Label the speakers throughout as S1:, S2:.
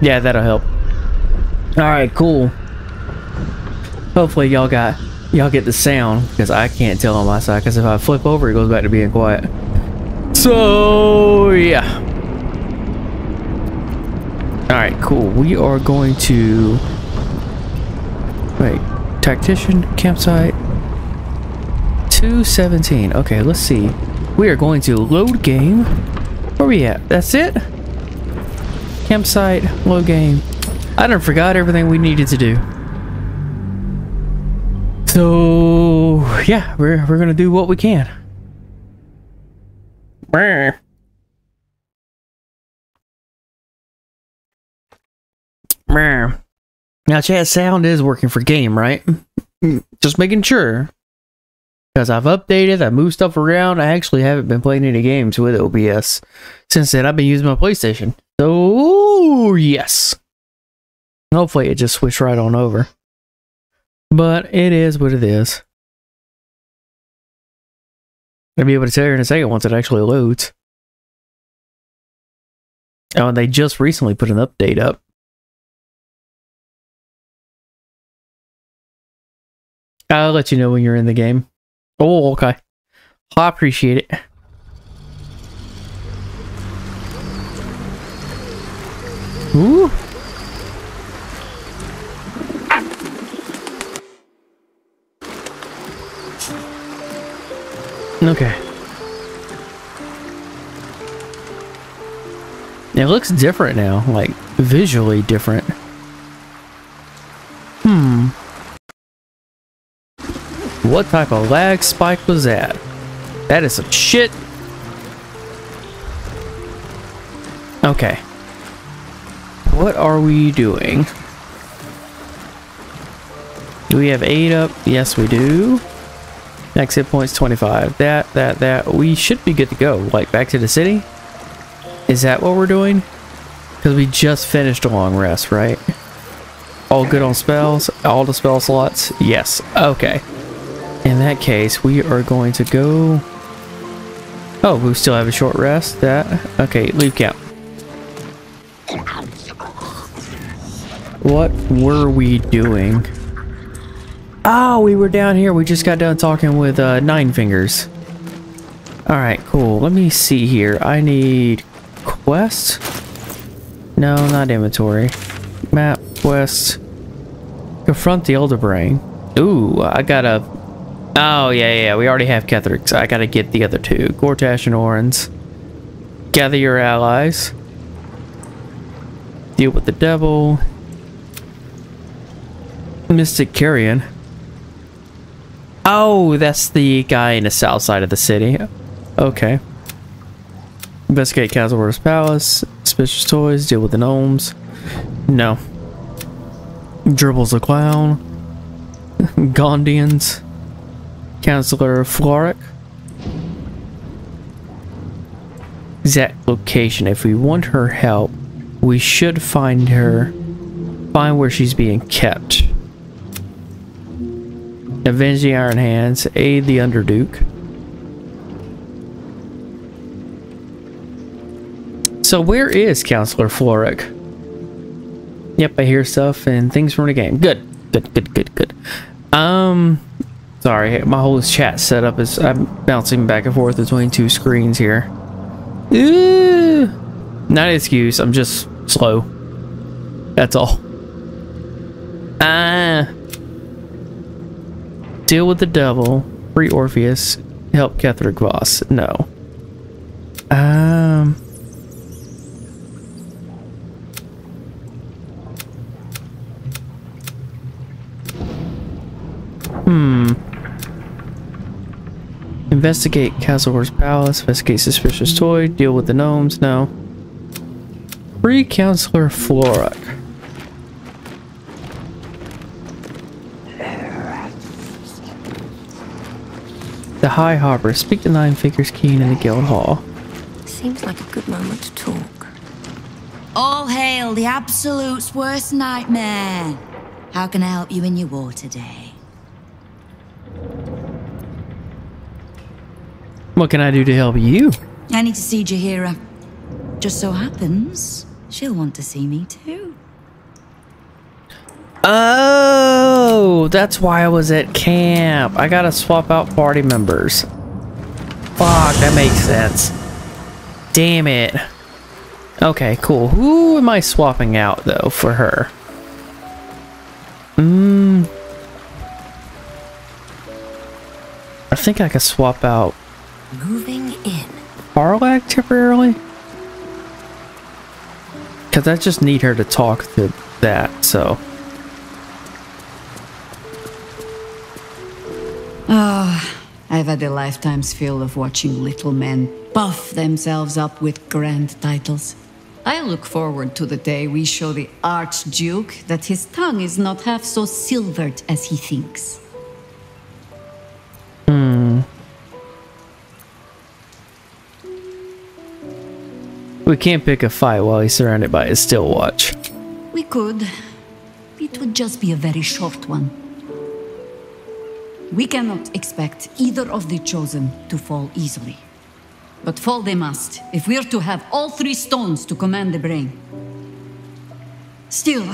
S1: Yeah, that'll help. Alright, cool. Hopefully y'all got y'all get the sound because I can't tell on my side because if I flip over it goes back to being quiet. So yeah. Alright, cool. We are going to wait, tactician campsite 217. Okay, let's see. We are going to load game. Where we at? That's it? Campsite, low game. I done forgot everything we needed to do. So yeah, we're we're gonna do what we can. Now, chat sound is working for game, right? Just making sure. Because I've updated, I moved stuff around. I actually haven't been playing any games with OBS since then. I've been using my PlayStation. So, yes. Hopefully, it just switched right on over. But it is what it is. I'll be able to tell you in a second once it actually loads. Oh, and they just recently put an update up. I'll let you know when you're in the game. Oh, okay. I appreciate it. Ooh. Okay. It looks different now, like visually different. Hmm. What type of lag spike was that? That is some shit. Okay. What are we doing? Do we have 8 up? Yes, we do. Next hit point's 25. That, that, that. We should be good to go. Like, back to the city? Is that what we're doing? Because we just finished a long rest, right? All good on spells? All the spell slots? Yes. Okay. In that case, we are going to go... Oh, we still have a short rest. That... Okay, leave count. What were we doing? Oh, we were down here. We just got done talking with uh, Nine Fingers. Alright, cool. Let me see here. I need quest? No, not inventory. Map, quest. Confront the Elder Brain. Ooh, I got a Oh, yeah, yeah, we already have Ketheric, so I gotta get the other two. Gortash and Orans. Gather your allies. Deal with the devil. Mystic Carrion. Oh, that's the guy in the south side of the city. Okay. Investigate Castleworth's Palace. Suspicious toys. Deal with the gnomes. No. Dribbles a clown. Gondians. Counselor Florrick. Exact location. If we want her help, we should find her, find where she's being kept. Avenge the Iron Hands, aid the Underduke. So where is Counselor Florrick? Yep, I hear stuff and things from the game. Good, good, good, good, good. Um, Sorry, my whole chat setup is I'm bouncing back and forth between two screens here. Ooh, not an excuse, I'm just slow. That's all. Ah. Deal with the devil. Free Orpheus. Help Kith'rak Voss. No. Um. Hmm. Investigate Castleworth's Palace. Investigate suspicious toy. Deal with the gnomes. No. Free Counselor Florrick. The High Harper. Speak to Nine Fingers Keene in the Guild Hall.
S2: Seems like a good moment to talk.
S3: All hail the Absolute's worst nightmare. How can I help you in your war today?
S1: What can I do to help you?
S3: I need to see Jaheira. Just so happens, she'll want to see me too.
S1: Oh, that's why I was at camp. I gotta swap out party members. Fuck, that makes sense. Damn it. Okay, cool. Who am I swapping out, though, for her? Hmm. I think I could swap out
S2: Moving in.
S1: Farlag temporarily. Because I just need her to talk to that, so.
S4: Ah, I've had a lifetime's fill of watching little men puff themselves up with grand titles. I look forward to the day we show the Archduke that his tongue is not half so silvered as he thinks.
S1: We can't pick a fight while he's surrounded by his Steelwatch.
S4: We could. It would just be a very short one. We cannot expect either of the chosen to fall easily. But fall they must, if we're to have all three stones to command the brain. Still,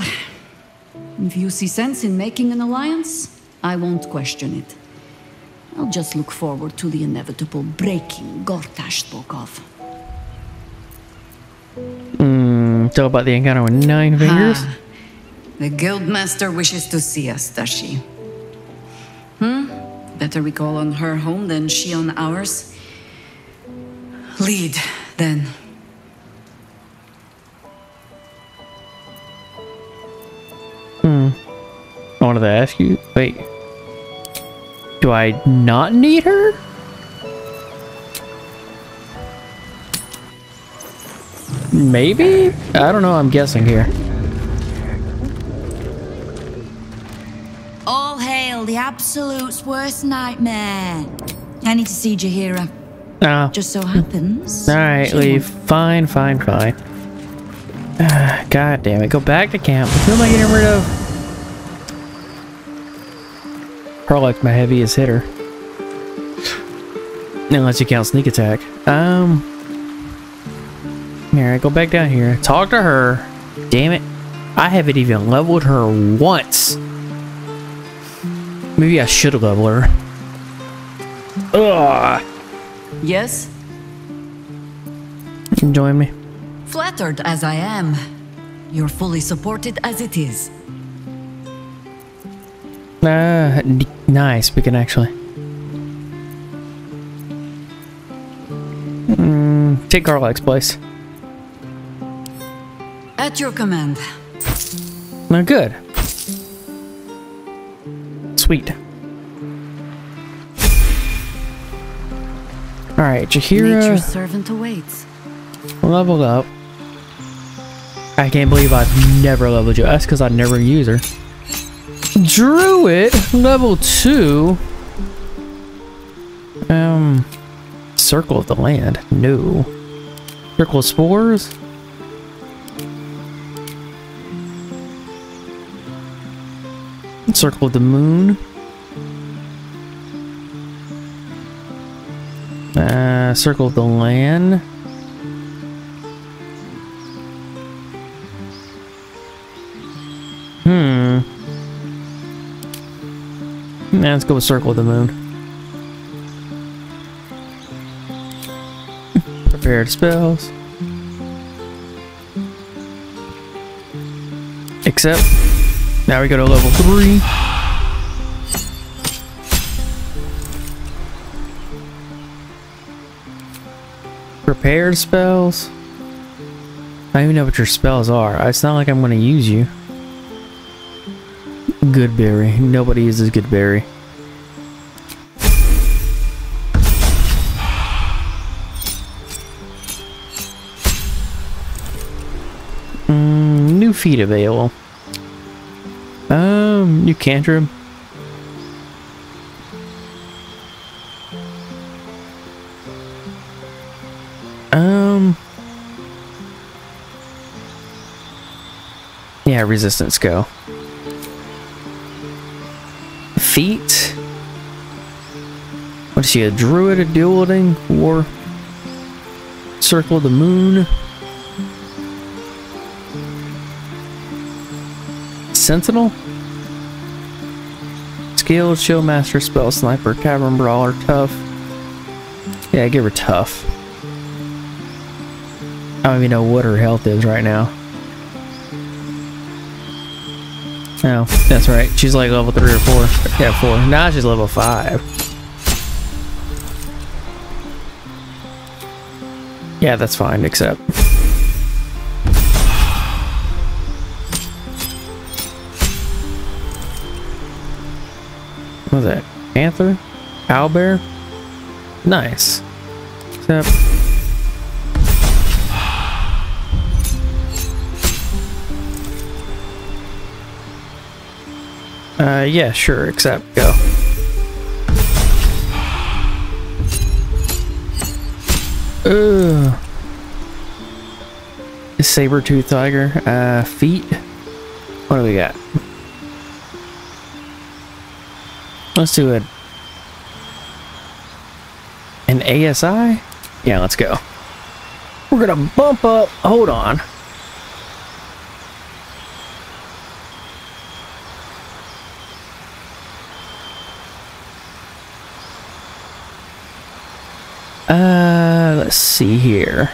S4: if you see sense in making an alliance, I won't question it. I'll just look forward to the inevitable breaking Gortash spoke of.
S1: Hmm, talk about the encounter with nine fingers.
S4: Ah, the Guildmaster wishes to see us, does she? Hmm? Better we call on her home than she on ours. Lead, then. Hmm.
S1: I wanted to ask you. Wait. Do I not need her? Maybe? I don't know. I'm guessing here.
S3: The Absolute's worst nightmare. I need to see Jaheira.
S1: Ah.
S3: Just so happens.
S1: All right,
S3: she
S1: leave. Fine, fine, fine. Ah, God damn it. Go back to camp. Who am I getting rid of? Perlek's my heaviest hitter. Unless you count sneak attack. Um. Alright, go back down here. Talk to her. Damn it. I haven't even leveled her once. Maybe I should level her. Ugh.
S4: Yes?
S1: You can Join me.
S4: Flattered as I am, you're fully supported as it is.
S1: Ah, nice. We can actually. Mm, take Karlach's place.
S4: At your command.
S1: No, good. Sweet. Alright, Jaheira
S4: Nature's servant awaits.
S1: leveled up. I can't believe I've never leveled you. That's because I never use her. Druid, level 2. Um, Circle of the Land. No. Circle of Spores? Circle of the Moon. Uh, Circle of the Land. Hmm. Nah, let's go with Circle of the Moon. Prepared spells. Except, now we go to level 3. Prepared spells? I don't even know what your spells are. It's not like I'm going to use you. Good Goodberry. Nobody uses Goodberry. Mm, new feat available. Um, new cantrip. Um. Yeah, resistance go. Feet. What is she, a druid, a dueling, war? Circle of the moon. Sentinel? skilled, shield master, spell sniper, cavern brawler, tough. Yeah, give her tough. I don't even know what her health is right now. No, oh, that's right. She's like level 3 or 4. Yeah, 4. Now she's level 5. Yeah, that's fine, except... What was that? Panther? Owlbear? Nice. Except... Uh, yeah, sure, except go. Ugh. Saber-tooth tiger. Uh, feet. What do we got? Let's do it. An ASI? Yeah, let's go. We're gonna bump up. Hold on. Uh, let's see here.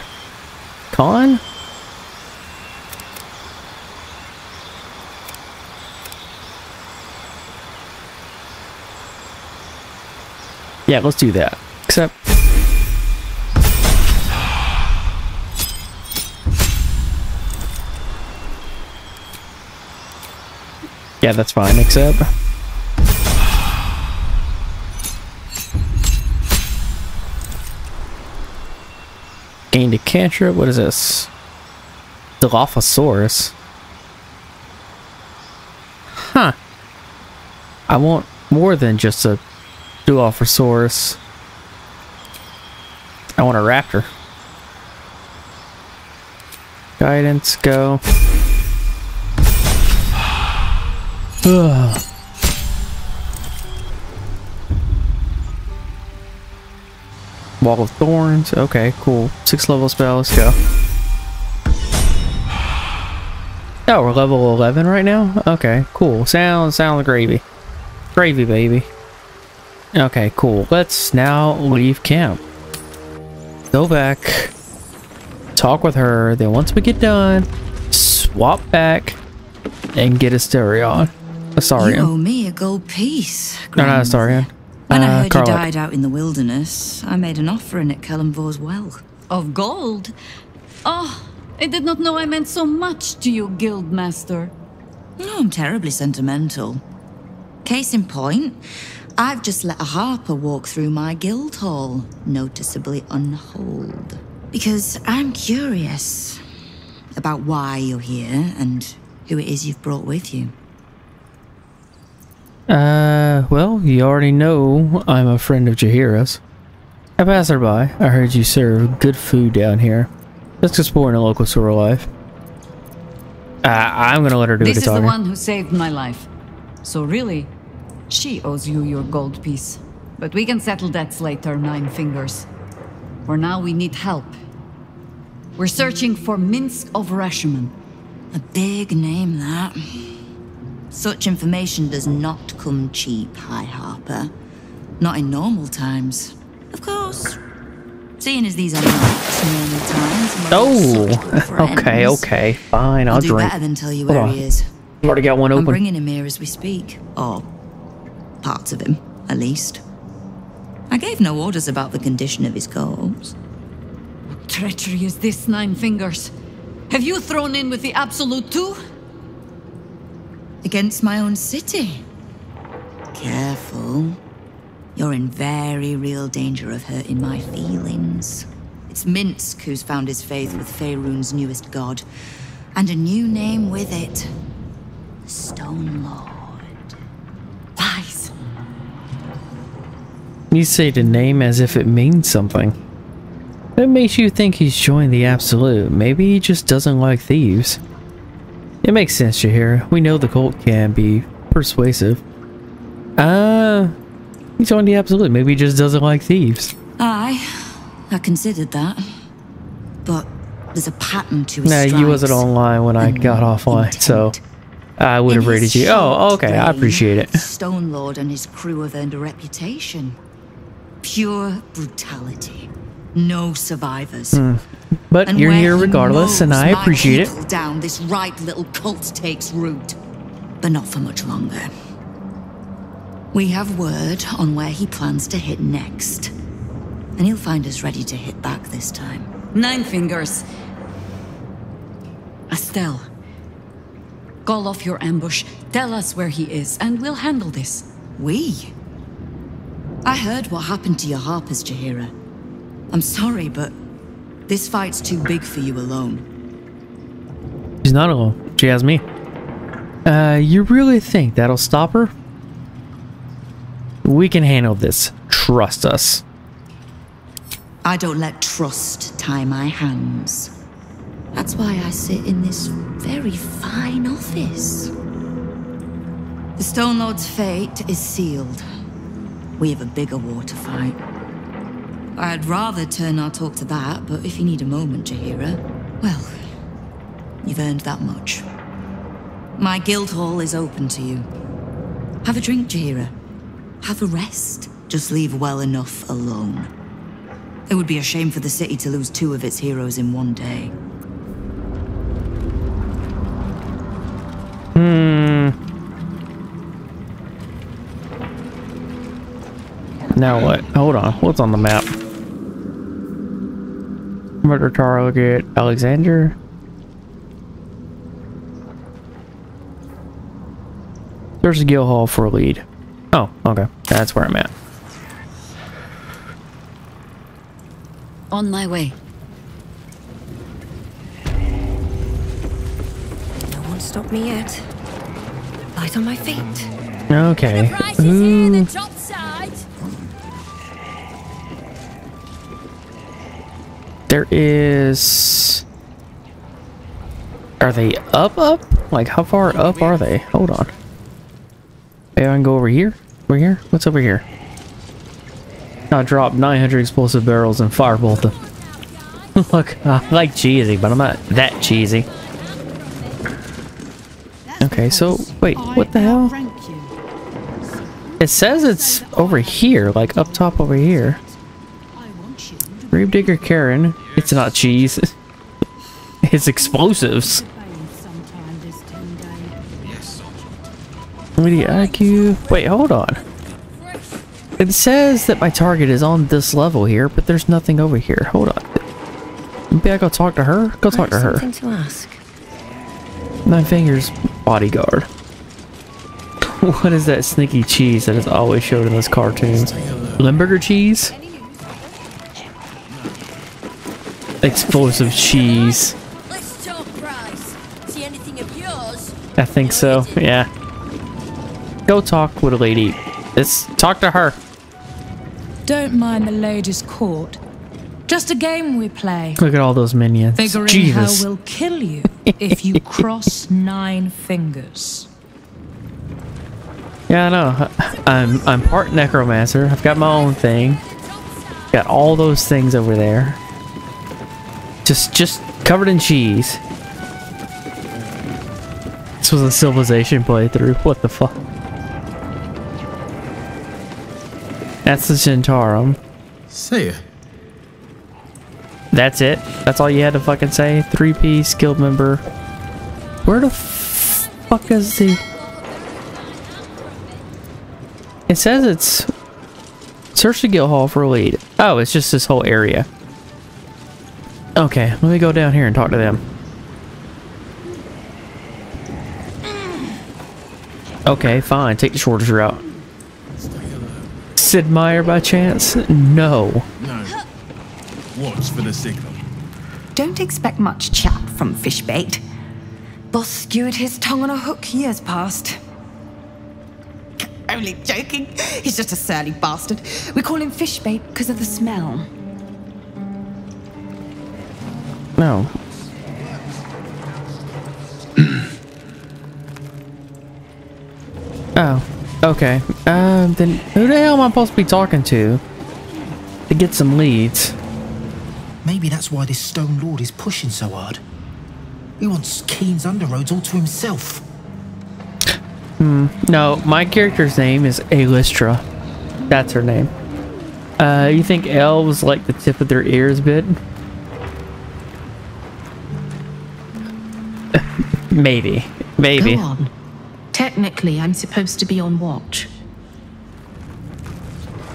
S1: Con? Yeah, let's do that. Except... Yeah, that's fine, except... Gained a cantrip. What is this? Dilophosaurus. Huh. I want more than just a Dilophosaurus. I want a raptor. Guidance, go. Wall of Thorns. Okay, cool. Six level spell. Let's go. Oh, we're level 11 right now? Okay, cool. Sound, sound sounds gravy. Gravy, baby. Okay, cool. Let's now leave camp. Go back. Talk with her. Then once we get done, swap back and get a Astarion. Astarion.
S3: You owe me a gold piece.
S1: No, not Astarion.
S3: When
S1: uh,
S3: I heard
S1: Carla.
S3: you died out in the wilderness, I made an offering at Kelemvor's well.
S4: Of gold? Oh, I did not know I meant so much to you, Guildmaster.
S3: No, I'm terribly sentimental. Case in point, I've just let a harper walk through my guild hall, noticeably unholed. Because I'm curious about why you're here and who it is you've brought with you.
S1: Uh, well, you already know I'm a friend of Jaheira's. A passerby, I heard you serve good food down here. Let's explore in a local sort of life. Uh, I'm gonna let her do
S4: This
S1: the
S4: is the one who saved my life. So really, she owes you your gold piece. But we can settle debts later, Nine Fingers. For now, we need help. We're searching for Minsc of Rashemen.
S3: A big name, that. Such information does not come cheap, High Harper. Not in normal times. Of course. Seeing as these are not normal times. and we're all such good
S1: Oh, okay, okay, fine, I'll
S3: I'll do
S1: drink.
S3: better than tell you
S1: Hold
S3: where
S1: on.
S3: he is.
S1: I've already got one open.
S3: I'm
S1: open.
S3: bringing him here as we speak. Or parts of him, at least. I gave no orders about the condition of his corpse.
S4: Treachery is this, Nine Fingers? Have you thrown in with the Absolute too?
S3: Against my own city. Careful. You're in very real danger of hurting my feelings. It's Minsc who's found his faith with Faerun's newest god, and a new name with it. The Stone Lord.
S4: Lies.
S1: You say the name as if it means something. That makes you think he's joined the Absolute. Maybe he just doesn't like thieves. It makes sense, Jaheira. We know the cult can be persuasive. Uh, he joined the Absolute. Maybe he just doesn't like thieves.
S3: Aye, I considered that. But there's a pattern to his
S1: Nah, you wasn't online when I got offline, so. I would have rated you. Oh, okay. I appreciate it.
S3: Stone Lord and his crew have earned a reputation. Pure brutality. No survivors. Hmm.
S1: But
S3: And
S1: you're here
S3: he
S1: regardless, and I appreciate it.
S3: Down, this right little cult takes root. But not for much longer. We have word on where he plans to hit next. And he'll find us ready to hit back this time.
S4: Nine fingers. Estelle. Call off your ambush. Tell us where he is, and we'll handle this.
S3: We? I heard what happened to your Harpers, Jaheira. I'm sorry, but this fight's too big for you alone.
S1: She's not alone. She has me. Uh, you really think that'll stop her? We can handle this. Trust us.
S3: I don't let trust tie my hands. That's why I sit in this very fine office. The Stone Lord's fate is sealed. We have a bigger war to fight. I'd rather turn our talk to that, but if you need a moment, Jaheira, well, you've earned that much. My guild hall is open to you. Have a drink, Jaheira. Have a rest. Just leave well enough alone. It would be a shame for the city to lose two of its heroes in one day.
S1: Now what? Hold on. What's on the map? Murder target Alexander. There's a Guild Hall for a lead. Oh, okay. That's where I'm at.
S4: On my way.
S2: No one stopped me yet. Light on my feet.
S1: Okay.
S5: Price is here,
S1: Ooh. There is... Are they up up? Like how far up are they? Hold on. Maybe I can go over here? Over here? What's over here? I dropped 900 explosive barrels and firebolt them. Look, I like cheesy, but I'm not that cheesy. Okay, so, wait, what the hell? It says it's over here, like up top over here. Gravedigger Karen. It's not cheese. it's explosives. Media IQ. Wait, hold on. It says that my target is on this level here, but there's nothing over here. Hold on. Maybe I go talk to her? Go talk to her.
S2: Something to ask.
S1: Nine Fingers Bodyguard. what is that sneaky cheese that is always showed in those cartoons? Limburger cheese? Explosive cheese.
S5: Let's talk price. See anything of yours?
S1: I think so, yeah. Go talk with a lady. Let's talk to her.
S6: Don't mind the ladies' court. Just a game we play.
S1: Look at all those minions.
S6: Figuring
S1: Jesus.
S6: how we'll kill you if you cross nine fingers.
S1: Yeah, I know. I'm I'm part necromancer. I've got my own thing. Got all those things over there. Just just covered in cheese. This was a civilization playthrough. What the fuck? That's the Centaurum.
S7: Say it.
S1: That's it. That's all you had to fucking say. Three piece guild member. Where the f- fuck is the? It says it's search the guild hall for a lead. Oh, it's just this whole area. Okay, let me go down here and talk to them. Okay, fine. Take the shortest route. Sid Meier by chance? No.
S7: No. Watch for the signal.
S8: Don't expect much chat from Fishbait. Boss skewered his tongue on a hook years past. Only joking. He's just a surly bastard. We call him Fishbait because of the smell.
S1: No. oh, okay. Um, then who the hell am I supposed to be talking to to get some leads?
S9: Maybe that's why this Stone Lord is pushing so hard. He wants Keene's underroads all to himself. Hmm.
S1: No, my character's name is Alistra. That's her name. Uh, you think elves like the tip of their ears bit? Maybe. Maybe.
S10: Go on. Technically, I'm supposed to be on watch.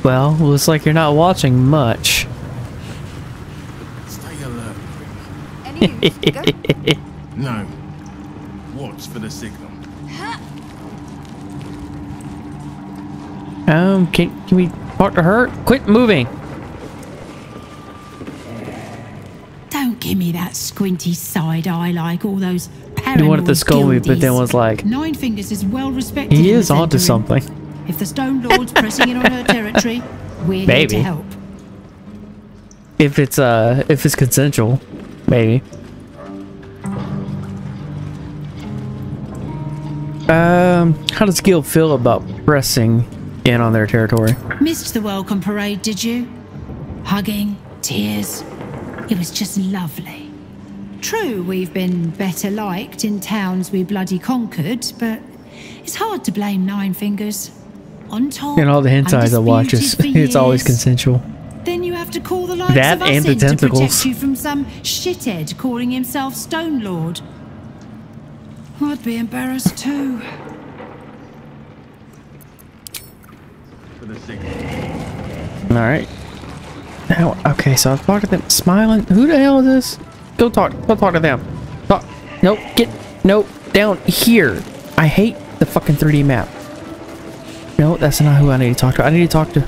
S1: Well, looks like you're not watching much.
S7: Stay alert.
S8: Any use, Vigor?
S7: No. Watch for the signal.
S1: Um, can can we talk to her? Quit moving.
S6: Don't give me that squinty side eye like all those
S1: You
S6: paranoid
S1: wanted to scold me, but then was like,
S6: Nine Fingers is well respected.
S1: he is onto something.
S6: If the Stone Lord's pressing in on her territory, we're here
S1: Maybe.
S6: to help.
S1: If it's uh, if it's consensual, maybe. Um, how does Gil feel about pressing in on their territory?
S6: Missed the welcome parade, did you? Hugging, tears. It was just lovely. True, we've been better liked in towns we bloody conquered, but it's hard to blame Nine Fingers. On top,
S1: And all the hentai I watch is it's always consensual.
S6: Then you have to call the likes
S1: That
S6: of us
S1: and the
S6: in to protect you from some shithead calling himself Stone Lord. I'd be embarrassed too.
S7: For the signal.
S1: All right. Now, okay, so I've talked to them. Smiling. Who the hell is this? Go talk. Go talk to them. Talk. Nope. Get. Nope. Down here. I hate the fucking 3D map. No, that's not who I need to talk to. I need to talk to.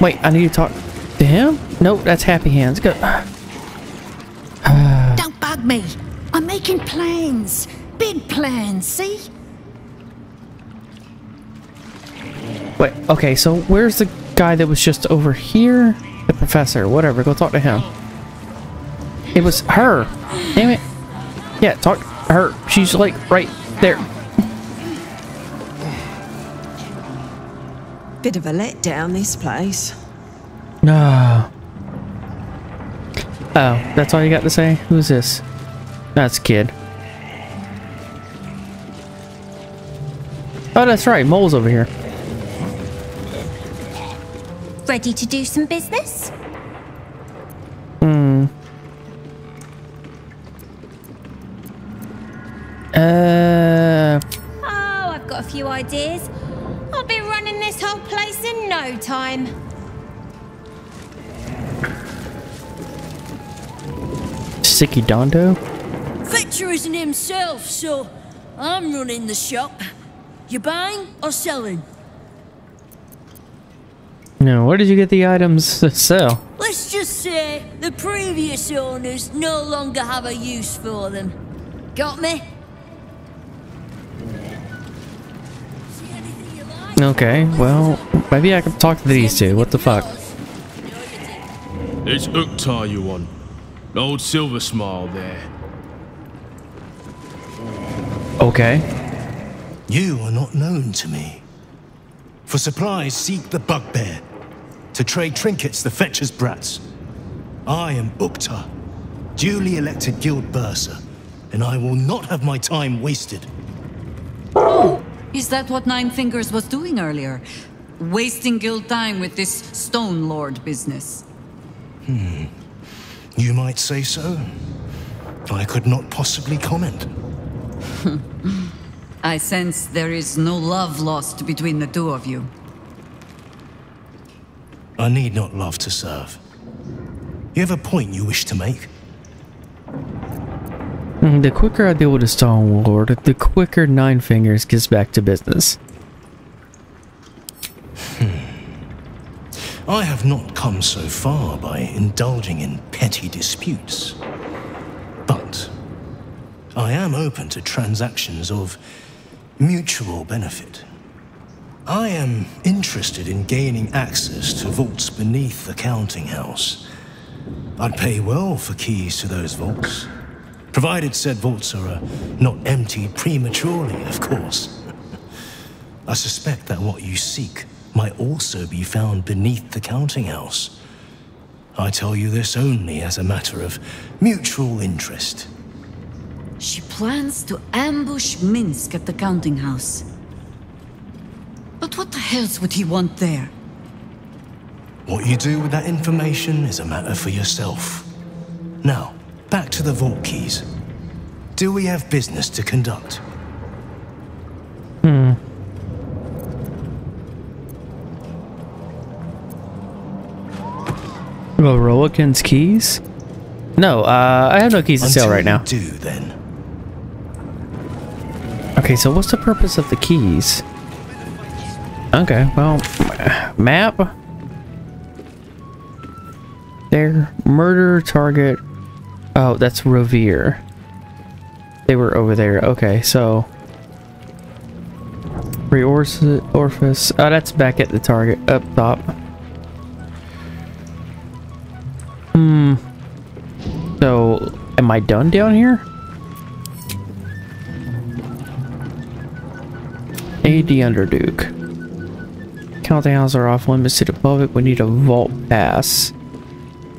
S1: Wait, I need to talk to him. Nope, that's Happy Hands. Go.
S5: Don't bug me. I'm making plans. Big plans, see?
S1: Wait. Okay, so where's the guy that was just over here? The professor. Whatever. Go talk to him. It was her. Damn it. Yeah, talk to her. She's like right there.
S11: Bit of a letdown, this place.
S1: No. Oh, that's all you got to say? Who's this? That's kid. Oh, that's right. Mole's over here.
S12: Ready to do some business?
S1: Hmm. Uh.
S12: Oh, I've got a few ideas. I'll be running this whole place in no time.
S1: Sicky Dondo?
S5: Fletcher isn't himself, so I'm running the shop. You buying or selling?
S1: No, where did you get the items to sell?
S5: Let's just say the previous owners no longer have a use for them. Got me?
S1: Okay, well, maybe I can talk to these two. What the fuck?
S7: It's Uktar you want. Old Silver Smile there.
S1: Okay.
S9: You are not known to me. For supplies, seek the bugbear. To trade trinkets, the fetcher's brats. I am Uktar, duly elected guild bursar, and I will not have my time wasted.
S4: Is that what Nine Fingers was doing earlier? Wasting guild time with this Stone Lord business.
S9: Hmm. You might say so. I could not possibly comment.
S4: I sense there is no love lost between the two of you.
S9: I need not love to serve. You have a point you wish to make?
S1: Mm, The quicker I deal with the Stone Lord, the quicker Nine Fingers gets back to business.
S9: I have not come so far by indulging in petty disputes. But I am open to transactions of mutual benefit. I am interested in gaining access to vaults beneath the counting house. I'd pay well for keys to those vaults, provided said vaults are uh, not emptied prematurely, of course. I suspect that what you seek might also be found beneath the counting house. I tell you this only as a matter of mutual interest.
S4: She plans to ambush Minsc at the counting house. But what the hell's would he want there?
S9: What you do with that information is a matter for yourself. Now, back to the vault keys. Do we have business to conduct?
S1: Hmm. Well, Roakin's keys? No, uh, I have no keys to
S9: Until
S1: sell right now.
S9: Do then.
S1: Okay, so what's the purpose of the keys? Okay, well, map. There, murder target. Oh, that's Revere. They were over there. Okay, so Reorifice. Oh, that's back at the target up top. Hmm. So, am I done down here? AD Underduke. Counting houses are off limits to the public. We need a vault pass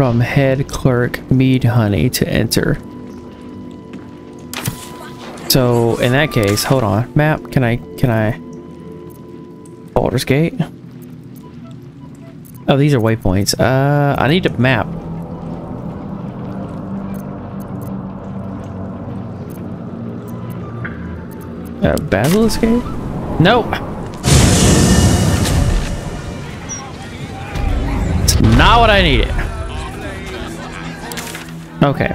S1: from head clerk Mead Honey to enter. So in that case, hold on. Map, can I can I Baldur's Gate? Oh, these are waypoints. Uh I need a map. Uh, Basilisk Gate? Nope. It's not what I needed. Okay.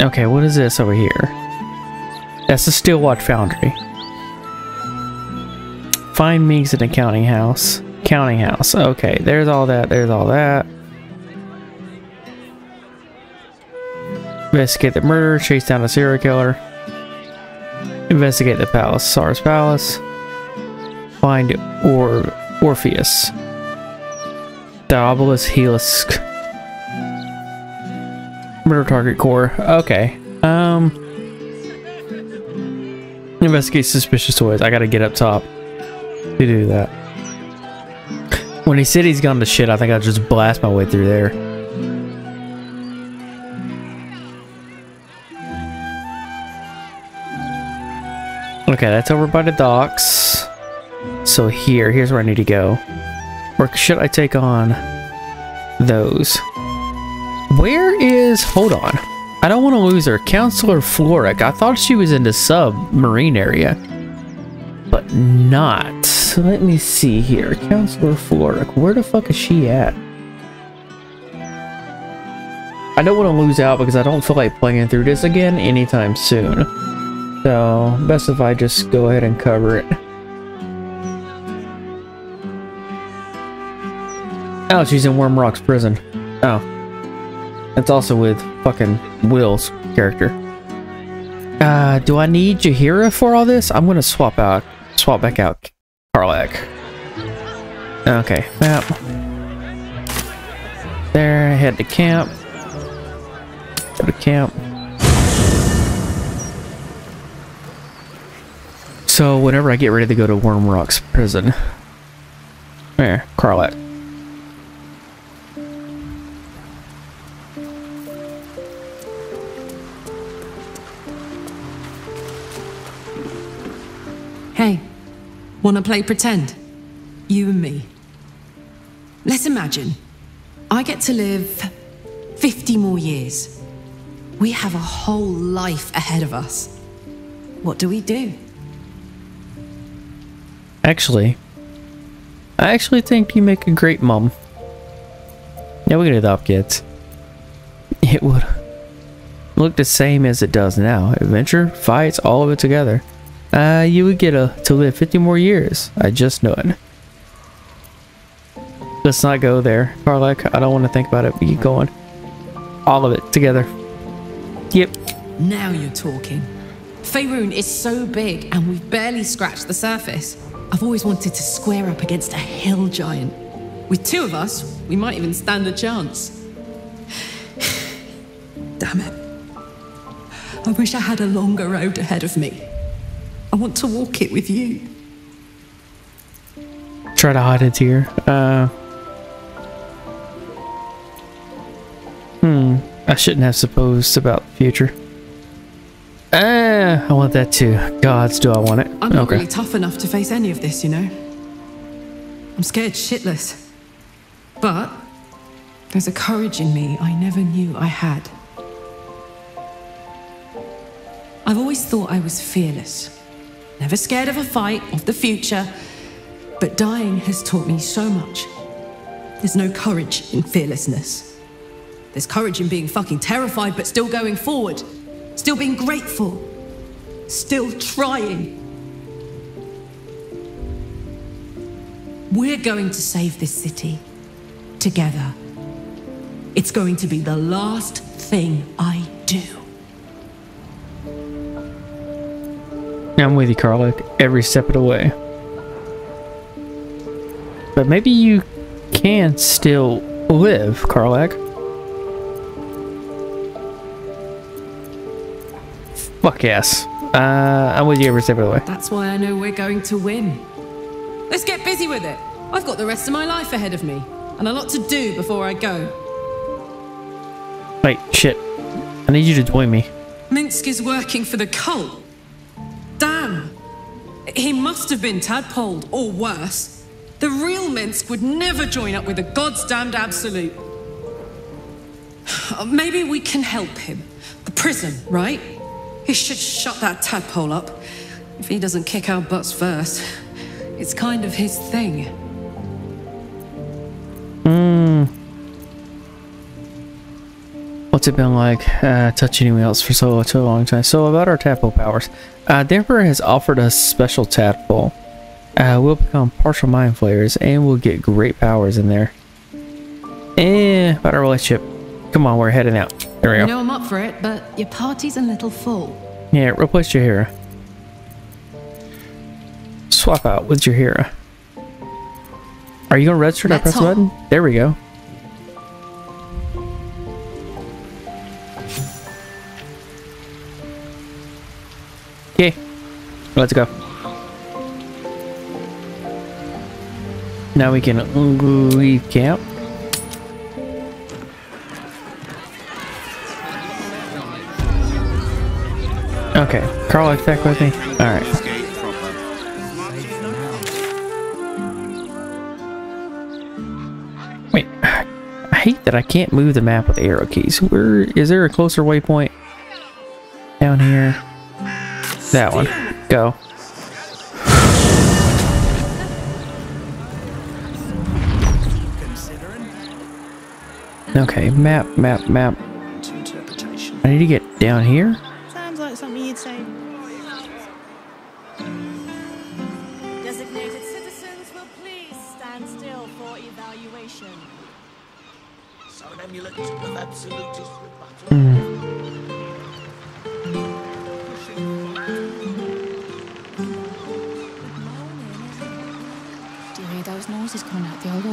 S1: Okay, what is this over here? That's the Steelwatch Foundry. Find Meeks at the counting house. Counting house. Okay, there's all that. There's all that. Investigate the murder. Chase down a serial killer. Investigate the palace. SARS Palace. Find or Orpheus. Diabolist Helsik. Murder target core. Okay. Um. Investigate suspicious toys. I gotta get up top to do that. When he said he's gone to shit, I think I'll just blast my way through there. Okay, that's over by the docks. So here, here's where I need to go. Or should I take on those? Where is... Hold on. I don't want to lose her. Counselor Florrick. I thought she was in the submarine area. But not. Let me see here. Counselor Florrick. Where the fuck is she at? I don't want to lose out because I don't feel like playing through this again anytime soon. So, best if I just go ahead and cover it. Oh, she's in Worm Rock's prison. Oh. That's also with fucking Wyll's character. Uh, do I need Jaheira for all this? I'm gonna swap out, swap back out Karlach. Okay, map. There, head to camp. Go to camp. So whenever I get ready to go to Worm Rock's prison. There, Karlach.
S11: Hey, wanna play pretend? You and me. Let's imagine I get to live 50 more years. We have a whole life ahead of us. What do we do?
S1: Actually, I actually think you make a great mom. Yeah, we could adopt kids. It would look the same as it does now. Adventure, fights, all of it together. Uh, you would get a, to live 50 more years. I just know it. Let's not go there, Karlach. I don't want to think about it. We keep going. All of it together. Yep.
S11: Now you're talking. Faerun is so big and we've barely scratched the surface. I've always wanted to square up against a hill giant. With two of us, we might even stand a chance. Damn it. I wish I had a longer road ahead of me. I want to walk it with you.
S1: Try to hide a tear. Uh. Hmm. I shouldn't have supposed about the future. Ah, I want that too. Gods, do I want it?
S11: I'm not really tough enough to face any of this, you know. I'm scared shitless. But there's a courage in me I never knew I had. I've always thought I was fearless. Never scared of a fight, of the future. But dying has taught me so much. There's no courage in fearlessness. There's courage in being fucking terrified but still going forward. Still being grateful. Still trying. We're going to save this city. Together. It's going to be the last thing I do.
S1: I'm with you, Karlach, every step of the way. But maybe you can still live, Karlach. Fuck yes. Uh, I'm with you every step of the way.
S11: That's why I know we're going to win. Let's get busy with it. I've got the rest of my life ahead of me, and a lot to do before I go.
S1: Wait, shit. I need you to join me.
S11: Minsc is working for the cult. Damn. He must have been tadpoled, or worse. The real Minsc would never join up with the God's damned Absolute. Maybe we can help him. The prison, right? He should shut that tadpole up. If he doesn't kick our butts first. It's kind of his thing.
S1: Hmm. What's it been like uh, touching anyone else for so, so long time? So about our tadpole powers. Uh, the Emperor has offered us special tadpole. Uh, we'll become partial mind flayers and we'll get great powers in there. Eh, about our relationship. Come on, we're heading out. There we go.
S10: You know I'm up for it, but your party's a little full.
S1: Yeah, replace your hero. Swap out with your hero. Are you gonna register that press the button? There we go. Okay, let's go. Now we can leave camp. Okay, Carl, back with me. All right. Wait, I hate that I can't move the map with arrow keys. Where is there a closer waypoint? Down here. That one. Go. Okay, map, map, map. I need to get down here.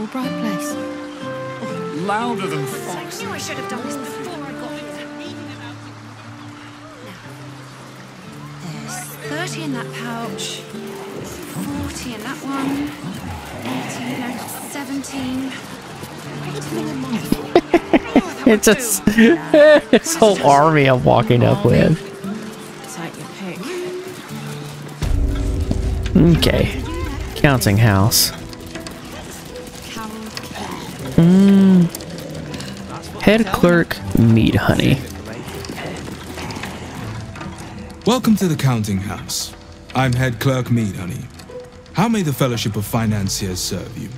S13: Coming out the old place?
S14: Louder than fox.
S12: I knew I should have done this before I got here. There's 30 in that pouch, 40 in that one, 18, no, 17.
S1: It's a s- this whole army I'm walking up with.
S15: Take your pick.
S1: Okay. Counting house. Mm. Head clerk, Mead Honey.
S16: Welcome to the counting house. I'm head clerk Mead Honey. How may the Fellowship of Financiers serve you?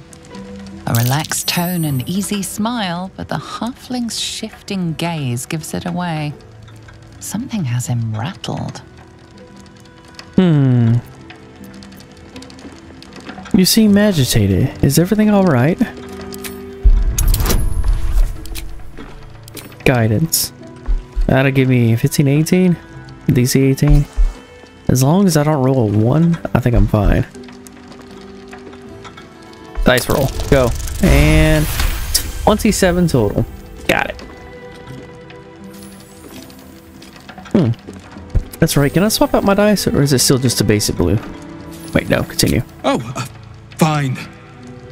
S17: A relaxed tone and easy smile, but the halfling's shifting gaze gives it away. Something has him rattled.
S1: Hmm. You seem agitated. Is everything alright? Guidance. That'll give me 15, 18? DC 18? As long as I don't roll a 1, I think I'm fine. Dice roll. Go. And 27 total. Got it. Hmm. That's right. Can I swap out my dice, or is it still just a basic blue? Wait, no. Continue.
S16: Oh, uh, fine.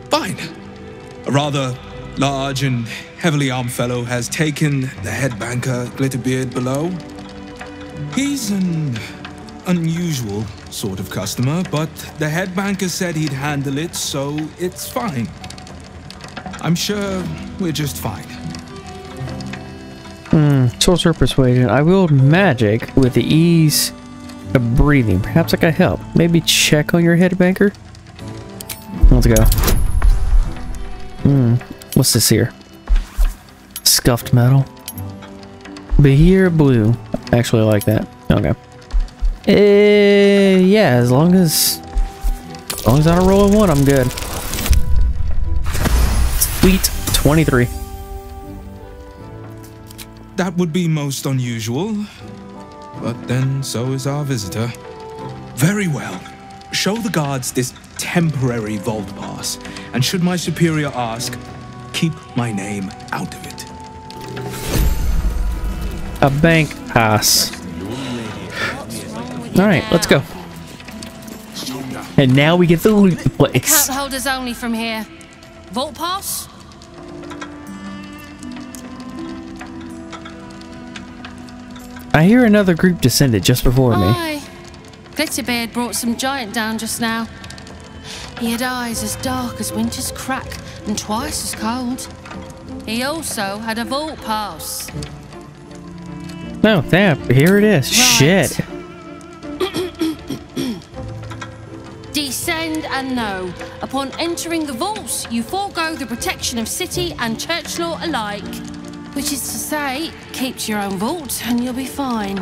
S16: Fine. A rather large and heavily armed fellow has taken the head banker, Glitterbeard, below. He's an unusual sort of customer, but the head banker said he'd handle it, so it's fine. I'm sure we're just fine.
S1: Hmm, sorcerer persuasion. I wield magic with the ease of breathing. Perhaps I can help. Maybe check on your head banker? Let's go. Hmm, what's this here? Scuffed metal. Behir blue. Actually, I like that. Okay. Eh, yeah, as long as... As long as I don't roll a one, I'm good. Sweet. 23.
S16: That would be most unusual. But then so is our visitor. Very well. Show the guards this temporary vault pass, and should my superior ask, keep my name out of it.
S1: A bank pass. Alright, let's go. And now we get the loot place.
S18: Count holders only from here. Vault pass?
S1: I hear another group descended just before me.
S18: Glitterbeard brought some giant down just now. He had eyes as dark as winter's crack and twice as cold. He also had a vault pass.
S1: No, damn, here it is. Shit.
S18: Descend and know. Upon entering the vaults, you forego the protection of city and church law alike. Which is to say, keep to your own vault and you'll be fine.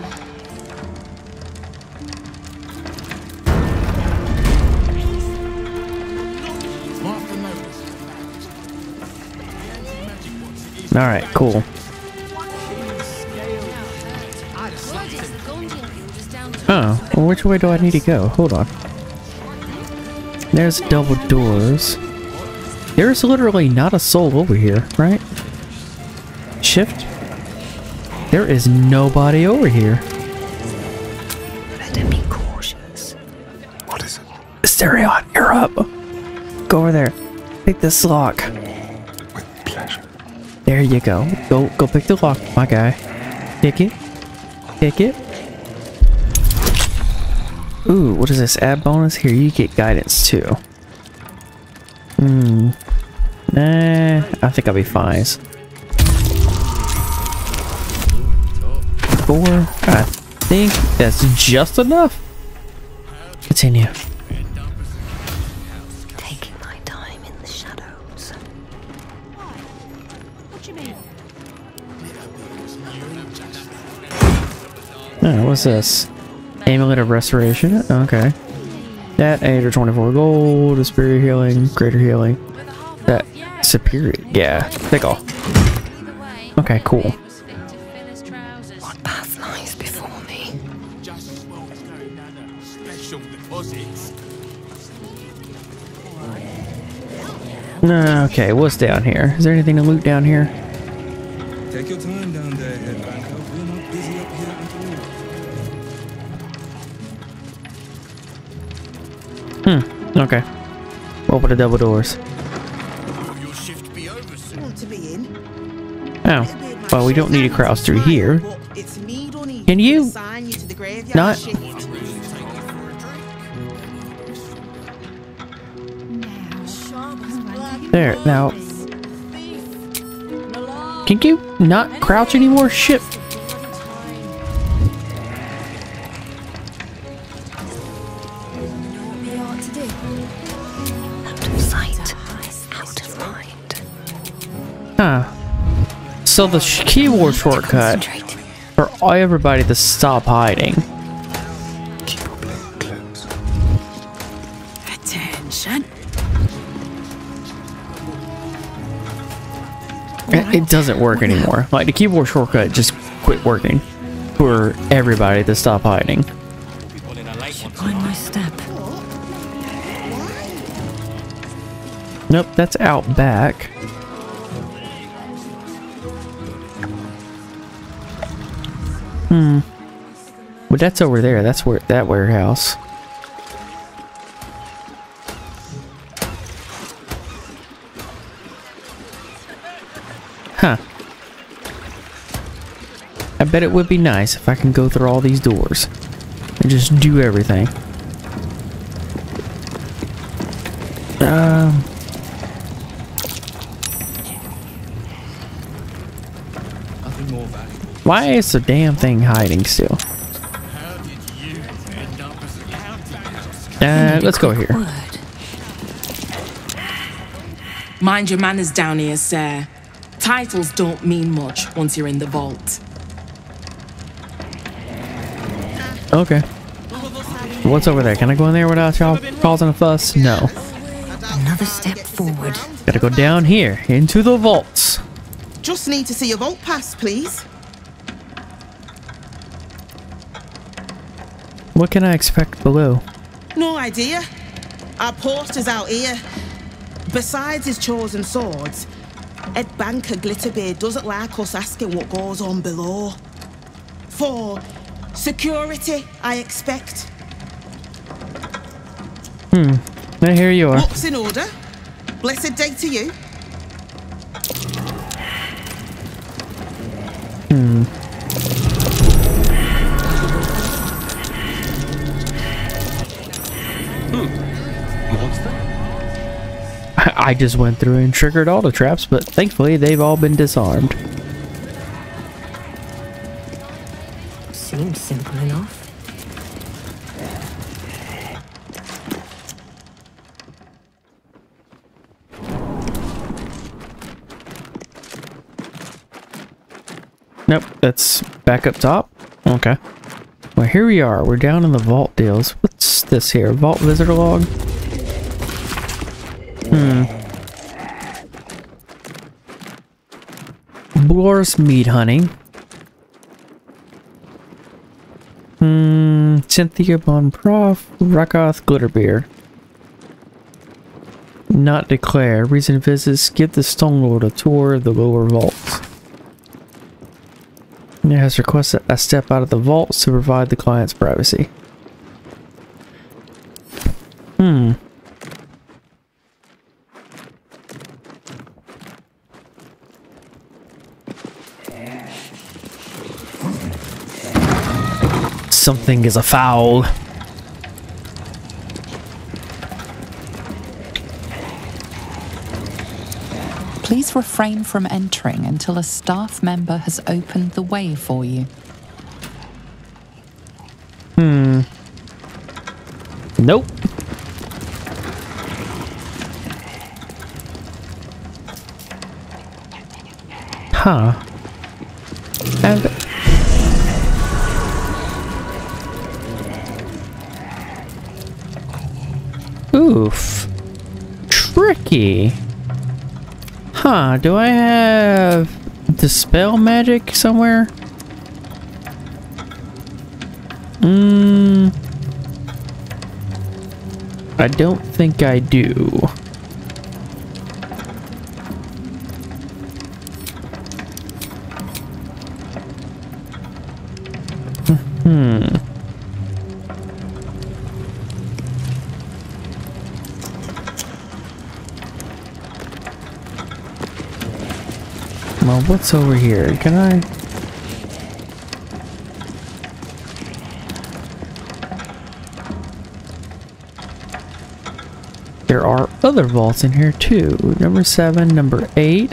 S1: Alright, cool. Well, which way do I need to go? Hold on. There's double doors. There's literally not a soul over here, right? Shift? There is nobody over here.
S8: Better be cautious.
S1: What is it? Astarion, you're up. Go over there. Pick this lock. With pleasure. There you go. Go go pick the lock, my guy. Pick it. Pick it. Ooh, what is this? Add bonus? Here, you get guidance too. Hmm. Nah, I think I'll be fine. Four. I think that's just enough. Continue.
S8: Taking my time in the shadows.
S5: What do you mean?
S1: Oh, what's this? Amulet of Restoration. Okay. That 8 or 24 gold, a superior healing, greater healing. That superior. Yeah, take all. Okay, cool.
S8: What path lies before me?
S14: Special
S1: okay, what's down here? Is there anything to loot down here?
S16: Take your time down there,
S1: Hmm, okay. Open the double doors.
S14: Your shift be over soon.
S19: Want to be in?
S1: Oh, well, we don't need to cross through here.
S19: It's me, Donny.
S1: Can you
S19: assign you to the graveyard
S1: not- There, now. Can you not crouch anymore? Shit. Huh. So the sh keyboard shortcut for everybody to stop hiding.
S6: Attention.
S1: It, doesn't work anymore. Like the keyboard shortcut just quit working for everybody to stop hiding.
S8: My step.
S1: Nope, that's out back. Hmm. But that's over there. That's where that warehouse. Huh. I bet it would be nice if I can go through all these doors and just do everything. Um, why is the damn thing hiding still? Uh, let's go here.
S11: Mind your manners down here, sir. Titles don't mean much once you're in the vault.
S1: Okay. What's over there? Can I go in there without y'all causing a fuss? No.
S2: Another step forward.
S1: Gotta go down here into the vaults.
S19: Just need to see your vault pass, please.
S1: What can I expect below?
S19: No idea. Our porter's out here. Besides his chosen swords, Ed Banker Glitterbeard doesn't like us asking what goes on below. For security, I expect.
S1: Hmm. Now here you are.
S19: What's in order. Blessed day to you.
S1: I just went through and triggered all the traps, but thankfully they've all been disarmed.
S2: Seems simple enough.
S1: Nope, that's back up top. Okay. Well, here we are. We're down in the vault deals. What's this here? Vault visitor log? Hmm. Boris meat hunting. Hmm. Cynthia Bon Prof. Rakoth Glitterbeard. Not declare. Recent visits. Give the Stone Lord a tour of the lower vaults. It has requested a step out of the vaults to provide the client's privacy. Hmm. Something is a foul.
S17: Please refrain from entering until a staff member has opened the way for you.
S1: Hmm. Nope. Huh. And Oof. Tricky. Huh, do I have dispel magic somewhere? Mmm. I don't think I do. Hmm. What's over here? Can I? There are other vaults in here too. Number seven, number eight.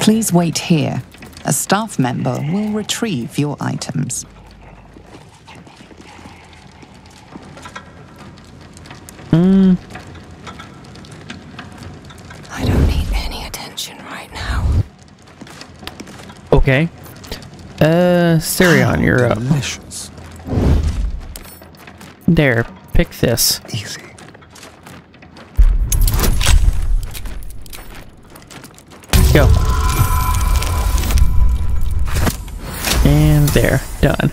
S17: Please wait here. A staff member will retrieve your items.
S1: Hmm.
S2: I don't need any attention right now.
S1: Okay. Uh, Sirion, you're up.
S20: Delicious.
S1: There, pick this.
S20: Easy.
S1: Go. And there, done.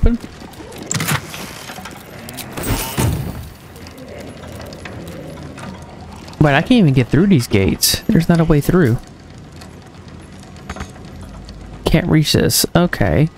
S1: Open. But I can't even get through these gates. There's not a way through. Can't reach this. Okay.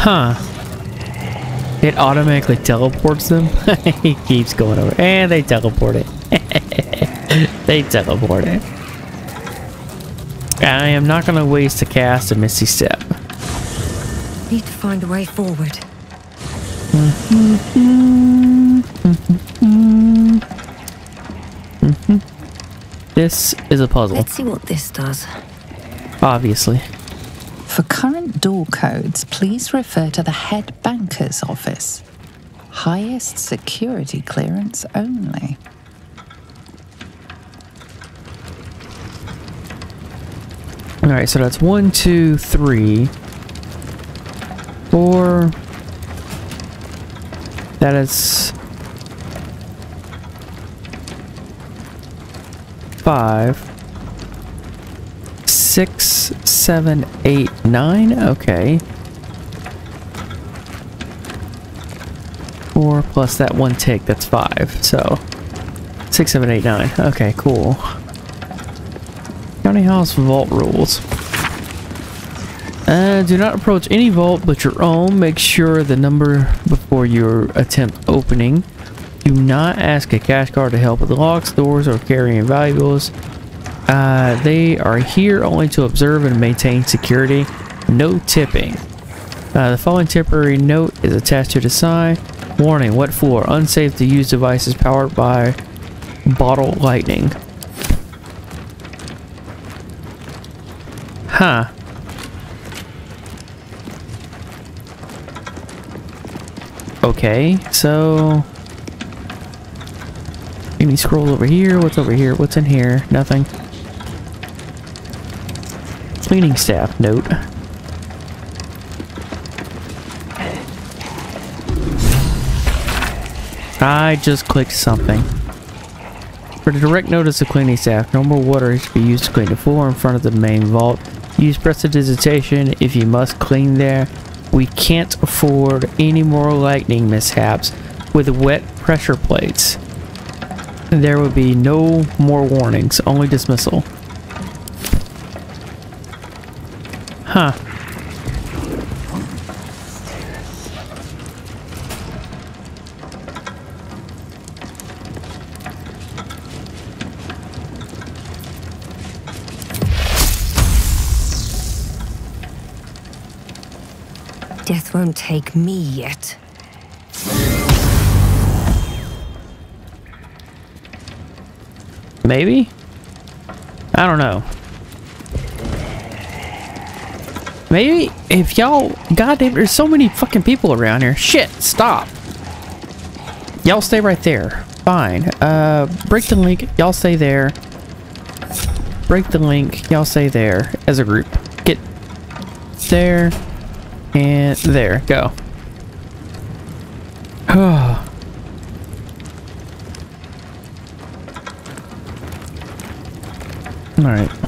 S1: Huh. It automatically teleports them? he keeps going over. And they teleport it. they teleport it. I am not going to waste a cast a Misty Step.
S2: Need to find a way forward.
S1: This is a puzzle.
S2: Let's see what this does.
S1: Obviously.
S17: For current door codes, please refer to the head banker's office. Highest security clearance only.
S1: Alright, so that's one, two, three, four. That is five, six, seven, eight, nine. Okay. Four plus that one tick, that's five. So six, seven, eight, nine. Okay, cool. Counting House Vault Rules. Uh, do not approach any vault but your own. Make sure the number before your attempt opening. Do not ask a cash guard to help with locks, doors, or carrying valuables. Uh, they are here only to observe and maintain security. No tipping. Uh, the following temporary note is attached to the sign. Warning, wet floor. Unsafe to use devices powered by bottle lightning. Huh. Okay, so... Let me scroll over here. What's over here? What's in here? Nothing. Cleaning staff note. I just clicked something. For the direct notice of cleaning staff, no more water is to be used to clean the floor in front of the main vault. Use prestidigitation if you must clean there. We can't afford any more lightning mishaps with wet pressure plates. There will be no more warnings, only dismissal. Huh.
S2: Death won't take me yet.
S1: Maybe? I don't know. Maybe if y'all, goddamn, there's so many fucking people around here. Shit, stop. Y'all stay right there. Fine. Uh, break the link. Y'all stay there. Break the link. Y'all stay there as a group. Get there and there. Go. Oh. All right.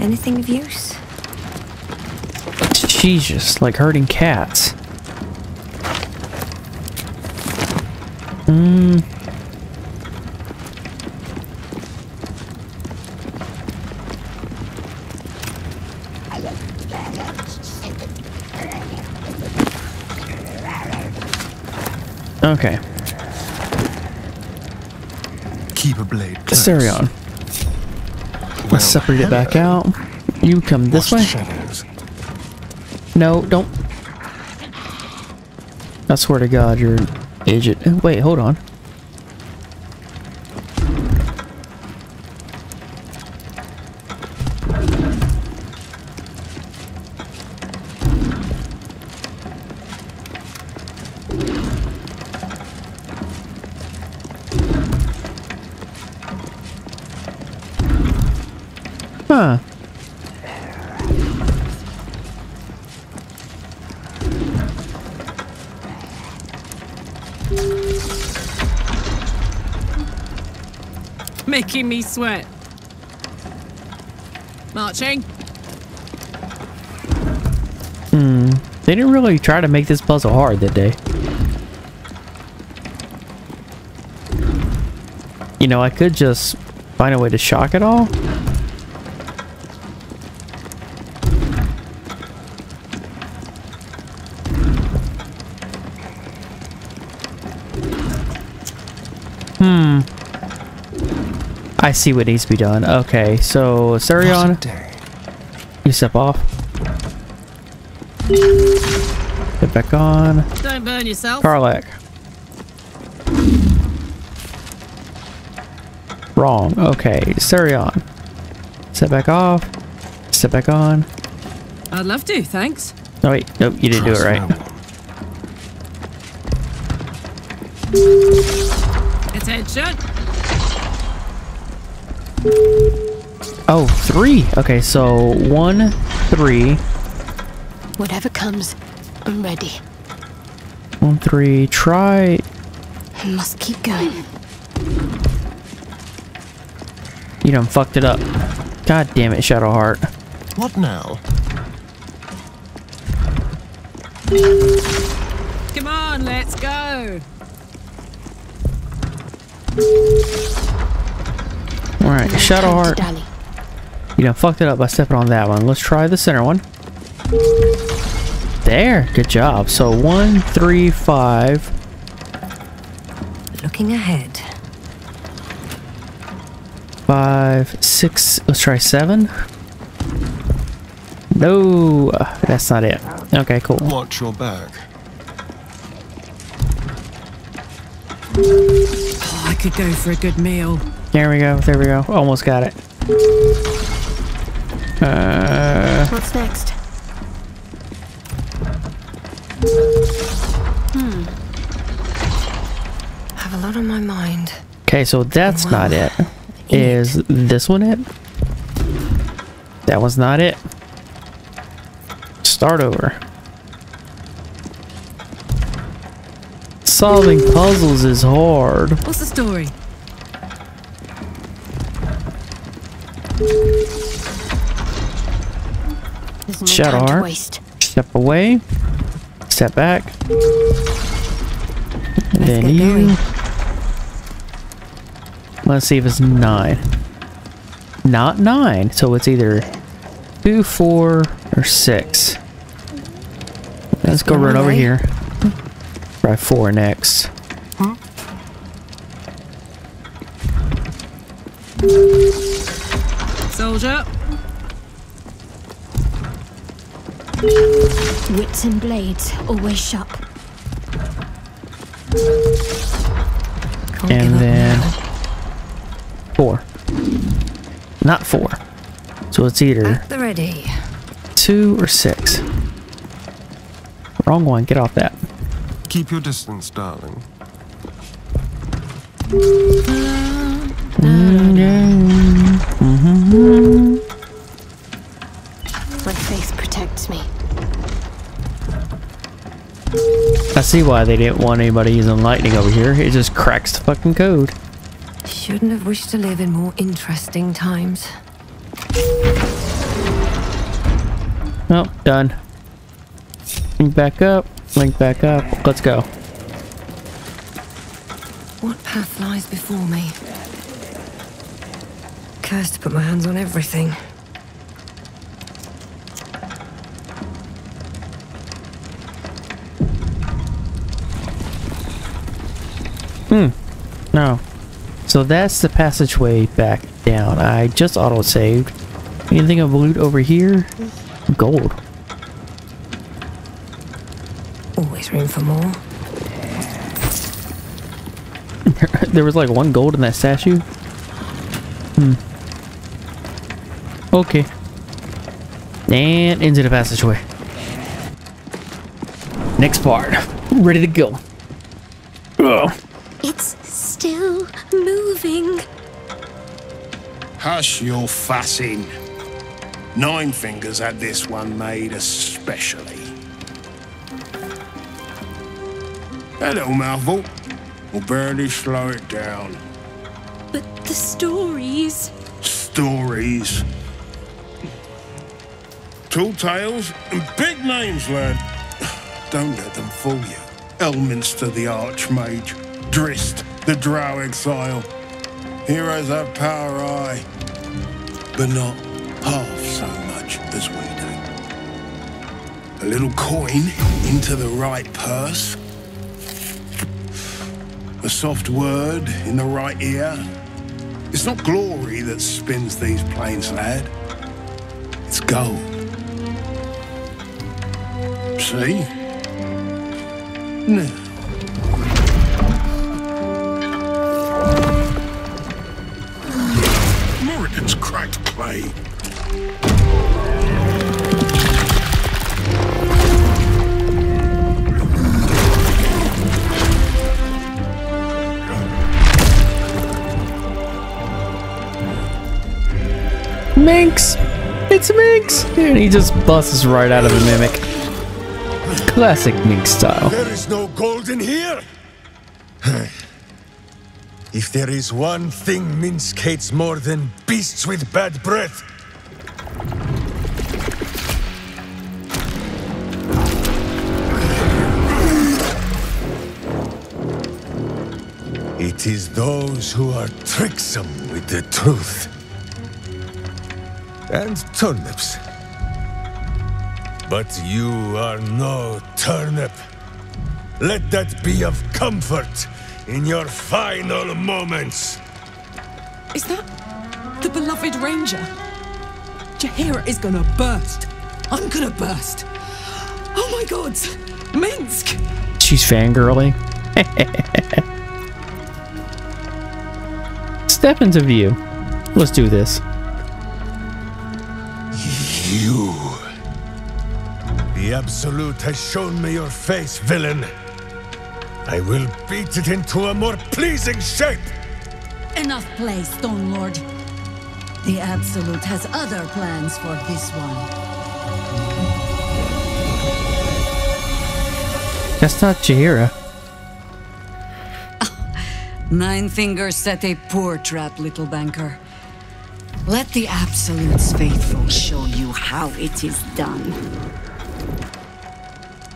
S2: Anything of use?
S1: She's just like hurting cats. Hmm. Okay.
S20: Keep a blade close.
S1: Astarion. Let's separate it back out. You come this way. No, don't. I swear to God, you're an idiot. Wait, hold on.
S11: Sweat. Marching.
S1: Hmm. They didn't really try to make this puzzle hard, did they? You know, I could just find a way to shock it all. I see what needs to be done. Okay, so Sarion, you step off. Get back on.
S11: Don't burn yourself.
S1: Karlach. Wrong. Okay, Sarion. Step back off. Step back on.
S11: I'd love to, thanks.
S1: Oh wait, nope, you didn't do it right.
S11: Attention.
S1: Oh, three. Okay, so one, three,
S13: Whatever comes, I'm ready.
S1: one, three. Try.
S13: I must keep going.
S1: You done fucked it up. God damn it, Shadowheart.
S20: What now?
S11: Come on, let's go.
S1: Alright, Shadowheart.
S13: Dally.
S1: You know, fucked it up by stepping on that one. Let's try the center one. There, good job. So one, three, five.
S2: Looking ahead.
S1: Five, six. Let's try seven. No, that's not it. Okay, cool.
S20: Watch your back.
S11: Oh, I could go for a good meal.
S1: There we go. There we go. Almost got it. Uh,
S13: What's next?
S2: Hmm. Have a lot on my mind.
S1: okay, so that's not it. Is this one it? That was not it. Start over. Solving puzzles is hard.
S11: What's the story?
S13: There's no
S1: Shadow
S13: time to waste.
S1: Step away. Step back. And then you.
S2: going.
S1: Let's see if it's nine. Not nine. So it's either two, four, or six. Let's go
S2: go
S1: right over here. Try four next.
S11: Soldier.
S13: Wits and blades, always sharp.
S1: and then four. Not four. So it's either
S2: ready.
S1: two or six. Wrong one. Get off that.
S20: Keep your distance, darling. Mm-hmm. Mm-hmm.
S13: My faith protects me.
S1: I see why they didn't want anybody using lightning over here. It just cracks the fucking code.
S2: Shouldn't have wished to live in more interesting times.
S1: Oh, done. Link back up. Link back up. Let's go.
S2: What path lies before me? Cursed to put my hands on everything.
S1: Hmm. No. So that's the passageway back down. I just auto-saved. Anything of loot over here? Gold.
S2: Always room for more.
S1: there was like one gold in that statue? Hmm. Okay. And into the passageway. Next part. Ready to go. Ugh.
S13: It's still moving.
S14: Hush your fussing. Nine Fingers had this one made especially. Little mouthful will barely slow it down.
S21: But the stories.
S14: Stories. Tall tales and big names, lad. Don't let them fool you. Elminster the Archmage, Drizzt the Drow Exile. Heroes have power, aye, but not half so much as we do. A little coin into the right purse, a soft word in the right ear. It's not glory that spins these plains, lad. It's gold. See? Now, Moradin's cracked clay.
S1: Minsc! It's Minsc! And he just busts right out of a mimic. Classic Minsc style.
S22: There is no gold in here. If there is one thing Minsc hates more than beasts with bad breath, it is those who are tricksome with the truth. And turnips. But you are no turnip. Let that be of comfort in your final moments.
S11: Is that the beloved ranger? Jaheira is gonna burst. I'm gonna burst. Oh my god! Minsc!
S1: She's fangirling. Step into view. Let's do this.
S22: You. The Absolute has shown me your face, villain. I will beat it into a more pleasing shape.
S4: Enough play, Stone Lord. The Absolute has other plans for this one.
S1: That's not Jaheira.
S4: Ah, nine Fingers set a poor trap, little banker. Let the Absolute's faithful show you how it is done.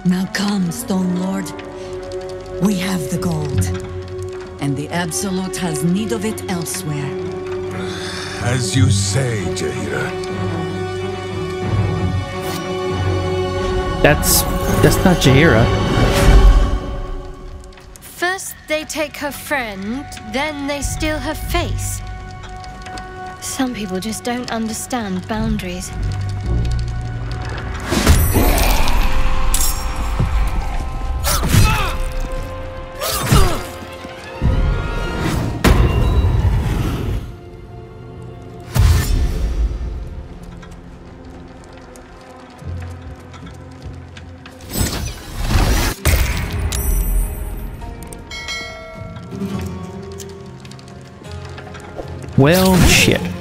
S4: Now come, Stone Lord. We have the gold. And the Absolute has need of it elsewhere.
S22: As you say, Jaheira.
S1: That's that's not Jaheira.
S18: First, they take her friend, then they steal her face. Some people just don't understand boundaries.
S1: Well, shit.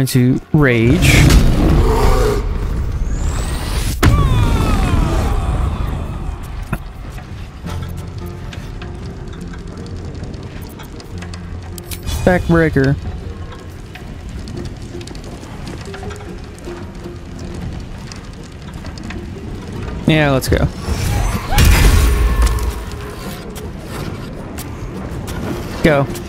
S1: Going to rage. Backbreaker. Yeah, let's go. Go.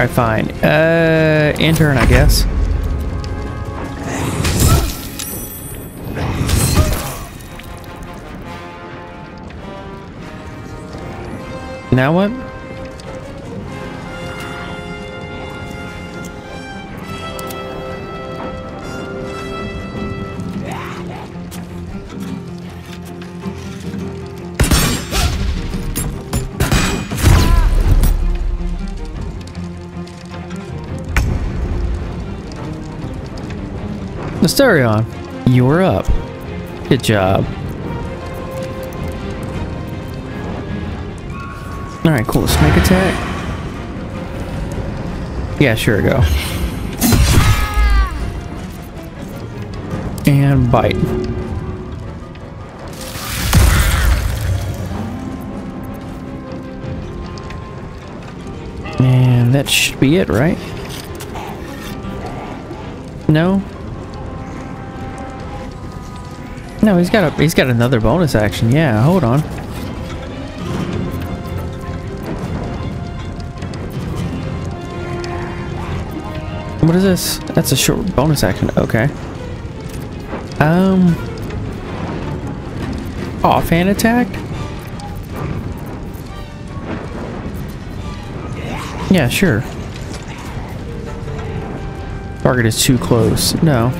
S1: Alright, fine. Uh, intern, I guess. Now what? Mysterion, you're up. Good job. Alright, cool. Snake attack. Yeah, sure, go. And bite. And that should be it, right? No? No, he's got a he's got another bonus action. Yeah, hold on. What is this? That's a short bonus action. Okay. Um. Offhand attack? Yeah, sure. Target is too close. No.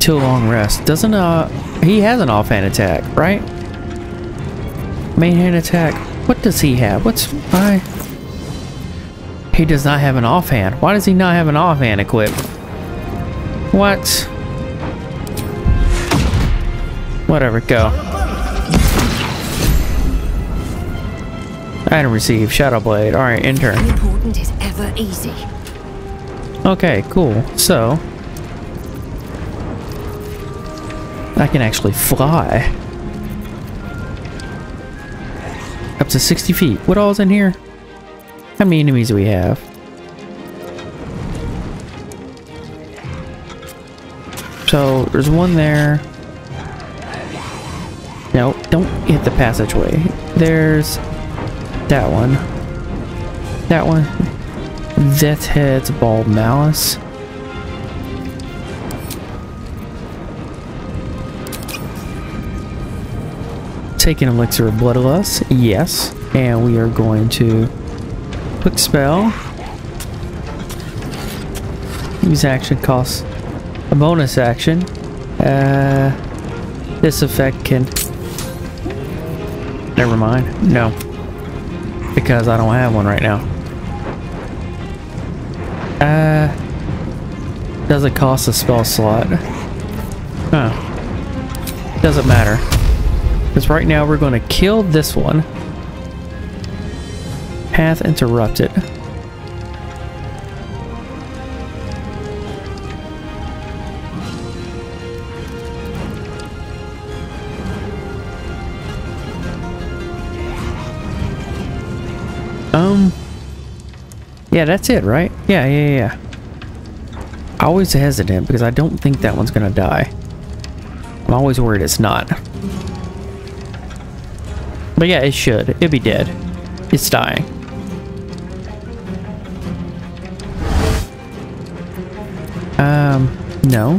S1: Too long rest. Doesn't, uh, he has an offhand attack, right? Main hand attack. What does he have? What's, why? He does not have an offhand. Why does he not have an offhand equipped? What? Whatever, go. I Item received, Shadow Blade. Alright, intern.
S23: Important is ever easy.
S1: Okay, cool. So, I can actually fly. Up to 60 feet. What all's in here? How many enemies do we have? So, there's one there. No, don't hit the passageway. There's that one. That one. Death Head's Bald Malice. Take an Elixir of Bloodlust. Yes. And we are going to quick spell. Use action costs a bonus action. Uh, this effect can... Never mind. No. Because I don't have one right now. Uh, does it cost a spell slot? Huh. Doesn't matter. Because right now we're going to kill this one. Path interrupted. Um. Yeah, that's it, right? Yeah, yeah, yeah. I always hesitant because I don't think that one's gonna die. I'm always worried it's not. But yeah, it should. It'd be dead. It's dying. Um, no.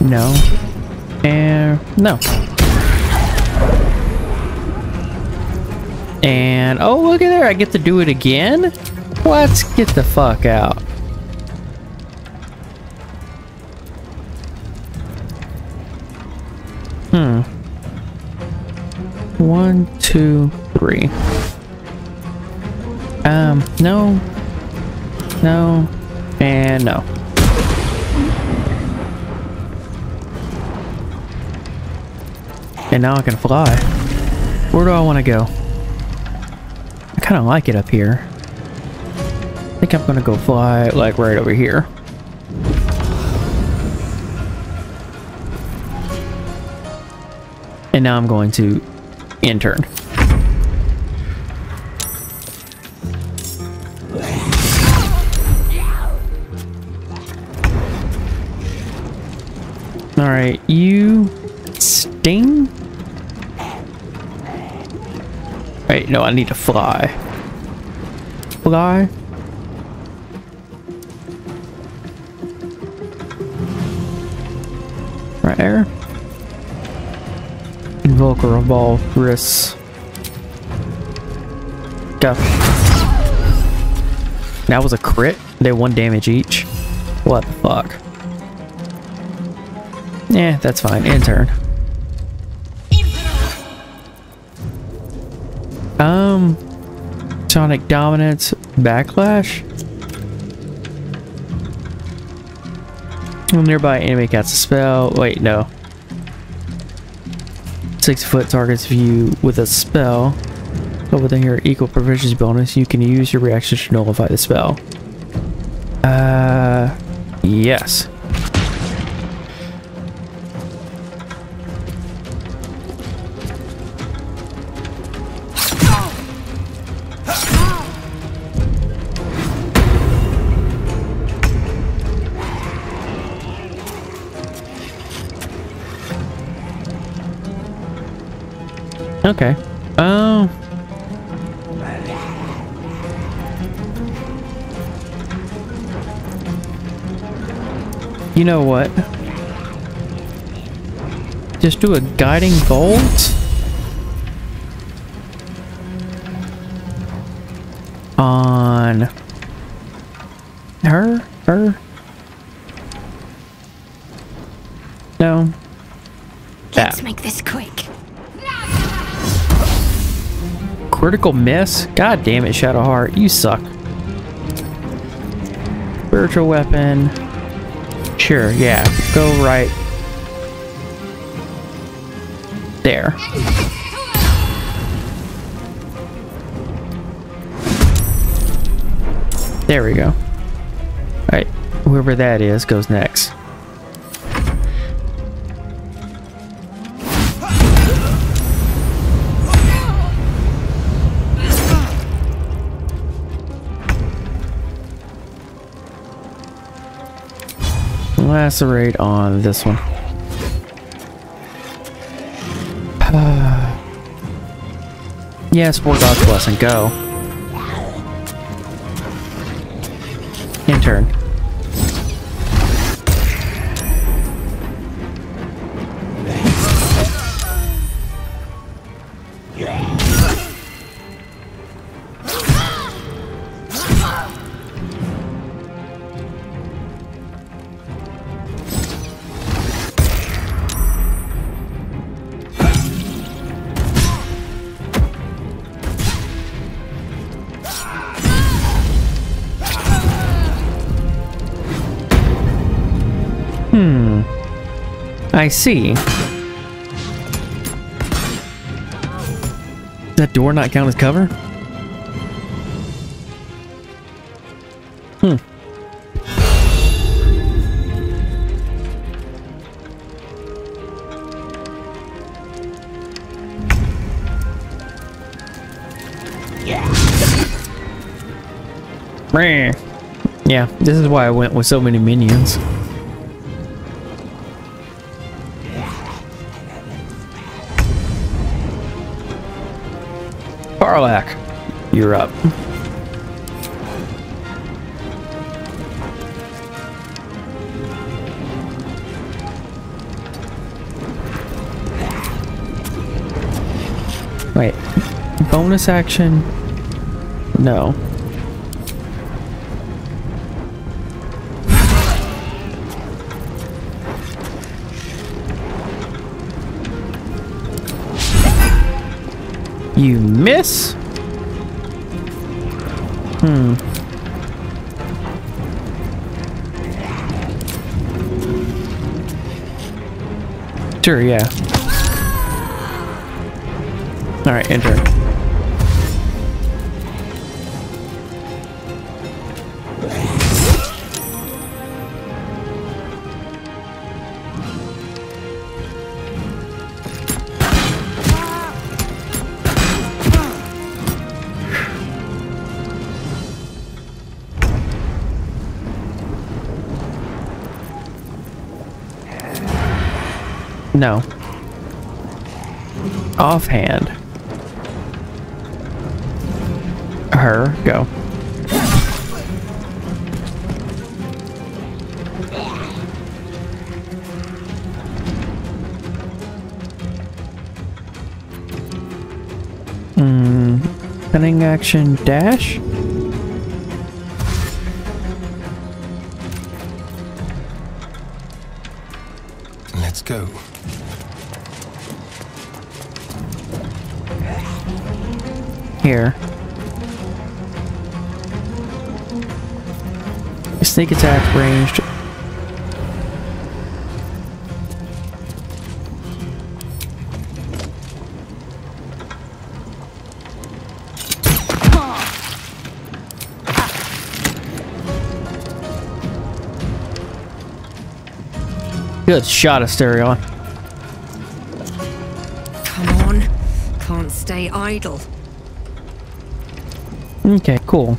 S1: No. And no. And oh, look at there. I get to do it again? What? Get the fuck out. Hmm. One, two, three. Um, no. No. And no. And now I can fly. Where do I want to go? I kind of like it up here. I think I'm going to go fly like right over here. And now I'm going to intern. Alright, you sting? Wait, no, I need to fly. Fly. Right there. Invoke a revolve wrists. Go. That was a crit? They one damage each? What the fuck? Yeah, that's fine. In turn. Um, Sonic Dominance Backlash. Nearby enemy casts a spell. Wait, no. Six foot targets view with a spell. But within your equal proficiency bonus, you can use your reaction to nullify the spell. Uh, yes. Okay. Oh. You know what? Just do a guiding bolt? On her? Her? Critical miss? God damn it, Shadowheart. You suck. Spiritual weapon. Sure, yeah. Go right. There. There we go. Alright, whoever that is goes next. On this one. yes, War God's Blessing, go. I see. That door not count as cover? Hmm. Meh. Yeah, this is why I went with so many minions. Bonus action? No. You miss? Hmm. Sure, yeah. Alright, enter. No. Offhand. her. Go. Hmm. Cunning action dash? Here. Sneak attack ranged. Good shot, Astarion.
S2: Come on. Can't stay idle.
S1: Okay, cool.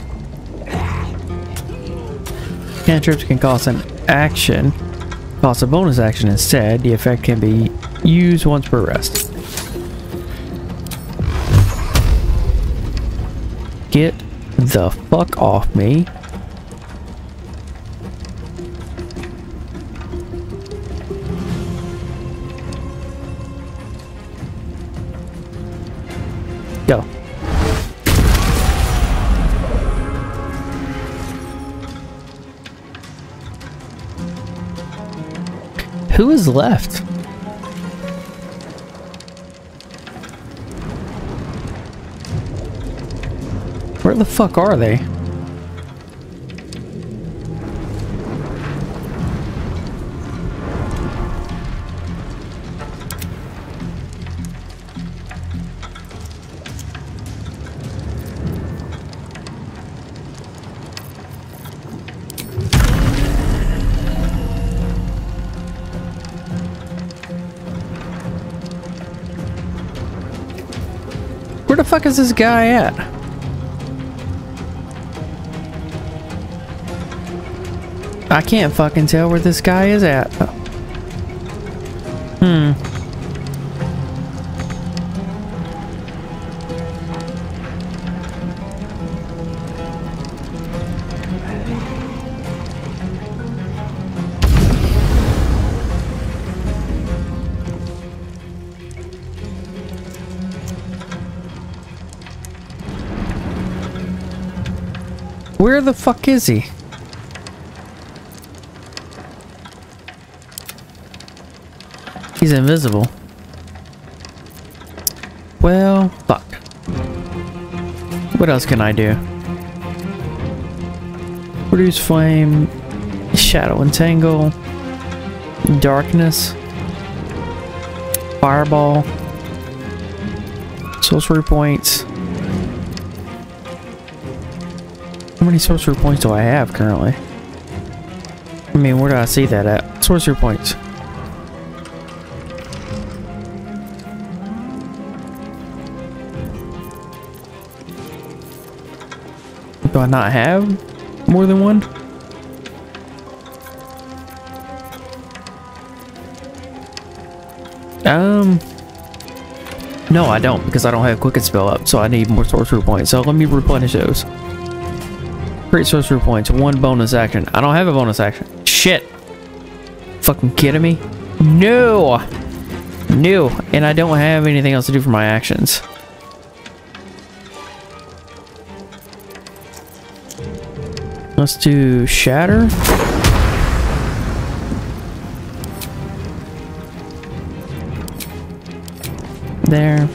S1: Cantrips can cost an action. Cost a bonus action instead. The effect can be used once per rest. Get the fuck off me. Who is left? Where the fuck are they? Fuck is this guy at? I can't fucking tell where this guy is at. Fuck is he? He's invisible. Well, fuck. What else can I do? Produce flame, shadow entangle, darkness, fireball, sorcery points. Many sorcery points do I have currently? I mean, where do I see that at? Sorcery points. Do I not have more than one? Um, no, I don't because I don't have Quicken Spell up, so I need more sorcery points. So let me replenish those. Create sorcery points, one bonus action. I don't have a bonus action. Shit. Fucking kidding me? No! No, and I don't have anything else to do for my actions. Let's do shatter. There.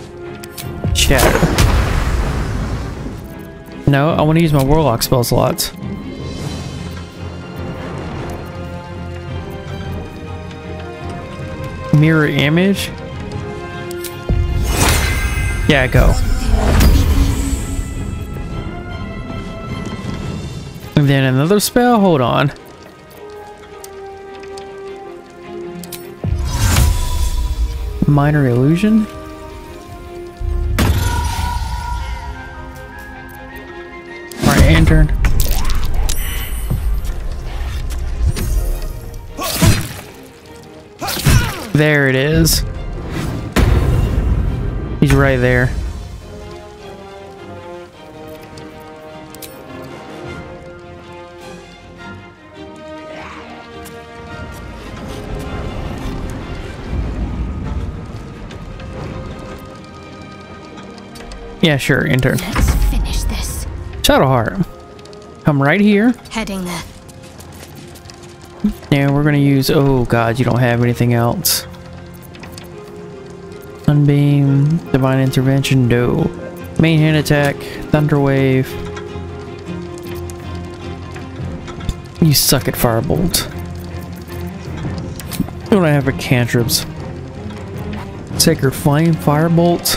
S1: No, I want to use my warlock spell slots. Mirror image. Yeah, go. And then another spell? Hold on. Minor illusion? there. Yeah, sure, intern.
S23: Let's finish this.
S1: Shadowheart. Come right here.
S23: Heading there.
S1: Now we're gonna use. Oh God, you don't have anything else. Divine Intervention, no. Main hand attack, Thunder Wave. You suck at Firebolt. You don't I have a cantrips. Sacred Flame, Firebolt.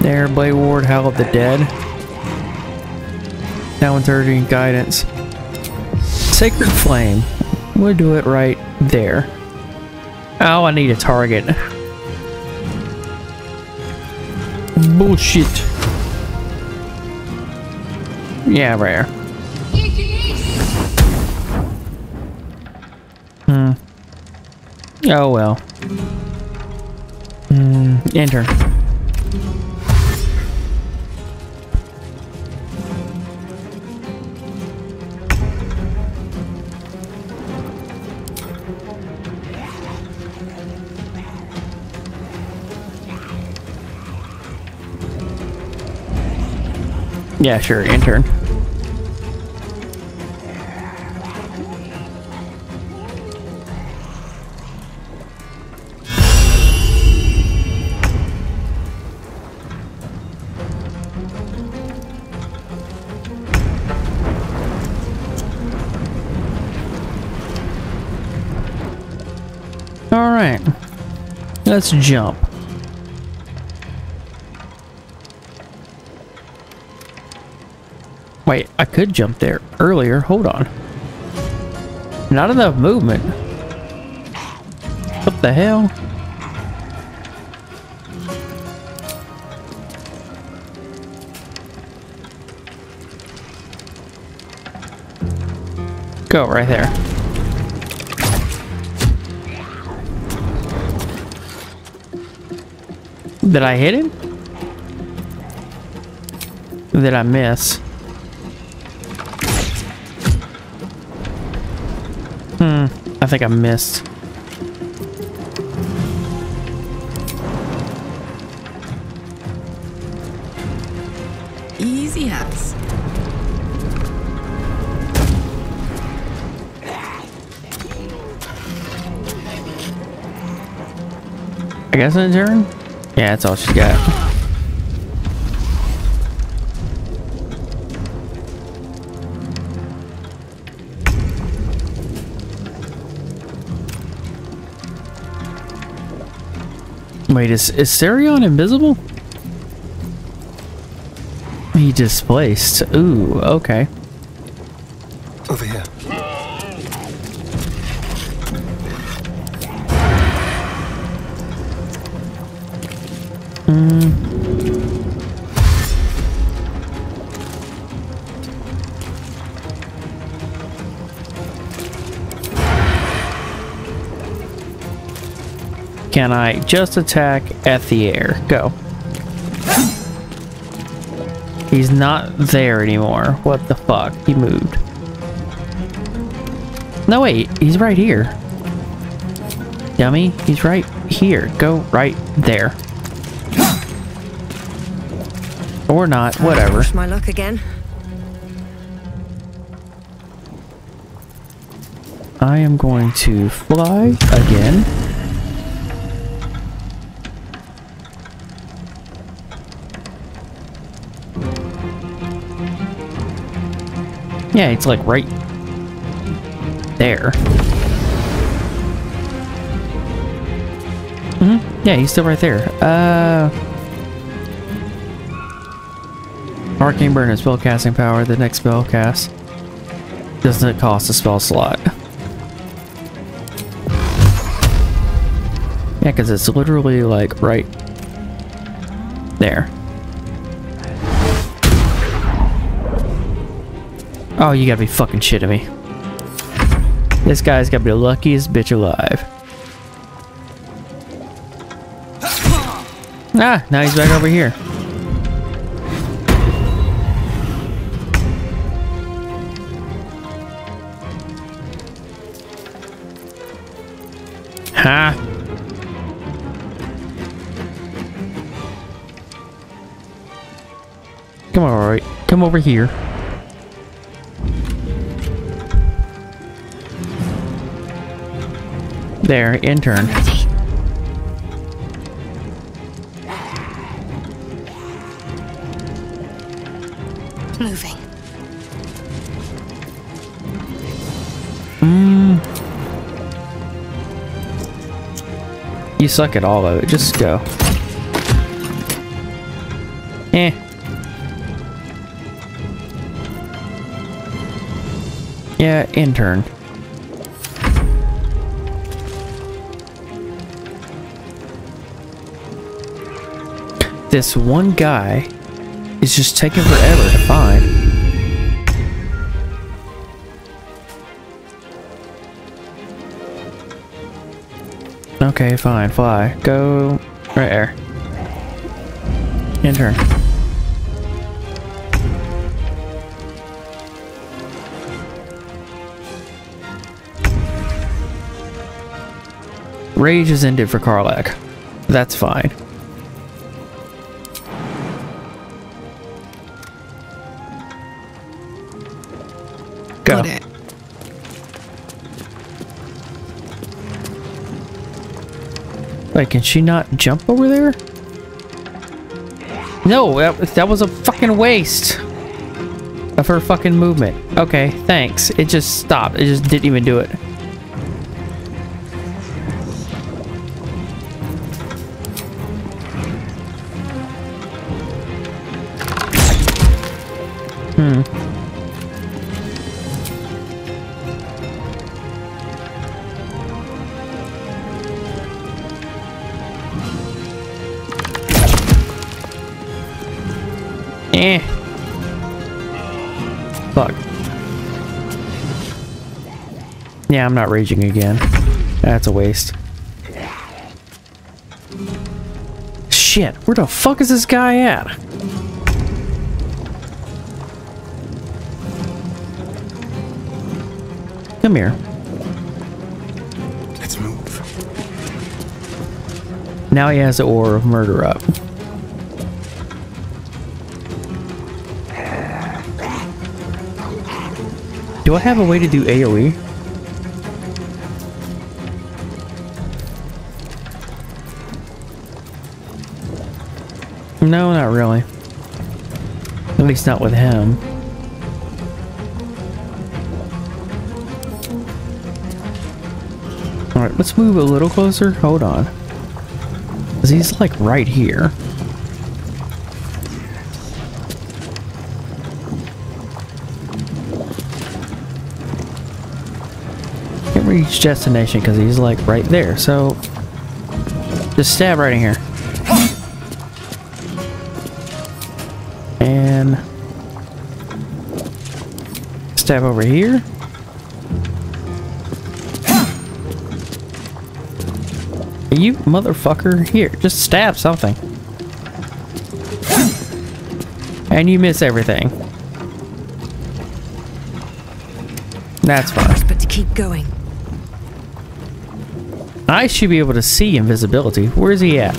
S1: There, Blade Ward, Howl of the Dead. Now 30 Guidance. Sacred Flame. We'll do it right there. Oh, I need a target. Bullshit. Yeah, rare. Hmm. Oh well. Hmm. Enter. Yeah, sure, intern. All right, let's jump. Wait, I could jump there earlier. Hold on. Not enough movement. What the hell? Go right there. Did I hit him? Did I miss? Hmm, I think I missed.
S11: Easy as.
S1: I guess in turn? Yeah, that's all she's got. Wait, is, is Sarion invisible? He displaced. Ooh, okay. Can I just attack at the air? Go. He's not there anymore. What the fuck? He moved. No, wait. He's right here. Dummy. He's right here. Go right there. Or not. Whatever.
S8: Push my luck again.
S1: I am going to fly again. Yeah, it's like right there. Mm hmm Yeah, he's still right there. Uh, Arcane Burn is spell casting power. The next spell cast doesn't cost a spell slot. Yeah, because it's literally like right there. Oh, you gotta be fucking shitting me. This guy's gotta be the luckiest bitch alive. Ah, now he's back over here. Ha! Come on, alright. Come over here. There, intern.
S2: Moving.
S1: Mm. You suck at all of it. Just go. Eh. Yeah, intern. This one guy is just taking forever to find. Okay, fine, fly. Go right there. Intern. Rage is ended for Karlach. That's fine. Can she not jump over there? No, that, that was a fucking waste of her fucking movement. Okay, thanks. It just stopped. It just didn't even do it. Yeah, I'm not raging again. That's a waste. Shit, where the fuck is this guy at? Come here.
S20: Let's move.
S1: Now he has the aura of murder up. Do I have a way to do AoE? No, not really. At least not with him. Alright, let's move a little closer. Hold on. Because he's like right here. Can't reach destination because he's like right there. So just stab right in here. Stab over here. You motherfucker. Here, just stab something. And you miss everything. That's fine.
S2: But to keep going.
S1: I should be able to see invisibility. Where's he at?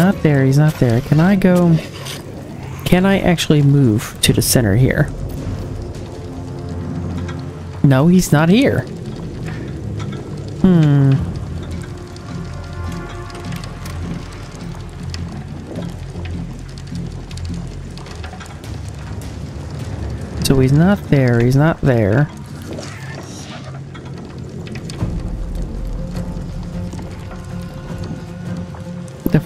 S1: Not there, he's not there. Can I go... Can I actually move to the center here? No, he's not here. Hmm. So he's not there, he's not there.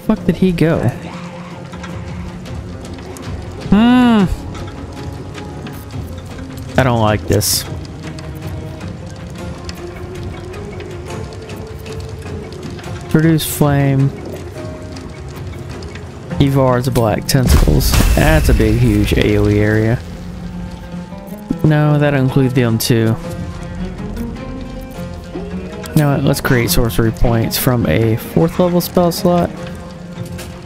S1: Fuck did he go? Hmm. I don't like this. Produce flame. Evard's black tentacles. That's a big, huge AoE area. No, that includes them too. Now let's create sorcery points from a fourth level spell slot.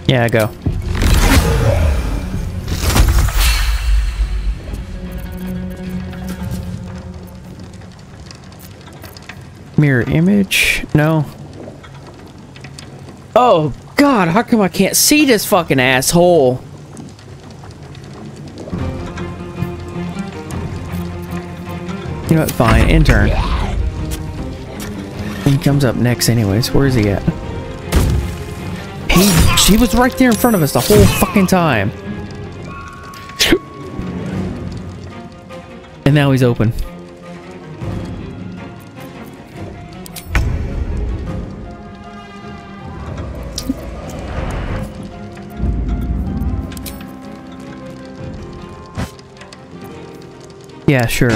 S1: Yeah, go. Mirror image? No. Oh, God, how come I can't see this fucking asshole? You know what? Fine, intern. He comes up next anyways. Where is he at? He she was right there in front of us the whole fucking time. And now he's open. Yeah, sure.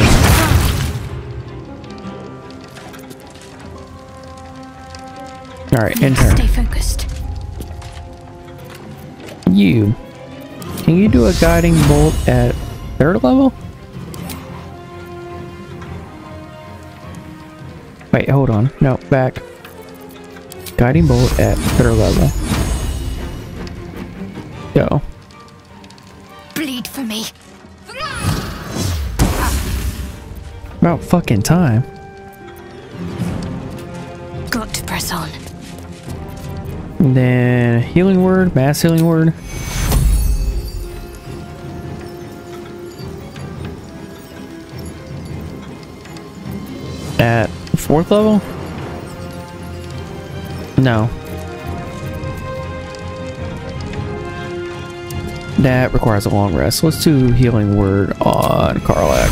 S1: Alright, intern.
S23: Stay focused.
S1: You. Can you do a guiding bolt at third level? Wait, hold on. No, back. Guiding bolt at third level. Go.
S23: Bleed for me.
S1: About fucking time. And then healing word, mass healing word. At fourth level? No. That requires a long rest. Let's do healing word on Karlach.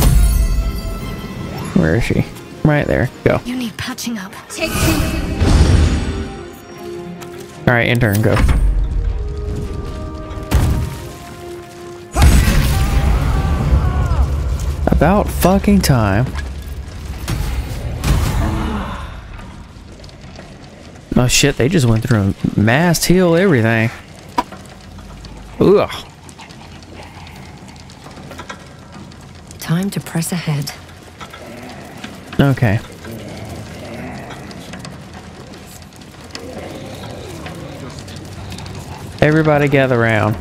S1: Where is she? Right there. Go.
S23: You need patching up. Take
S1: Alright, intern, go. About fucking time. Oh shit, they just went through a mass heal everything. Ugh.
S2: Time to press ahead.
S1: Okay. Everybody gather around.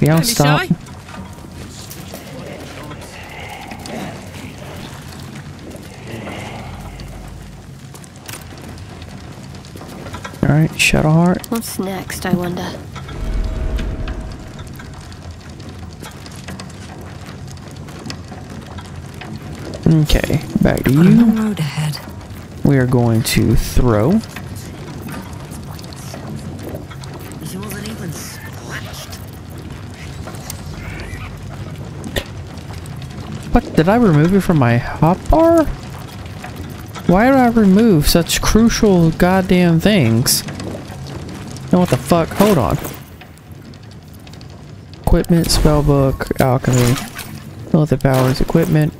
S1: We don't
S18: Don't
S1: stop.
S18: shy.
S1: Alright, Shadowheart.
S23: What's next, I wonder?
S1: Okay, back to you.
S2: road ahead.
S1: We are going to throw. Did I remove it from my hotbar? Why did I remove such crucial goddamn things? Now what the fuck? Hold on. Equipment, spellbook, alchemy. Lilith powers, equipment.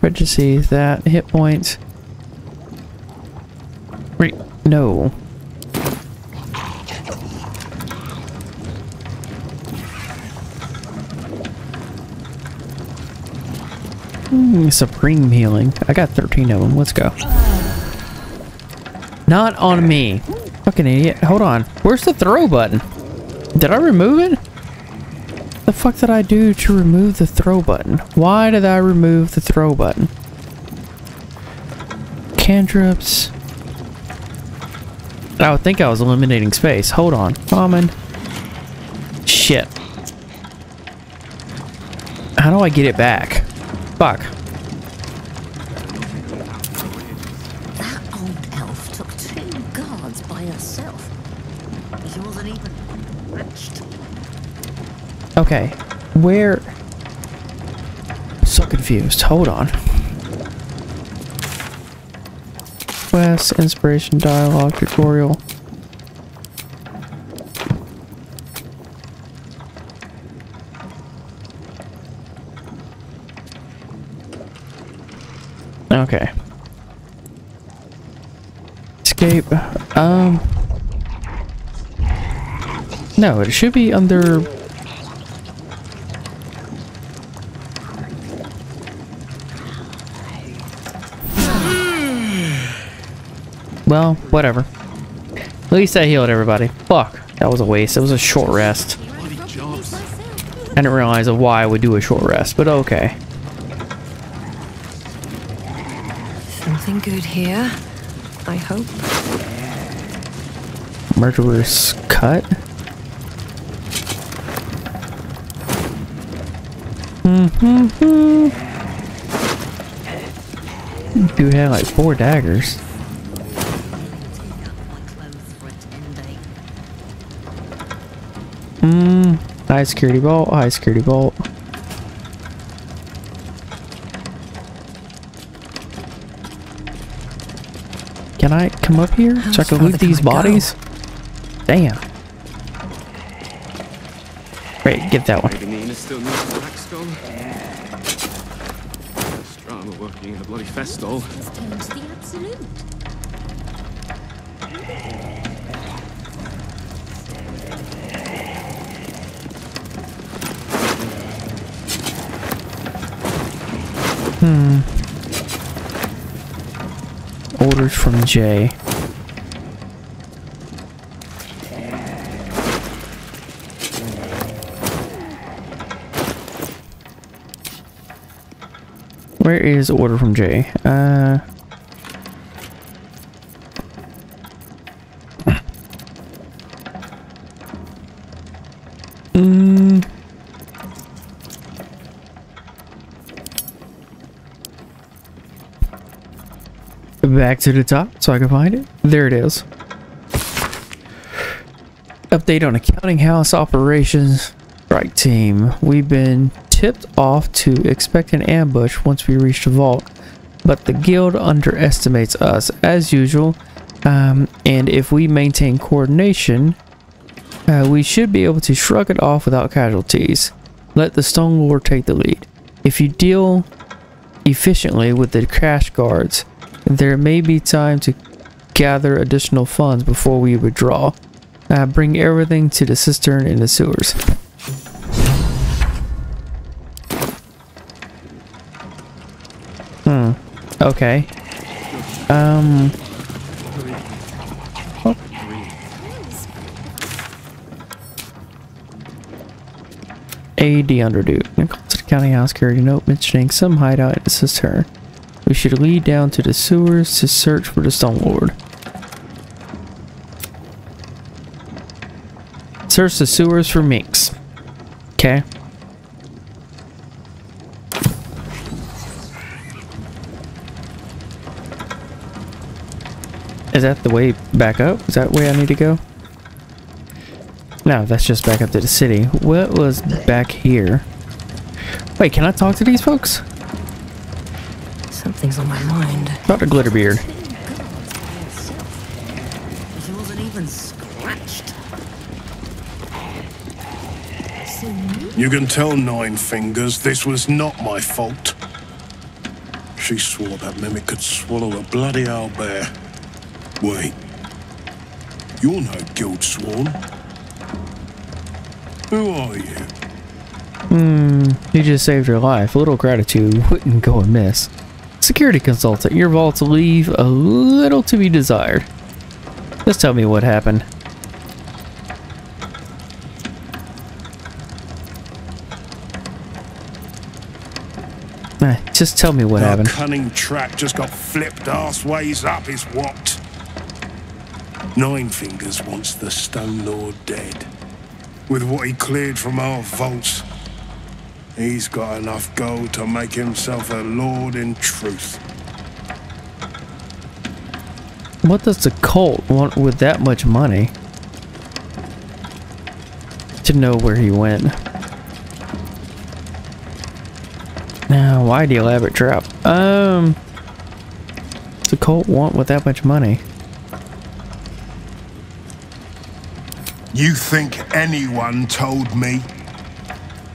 S1: Regency, that. Hit points. Re- no. Hmm, Supreme healing. I got 13 of them. Let's go. Not on me. Fucking idiot. Hold on. Where's the throw button? Did I remove it? The fuck did I do to remove the throw button? Why did I remove the throw button? Cantrips. I would think I was eliminating space. Hold on. Common. Shit. How do I get it back? Fuck.
S2: That old elf took two guards by herself. She wasn't even.
S1: Okay. Where? So confused. Hold on. Quest, inspiration, dialogue, tutorial. Okay. Escape. Um. No, it should be under Well, whatever. At least I healed everybody. Fuck. That was a waste. It was a short rest. I didn't realize why I would do a short rest, but okay.
S8: Something good here. I hope.
S1: Murderer's cut. Mm-hmm. Dude had like four daggers. Hmm. High security vault. High security vault. Can I come up here so I can loot these bodies? Damn. Wait, get that one.
S24: Nina still needs the Blackstone. Drama working in the bloody festival.
S1: Hmm. From Jay. Where is order from Jay? Uh. Back to the top so I can find it. There it is. Update on accounting house operations. Strike team. We've been tipped off to expect an ambush once we reach the vault, but the guild underestimates us as usual. Um, and if we maintain coordination, uh, we should be able to shrug it off without casualties. Let the Stone Lord take the lead. If you deal efficiently with the crash guards, there may be time to gather additional funds before we withdraw. Uh, bring everything to the cistern in the sewers. Hmm. Okay. Um. oh. AD to the Counting House a note mentioning some hideout in the cistern. We should lead down to the sewers to search for the Stone Lord. Search the sewers for Minsc. Okay. Is that the way back up? Is that the way I need to go? No, that's just back up to the city. What was back here? Wait, can I talk to these folks?
S2: Something's on my mind.
S1: Dr. Glitterbeard.
S2: She wasn't even scratched.
S14: You can tell Nine Fingers this was not my fault. She swore that mimic could swallow a bloody owlbear. Wait. You're no guild sworn. Who are you?
S1: Hmm, you just saved her life. A little gratitude wouldn't go amiss. Security consultant, your vaults leave a little to be desired. Just tell me what happened. Eh, just tell me what
S14: Our
S1: happened.
S14: cunning trap just got flipped arseways up is what? Nine Fingers wants the Stone Lord dead. With what he cleared from our vaults, he's got enough gold to make himself a lord in truth.
S1: What does the cult want with that much money? To know where he went. Now, why the elaborate trap? Um, the cult want with that much money?
S14: You think anyone told me?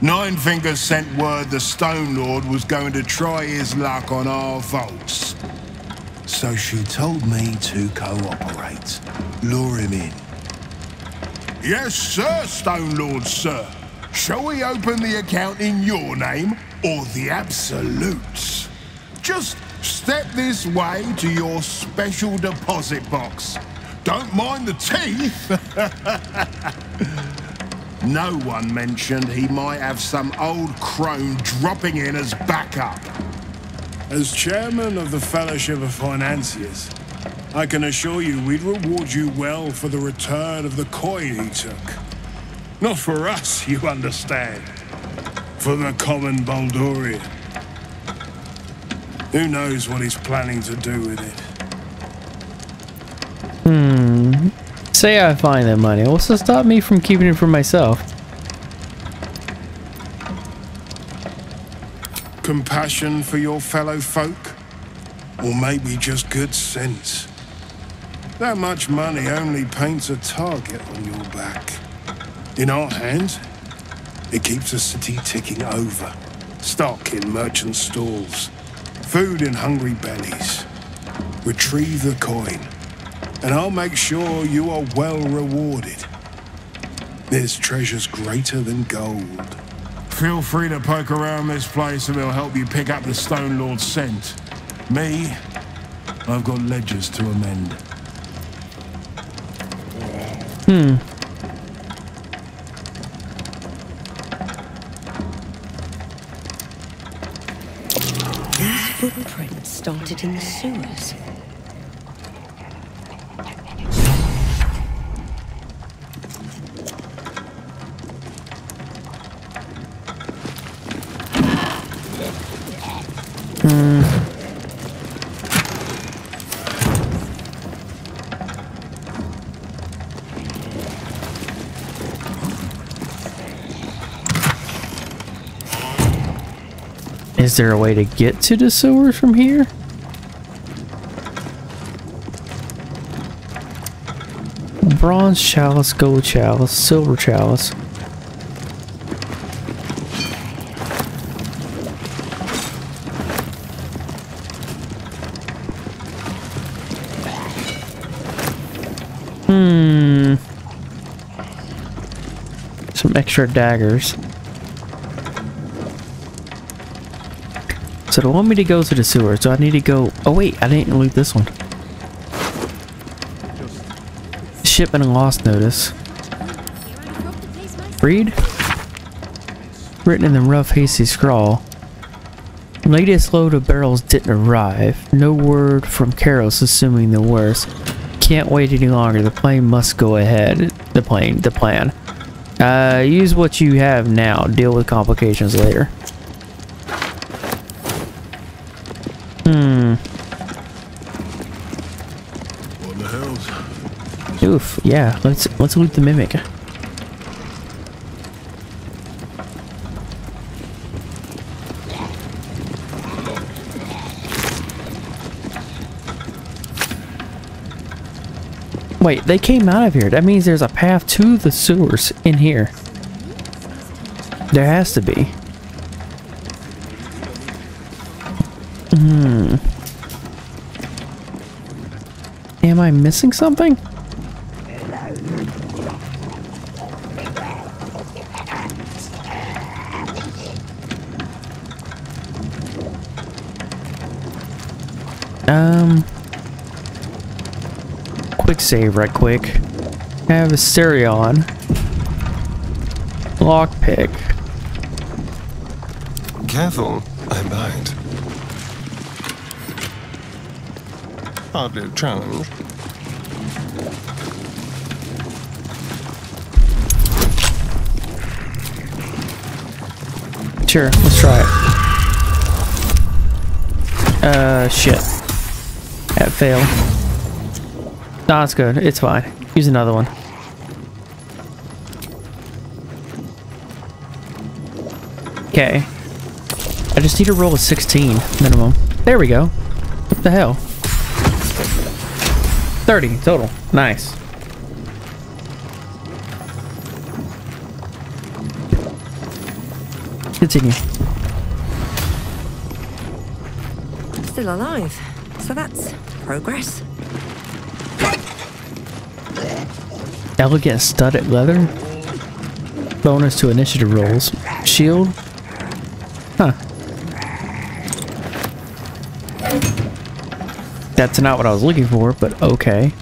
S14: Nine Fingers sent word the Stone Lord was going to try his luck on our vaults. So she told me to cooperate. Lure him in. Yes, sir, Stone Lord, sir. Shall we open the account in your name or the Absolute's? Just step this way to your special deposit box. Don't mind the teeth. no one mentioned he might have some old crone dropping in as backup. As chairman of the Fellowship of Financiers, I can assure you we'd reward you well for the return of the coin he took. Not for us, you understand. For the common Baldurian. Who knows what he's planning to do with it?
S1: Say I find that money. What's to stop me from keeping it for myself?
S14: Compassion for your fellow folk? Or maybe just good sense? That much money only paints a target on your back. In our hands, it keeps the city ticking over. Stock in merchant stalls, food in hungry bellies. Retrieve the coin, and I'll make sure you are well rewarded. There's treasures greater than gold. Feel free to poke around this place and it'll help you pick up the Stone Lord's scent. Me, I've got ledgers to amend.
S1: Hmm.
S2: These footprints started in the sewers.
S1: There a way to get to the sewers from here? Bronze chalice, gold chalice, silver chalice. Hmm. Some extra daggers. So they want me to go to the sewers. so I need to go? Oh wait, I didn't loot this one. Shipment and loss notice. Read. Written in the rough, hasty scrawl. Latest load of barrels didn't arrive. No word from Karos, assuming the worst. Can't wait any longer. The plane must go ahead. The plane, the plan. Uh, use what you have now. Deal with complications later. Hmm.
S22: What the.
S1: Oof. Yeah. Let's let's loot the mimic. Wait, they came out of here. That means there's a path to the sewers in here. There has to be. I missing something? Um. Quick save right quick. I have Astarion. Lockpick.
S20: Careful, I bite. Hardly a challenge.
S1: Sure, let's try it. Uh, shit. That failed. No, it's good. It's fine. Use another one. Okay. I just need to roll a 16 minimum. There we go. What the hell? 30 total. Nice. Continue.
S8: Still alive. So that's progress.
S1: Elegant studded leather. Bonus to initiative rolls. Shield. Huh. That's not what I was looking for, but okay.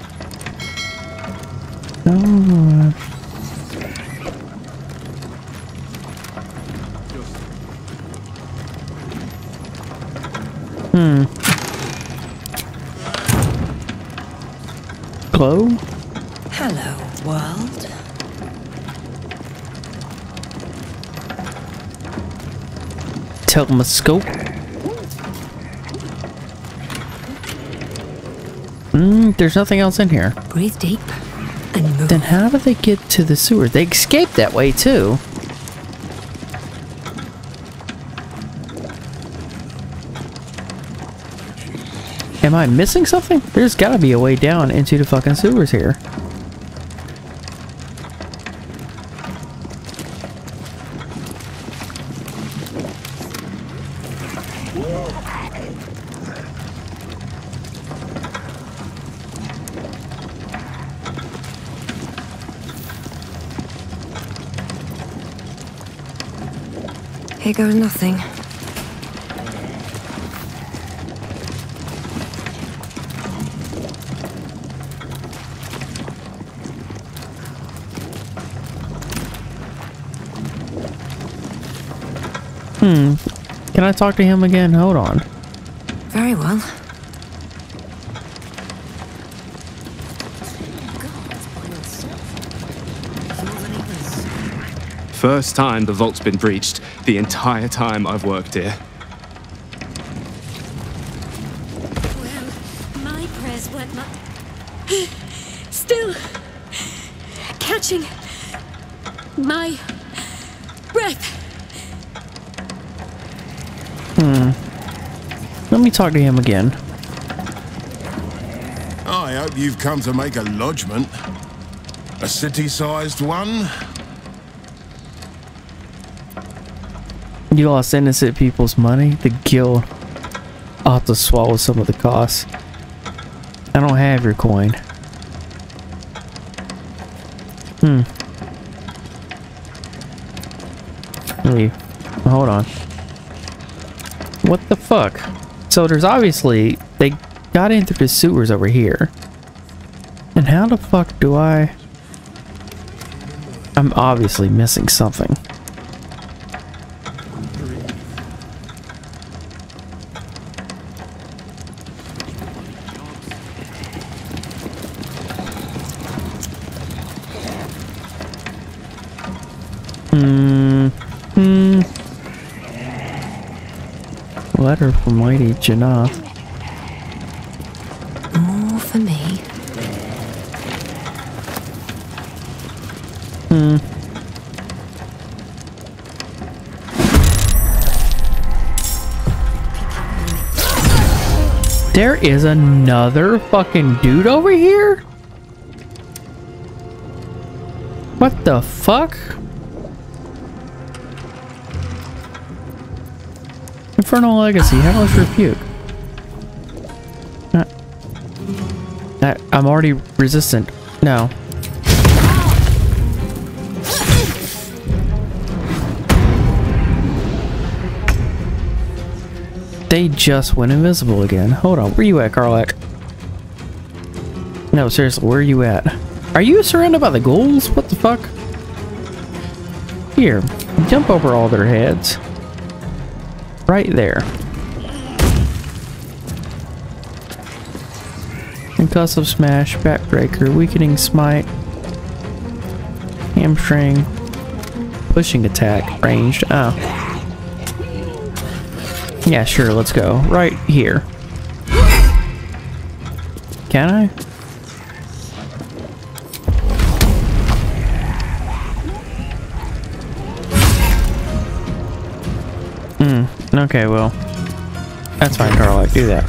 S1: Telescope. Mm, there's nothing else in here.
S8: Breathe deep and move.
S1: Then how do they get to the sewer? They escaped that way too. Am I missing something? There's gotta be a way down into the fucking sewers here.
S8: Goes nothing.
S1: Hmm. Can I talk to him again? Hold on.
S8: Very well.
S24: First time the vault's been breached the entire time I've worked here.
S23: Well, My prayers weren't my. Still catching my breath.
S1: Hmm. Let me talk to him again.
S14: I hope you've come to make a lodgment. A city-sized one?
S1: You lost innocent people's money. The guild I'll have to swallow some of the costs. I don't have your coin. Hmm. Wait, hold on. What the fuck? So there's obviously, they got into the sewers over here. And how the fuck do I... I'm obviously missing something. Letter from Lady Janna.
S8: More for me.
S1: Hmm. There is another fucking dude over here? What the fuck? Infernal Legacy, Hellish Rebuke. Uh, uh, I'm already resistant. No. They just went invisible again. Hold on, where you at, Karlach? No, seriously, where are you at? Are you surrounded by the ghouls? What the fuck? Here, jump over all their heads. Right there. Concussive Smash, Backbreaker, Weakening Smite, Hamstring, Pushing Attack, Ranged. Oh. Yeah, sure, let's go. Right here. Can I? Okay, well. That's fine, Karlach. Do that.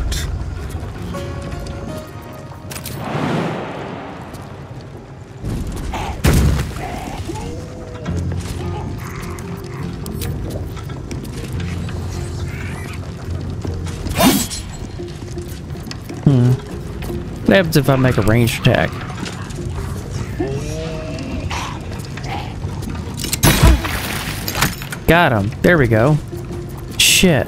S1: Hmm. What happens if I make a ranged attack? Got him. There we go. Shit.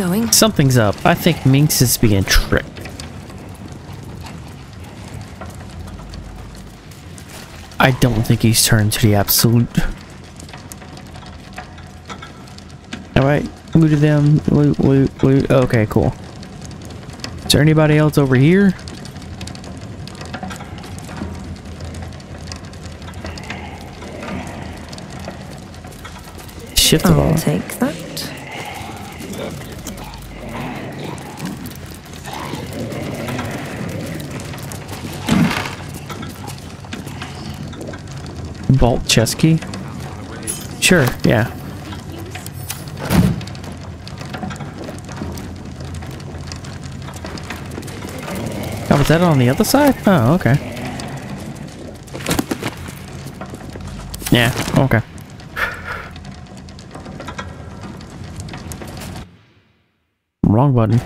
S8: Going.
S1: Something's up. I think Minsc is being tricked. I don't think he's turned to the absolute. Alright, looted them. Loot, loot, loot. Okay, cool. Is there anybody else over here? Shift the
S8: I'll
S1: ball.
S8: take that.
S1: Vault chest key? Sure, yeah. Oh, was that on the other side? Oh, okay. Yeah, okay. Wrong button.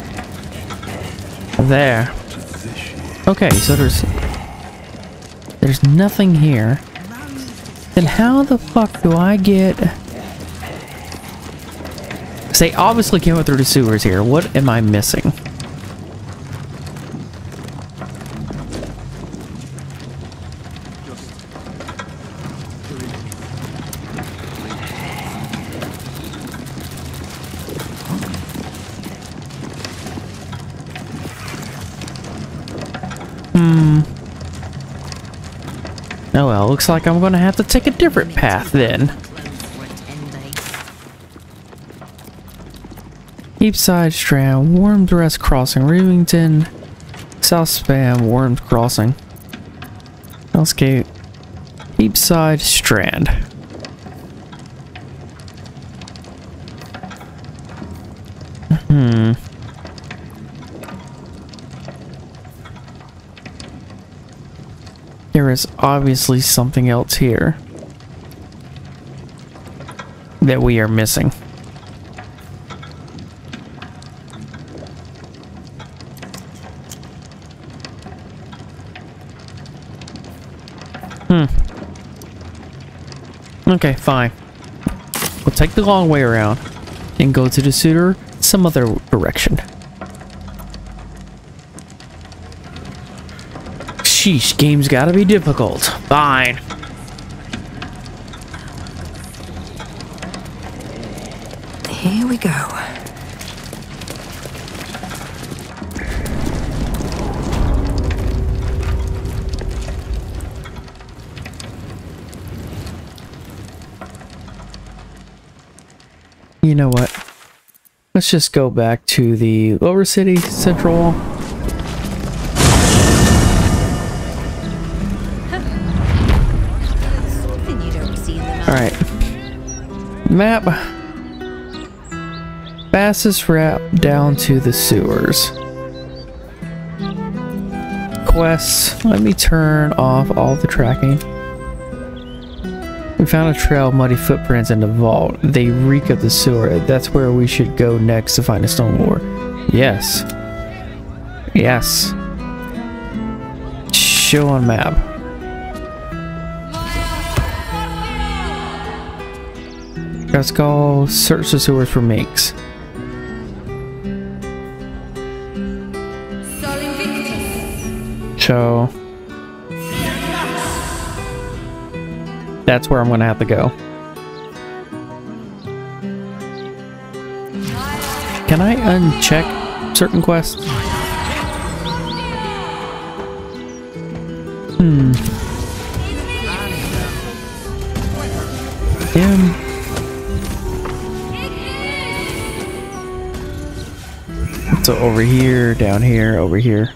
S1: There. Okay, so there's... There's nothing here. Then how the fuck do I get... Say, obviously came through the sewers here. What am I missing? Looks like I'm gonna have to take a different path then. Deepside Strand, Worms Rest Crossing, Rivington, South Span, Wyrm's Crossing. Hellscape, Deepside Strand. Hmm. Is obviously something else here that we are missing. Hmm. Okay, fine. We'll take the long way around and go to the suitor some other direction. Sheesh, game's gotta be difficult. Fine.
S8: Here we go.
S1: You know what? Let's just go back to the lower city central
S2: Map.
S1: Fastest route down to the sewers. Quests. Let me turn off all the tracking. We found a trail of muddy footprints in the vault. They reek of the sewer. That's where we should go next to find a Stone Lord. Yes. Yes. Show on map. Let's go search the sewers for Minsc. So that's where I'm gonna have to go. Can I uncheck certain quests? Hmm. Over here, down here, over here.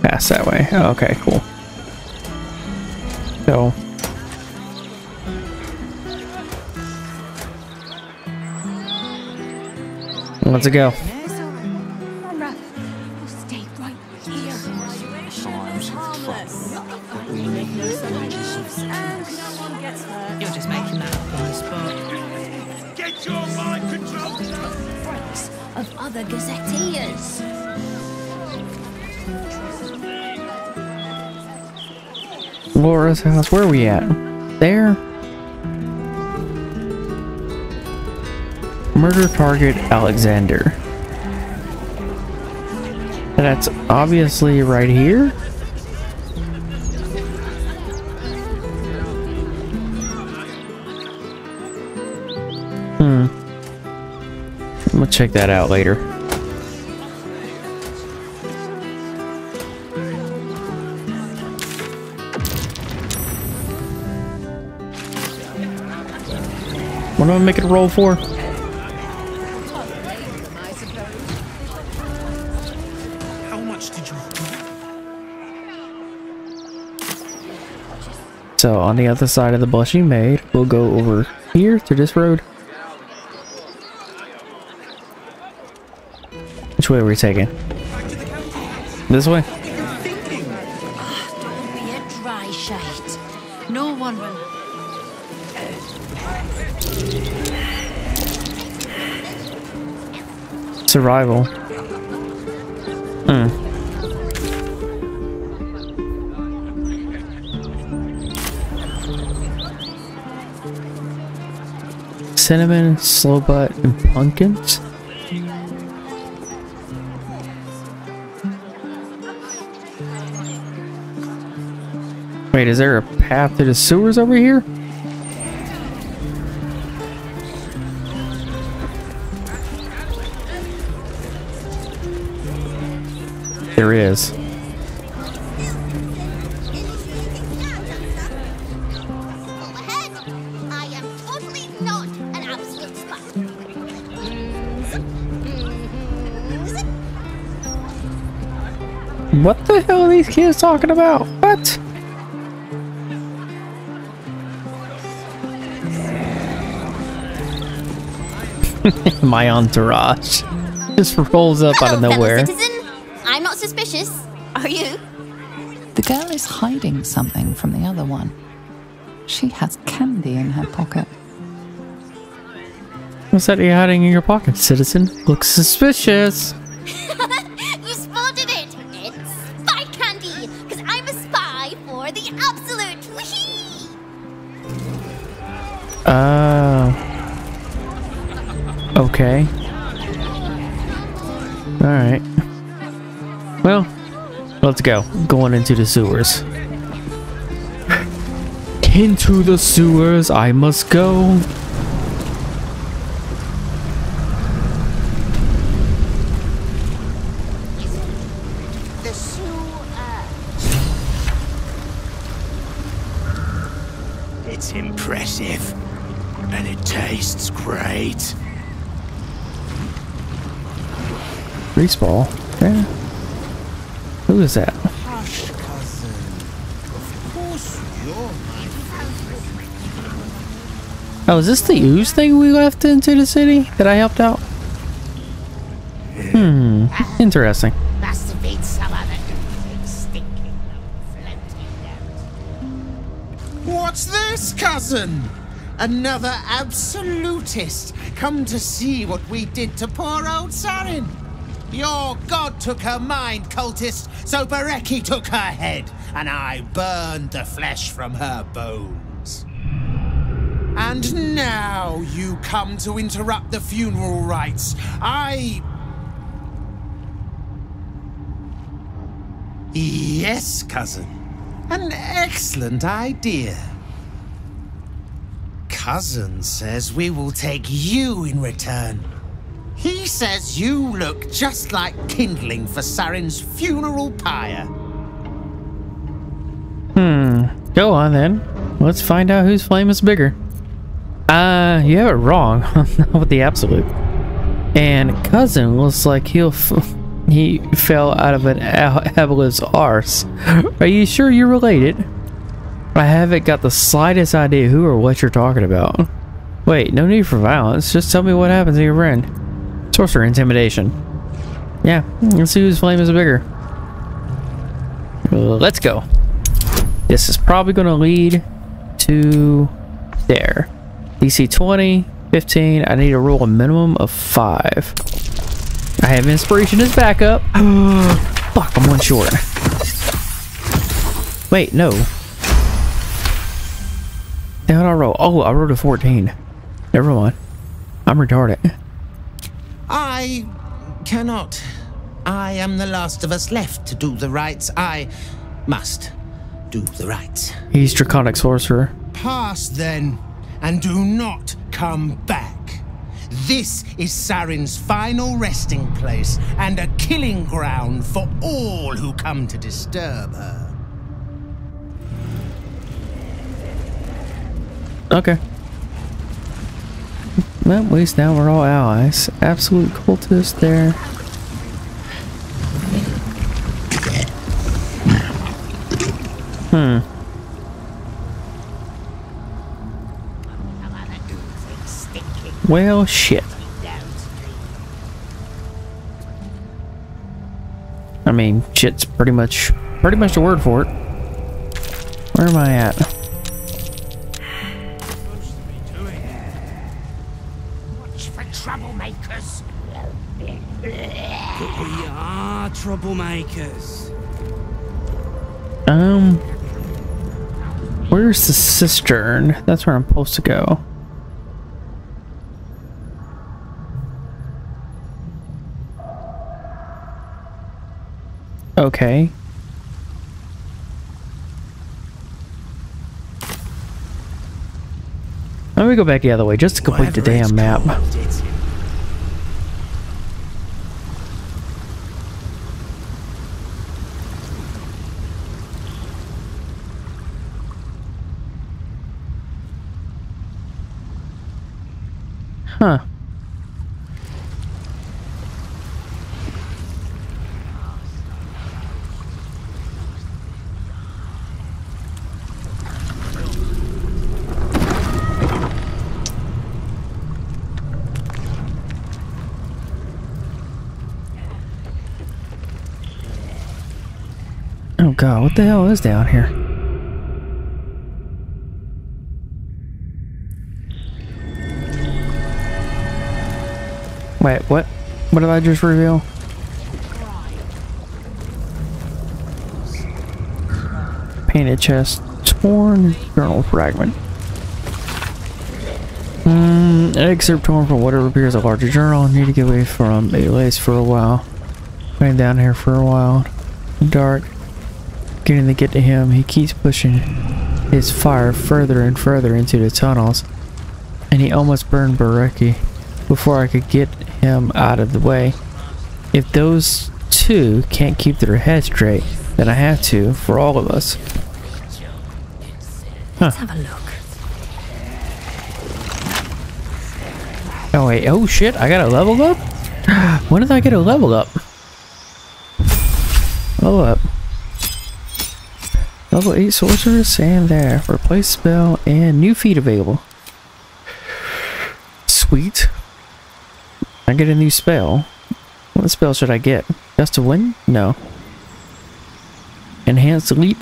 S1: Pass that way. Oh, okay, cool. So. Let's go. House. Where are we at? There? Murder target Alexander. That's obviously right here. Hmm. I'm gonna check that out later. What am I making a roll for?
S25: How much did you
S1: So on the other side of the bus you made, we'll go over here to this road. Which way are we taking? This way? Survival. Hmm. Cinnamon, slow butt, and pumpkins? Wait, is there a path to the sewers over here? Is.
S21: I am totally not an absolute spy.
S1: What the hell are these kids talking about? What? My entourage just rolls up out of nowhere.
S21: Citizen. I'm not suspicious. Are you?
S17: The girl is hiding something from the other one. She has candy in her pocket.
S1: What's that you're hiding in your pocket, citizen? Looks suspicious. Let's go. Going into the sewers. Into the sewers I must go. Oh, is this the ooze thing we left into the city that I helped out? Hmm. Interesting.
S25: Must have been some other oozing, stinking, floating What's this, cousin? Another absolutist come to see what we did to poor old Sarin. Your god took her mind, cultist, so Bereki took her head, and I burned the flesh from her bones. And now you come to interrupt the funeral rites. I Yes, cousin. An excellent idea. Cousin says we will take you in return. He says you look just like kindling for Sarin's funeral pyre.
S1: Hmm. Go on then. Let's find out whose flame is bigger. Uh, you have it wrong. Not with the absolute. And cousin looks like he'll he fell out of an Abelis's arse. Are you sure you're related? I haven't got the slightest idea who or what you're talking about. Wait, no need for violence. Just tell me what happens to your friend. Sorcerer intimidation. Yeah, let's see whose flame is bigger. Let's go. This is probably going to lead to there. DC 20, 15. I need to roll a minimum of 5. I have inspiration as backup. Fuck, I'm one short. Wait, no. How did I roll? Oh, I rolled a 14. Never mind. I'm retarded.
S25: I cannot. I am the last of us left to do the rites. I must do the rites.
S1: He's Draconic Sorcerer.
S25: Pass then, and do not come back. This is Saren's final resting place and a killing ground for all who come to disturb her.
S1: Okay. Well, at least now we're all allies. Absolute cultist there. Hmm. Well, shit. I mean, shit's pretty much, pretty much the word for it. Where am I at?
S26: Watch for troublemakers. But we are troublemakers.
S1: Um, where's the cistern? That's where I'm supposed to go. Okay. Let me go back the other way just to complete the damn map. Huh. Oh god, what the hell is down here? Wait, what? What did I just reveal? Painted chest, torn journal fragment. Hmm, excerpt torn from whatever appears a larger journal. Need to get away from lace for a while. Been down here for a while. Dark. Getting to get to him, he keeps pushing his fire further and further into the tunnels. And he almost burned Bareki before I could get him out of the way. If those two can't keep their heads straight, then I have to for all of us. Huh.
S8: Let's have a look.
S1: Oh wait, oh shit, I got a level up? When did I get a level up? Level up. Level 8 sorceress and there. Replace spell and new feat available. Sweet. I get a new spell. What spell should I get? Gust of Wind? No. Enhanced leap.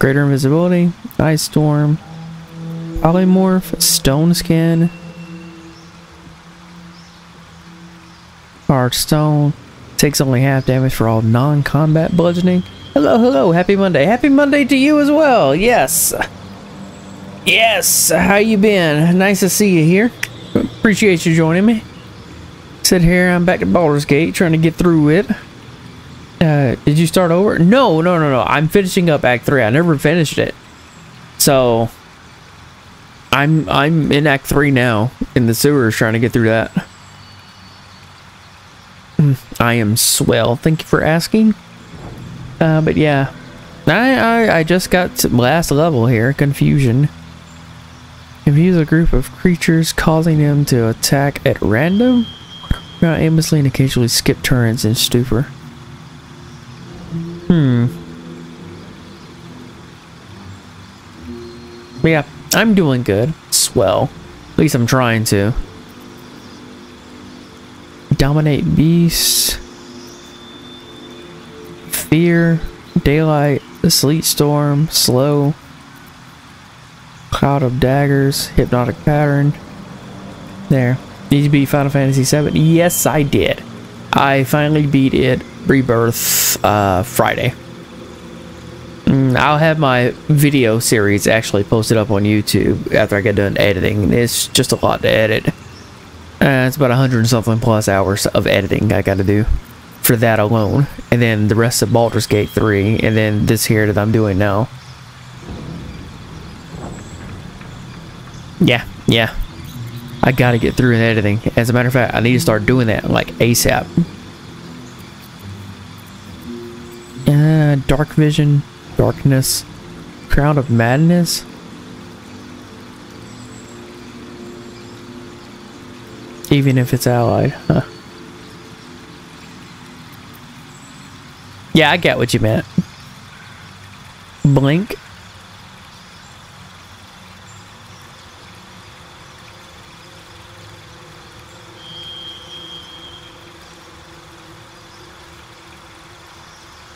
S1: Greater invisibility. Ice storm. Polymorph. Stone skin. Hard stone. Takes only half damage for all non-combat bludgeoning. Hello, hello. Happy Monday. Happy Monday to you as well. Yes. Yes. How you been? Nice to see you here. Appreciate you joining me. Sit here. I'm back at Baldur's Gate trying to get through it. Uh, did you start over? No, no, no, no. I'm finishing up Act 3. I never finished it. So I'm I'm in Act 3 now in the sewers trying to get through that. I am swell. Thank you for asking. Uh, but yeah, I, I I just got to last level here. Confusion. Confuse a group of creatures, causing them to attack at random. Not aimlessly and occasionally skip turns in stupor. Hmm. But yeah, I'm doing good. Swell. At least I'm trying to. Dominate beasts. Fear. Daylight. Sleet storm. Slow. Cloud of daggers. Hypnotic pattern. There. Need to be Final Fantasy VII? Yes, I did. I finally beat it Rebirth uh, Friday. Mm, I'll have my video series actually posted up on YouTube after I get done editing. It's just a lot to edit. Uh, it's about a hundred something plus hours of editing I gotta do for that alone. And then the rest of Baldur's Gate 3, and then this here that I'm doing now. Yeah, yeah. I gotta get through in editing. As a matter of fact, I need to start doing that like ASAP. Uh, dark vision, darkness, crown of madness. Even if it's allied, huh? Yeah, I get what you meant. Blink.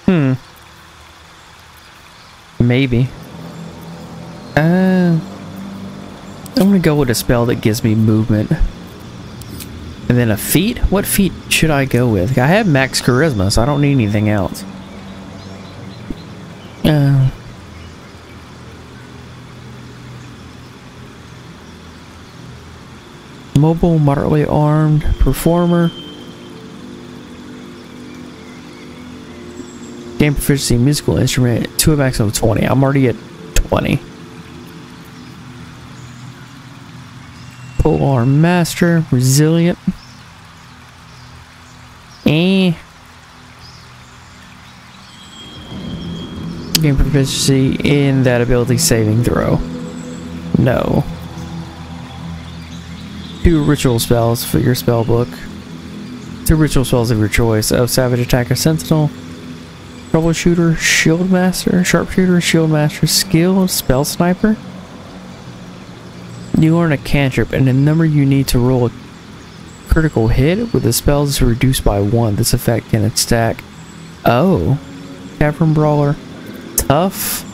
S1: Hmm. Maybe. Uh, I'm gonna go with a spell that gives me movement. And then a feat? What feat should I go with? I have max charisma, so I don't need anything else. Uh, mobile, moderately armed, performer. Game proficiency, musical instrument, to a maximum of 20. I'm already at 20. Polearm Master, Resilient. Eh. Game proficiency in that ability saving throw. No. Two ritual spells for your spell book. Two ritual spells of your choice. Oh, Savage Attacker Sentinel. Troubleshooter, Shield Master, Sharpshooter, Shield Master, Skilled, Spell Sniper. You learn a cantrip, and the number you need to roll a critical hit with the spells reduced by one. This effect can stack. Oh. Tavern Brawler. Tough.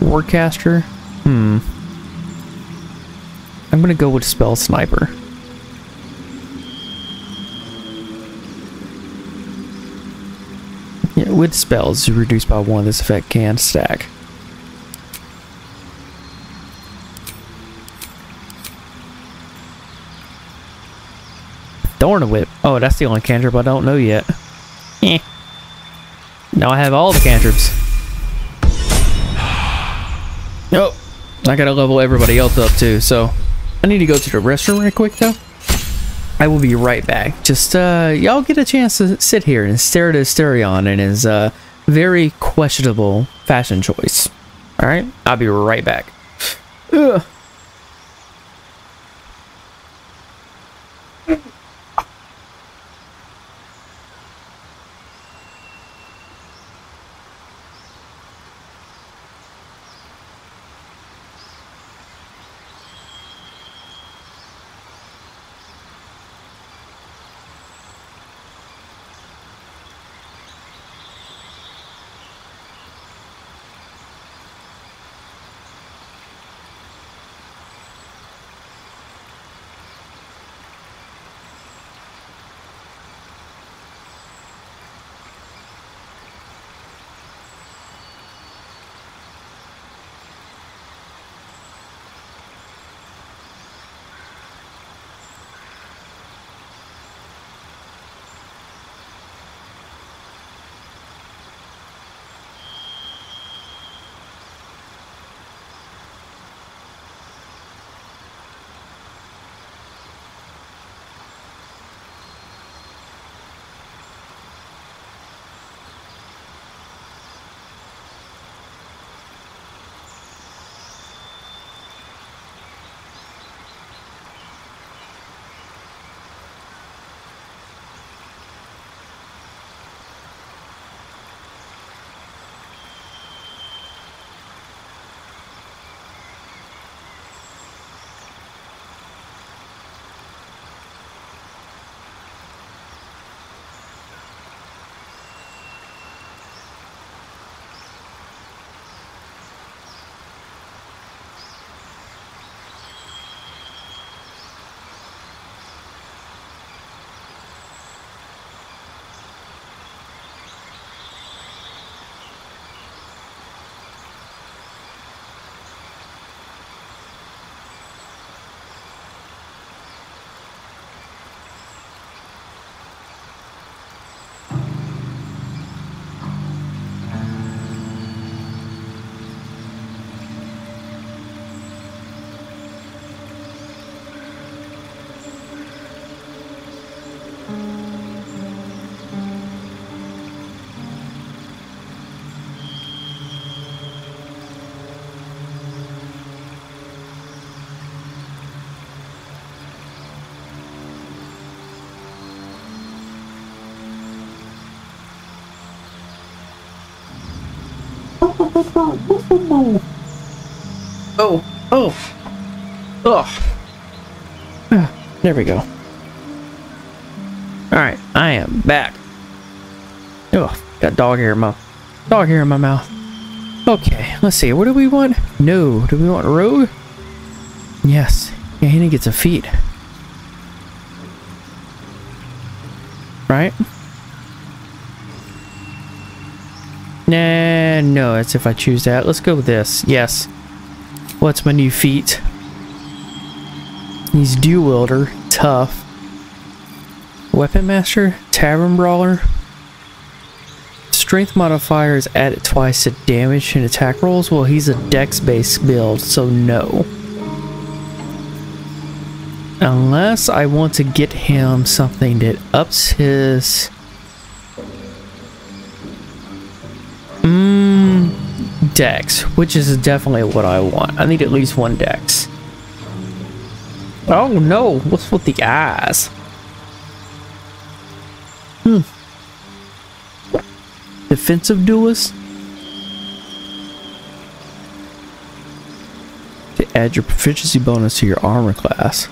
S1: Warcaster. Hmm. I'm gonna go with Spell Sniper. Yeah, with spells reduced by one, this effect can stack. Thorn Whip. Oh, that's the only cantrip I don't know yet. Eh. Now I have all the cantrips. Oh, I gotta level everybody else up too, so I need to go to the restroom real quick though. I will be right back. Just, uh, y'all get a chance to sit here and stare at Astarion and his, uh, very questionable fashion choice. Alright, I'll be right back. Ugh. Oh, oh, oh. There we go. All right, I am back. Oh, got dog hair in my dog hair in my mouth. Okay, let's see. What do we want? No, do we want rogue? Yes. Yeah, he gets a feat. Right? Nah, no, it's if I choose that. Let's go with this. Yes. What's my new feat? He's dual wielder, tough. Weapon master, tavern brawler. Strength modifier is added twice to damage and attack rolls. Well, he's a dex based build, so no. Unless I want to get him something that ups his dex, which is definitely what I want. I need at least one dex. Oh no, what's with the eyes? Hmm. Defensive duelist? To add your proficiency bonus to your armor class.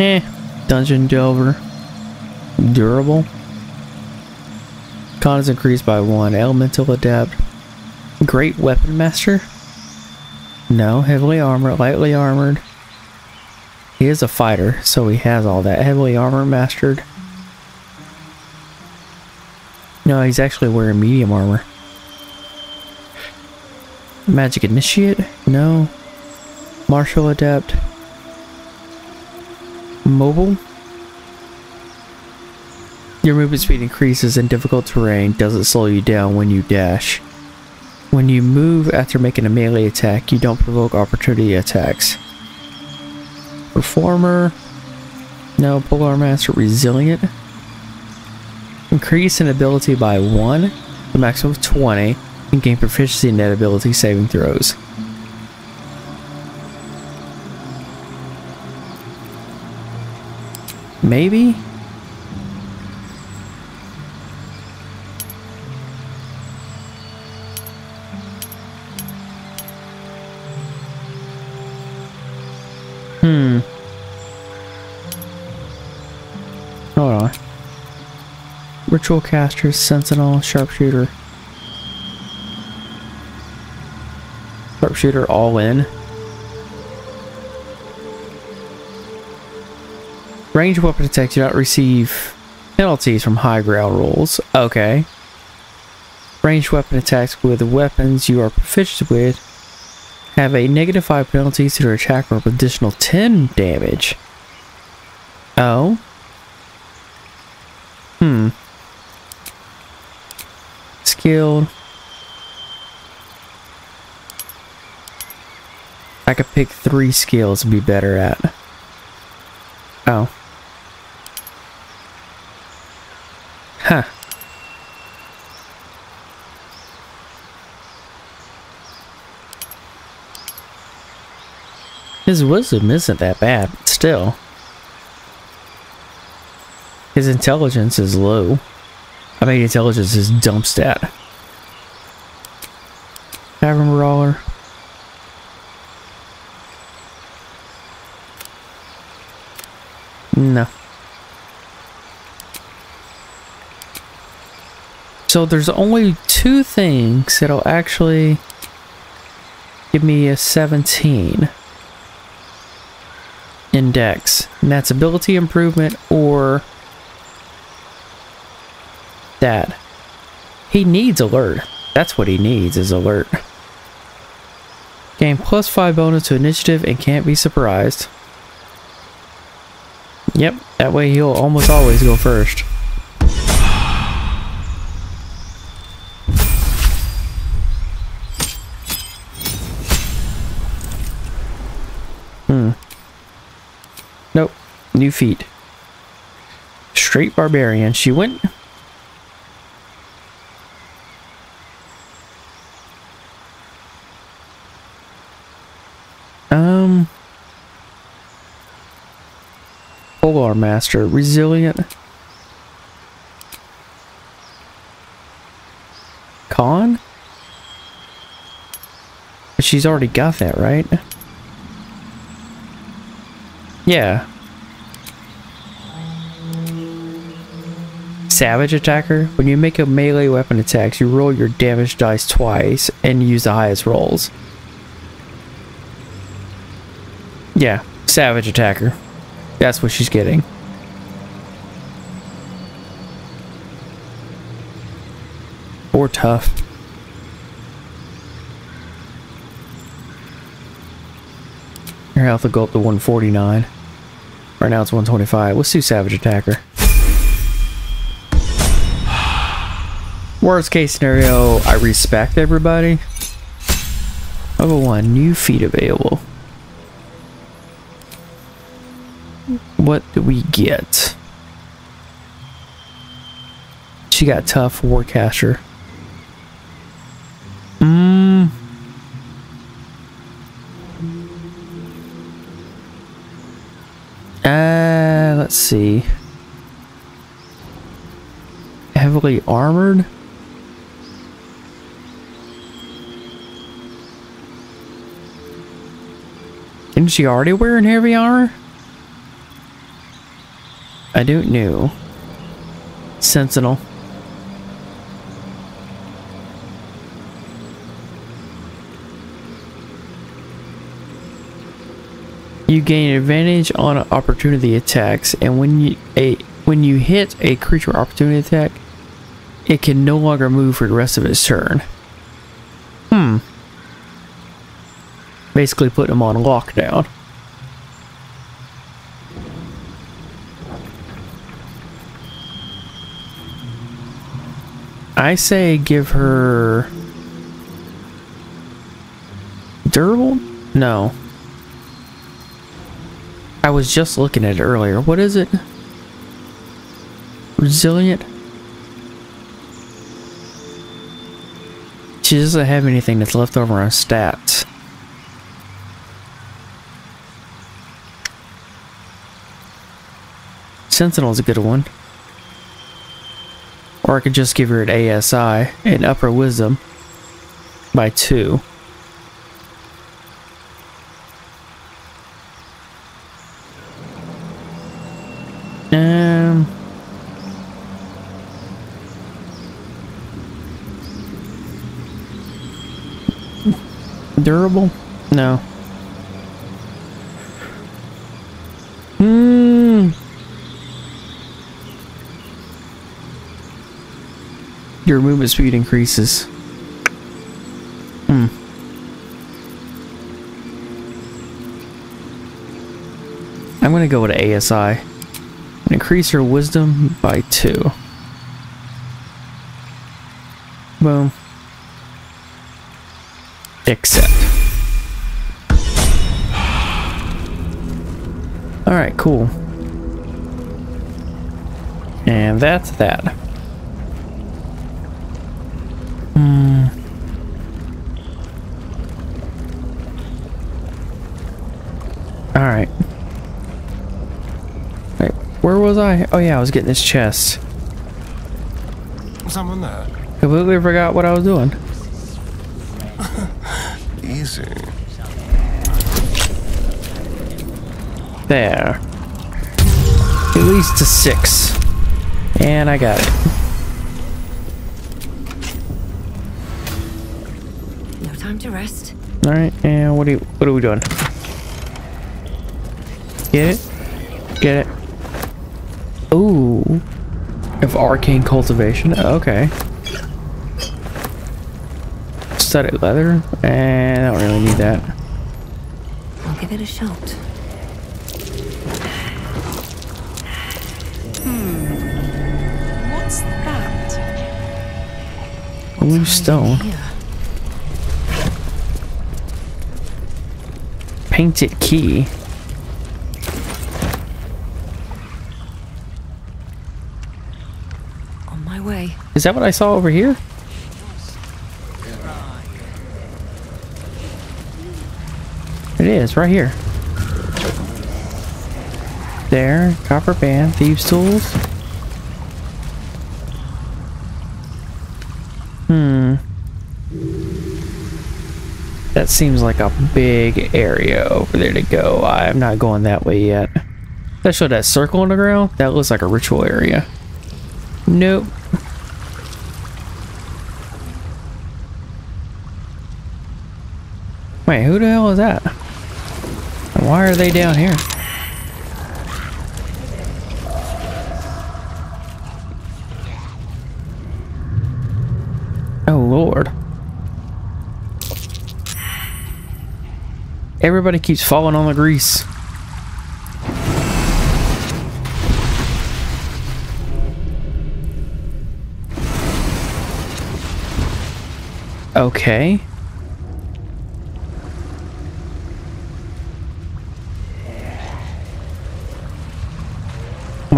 S1: Eh, dungeon delver. Durable. Con is increased by one. Elemental Adept. Great Weapon Master? No. Heavily armored, lightly armored. He is a fighter, so he has all that. Heavily armored mastered. No, he's actually wearing medium armor. Magic Initiate? No. Martial Adept. Mobile? Your movement speed increases in difficult terrain, doesn't slow you down when you dash. When you move after making a melee attack, you don't provoke opportunity attacks. Performer. No, Polearm Master Resilient. Increase in ability by 1, the maximum of 20, and gain proficiency in net ability saving throws. Maybe? Ritual caster, sentinel, sharpshooter. Sharpshooter all in. Range weapon attacks do not receive penalties from high ground rolls. Okay. Ranged weapon attacks with weapons you are proficient with have a negative 5 penalties to their attack roll additional 10 damage. Oh. Hmm. I could pick three skills to be better at. Oh. Huh. His wisdom isn't that bad, still. His intelligence is low. I mean, intelligence is dump stat. Tavern Brawler. No. So there's only two things that'll actually give me a 17 index. And that's ability improvement or that. He needs alert. That's what he needs is alert. Gain plus 5 bonus to initiative and can't be surprised. Yep, that way he'll almost always go first. New feat. Straight barbarian. She went. Um. Polearm Master. Resilient. Con? She's already got that, right? Yeah. Savage attacker. When you make a melee weapon attacks, you roll your damage dice twice and use the highest rolls. Yeah, savage attacker. That's what she's getting. Or tough. Your health will go up to 149. Right now it's 125. Let's do Savage Attacker. Worst case scenario, I respect everybody. Level 1, new feat available. What do we get? She got tough Warcaster. Mmm. Uh, let's see. Heavily armored? Isn't she already wearing heavy armor? I don't know. Sentinel. You gain advantage on opportunity attacks, and when you a when you hit a creature opportunity attack, it can no longer move for the rest of its turn. Hmm. Basically putting him on lockdown. I say give her durable? No. I was just looking at it earlier. What is it? Resilient? She doesn't have anything that's left over on stats. Sentinel's is a good one. Or I could just give her an ASI and Upper Wisdom by two. Um. Durable? No. Your movement speed increases. Hmm. I'm gonna go with ASI. And increase your wisdom by two. Boom. Accept. Alright, cool. And that's that. Hmm. Alright. Wait, where was I? Oh yeah, I was getting this chest.
S20: Someone there?
S1: Completely forgot what I was doing.
S20: Easy.
S1: There. At least to six. And I got it.
S8: No time to rest.
S1: Alright, and what are you what are we doing? Get it? Get it? Ooh. Of arcane cultivation. Okay. Studded leather. And I don't really need that.
S8: I'll give it a shot. Hmm. What's that?
S1: Blue stone. Painted key.
S8: On my way.
S1: Is that what I saw over here? It is, right here. There, copper band, thieves tools. Hmm. That seems like a big area over there to go. I'm not going that way yet. That showed that circle on the ground? That looks like a ritual area. Nope. Wait, who the hell is that? Why are they down here? Oh lord. Everybody keeps falling on the grease. Okay.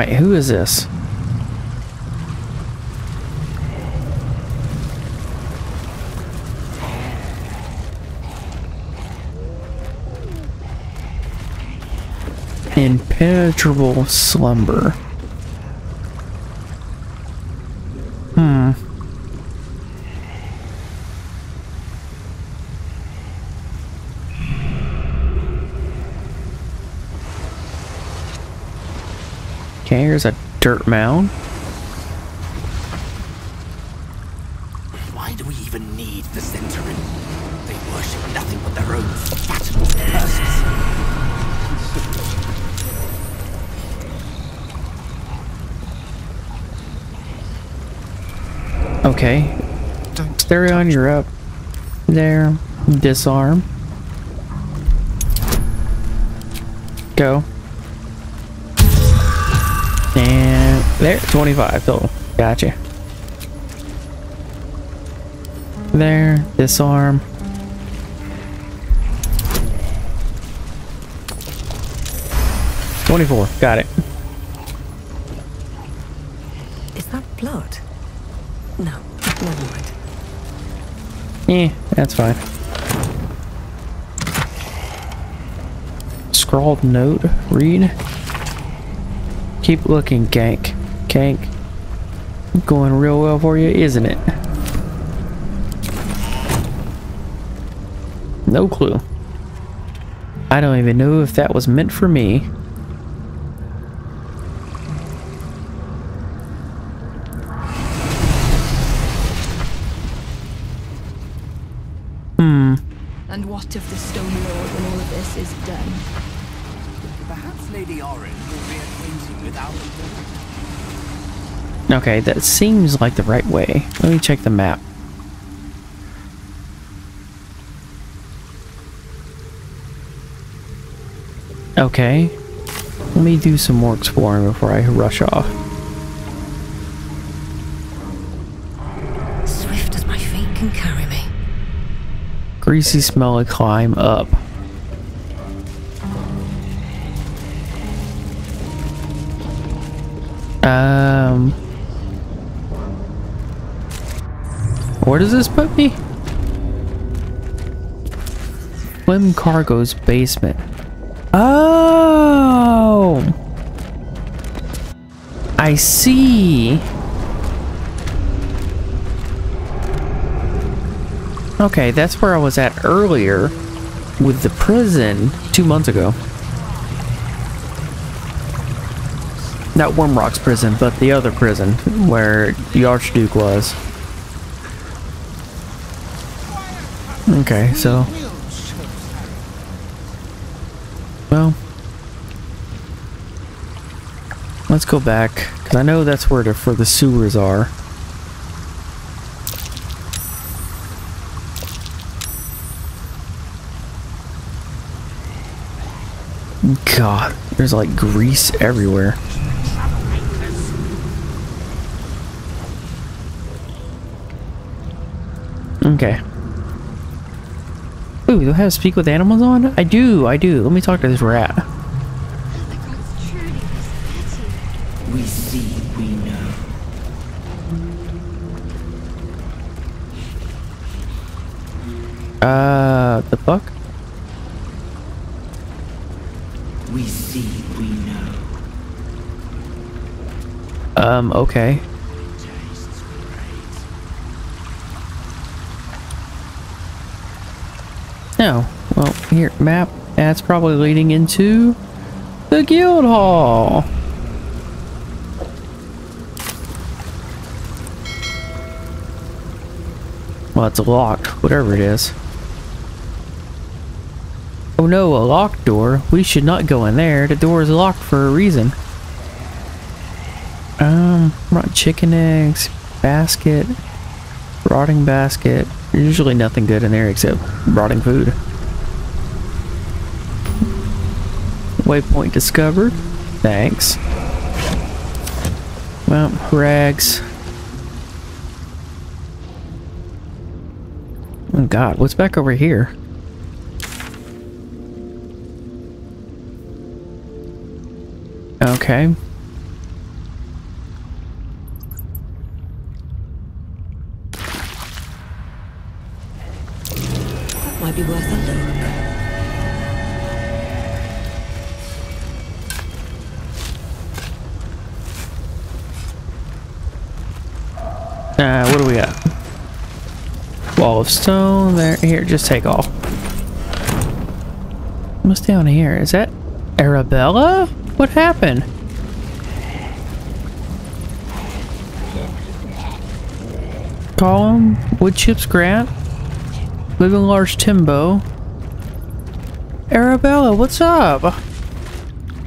S1: Wait, who is this? Impenetrable slumber. Here's a dirt mound.
S26: Why do we even need the Centaurin? They worship nothing but their own fattened purses.
S1: Okay. Stereon, you're on your up. There. Disarm. Go. There, 25 total. Gotcha. There, disarm. Twenty-four. Got it.
S2: Is that blood? No, never mind.
S1: Eh, that's fine. Scrawled note. Read. Keep looking, Gank. Gank. Going real well for you, isn't it? No clue. I don't even know if that was meant for me. Okay, that seems like the right way. Let me check the map. Okay. Let me do some more exploring before I rush off.
S2: Swift as my feet can carry me.
S1: Greasy, smelly climb up. Does this put me? Flymm Cargo's basement. Oh! I see. Okay, that's where I was at earlier with the prison two months ago. Not Wormrock's prison, but the other prison where the Archduke was. Okay, so. Well. Let's go back, because I know that's where the, for the sewers are. God, there's like grease everywhere. Okay. Ooh, do I have speak with animals on? I do, I do. Let me talk to this rat.
S26: We see, we know.
S1: Uh, the fuck?
S26: We see, we know.
S1: Um, okay. No. Well, here, map. That's probably leading into the guild hall. Well, it's locked, whatever it is. Oh no, a locked door. We should not go in there. The door is locked for a reason. Um, rotten chicken eggs, basket, rotting basket. Usually nothing good in there except rotting food. Waypoint discovered. Thanks. Well, rags. Oh god, what's back over here? Okay. Of stone there. Here, just take off. What's down here? Is that Arabella? What happened? Column, wood chips grant, living large Timbo. Arabella, what's up?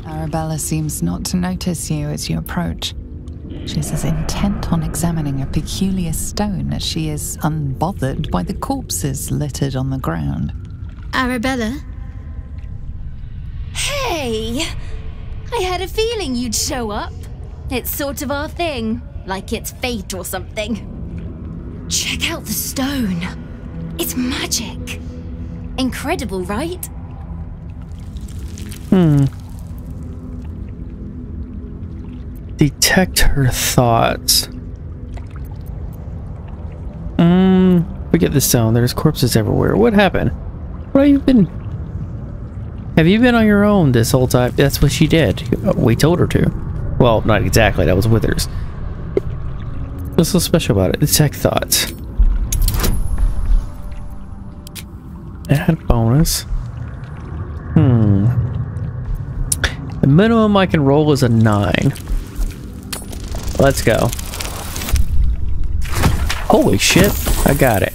S17: Arabella seems not to notice you as you approach. She's as intent on examining a peculiar stone as she is unbothered by the corpses littered on the ground.
S23: Arabella?
S21: Hey! I had a feeling you'd show up. It's sort of our thing, like it's fate or something. Check out the stone. It's magic. Incredible, right?
S1: Hmm. Detect her thoughts. Hmm. get the stone. There's corpses everywhere. What happened? What have you been... Have you been on your own this whole time? That's what she did. We told her to. Well, not exactly. That was Withers. What's so special about it? Detect thoughts. Add bonus. Hmm. The minimum I can roll is a 9. Let's go. Holy shit, I got it.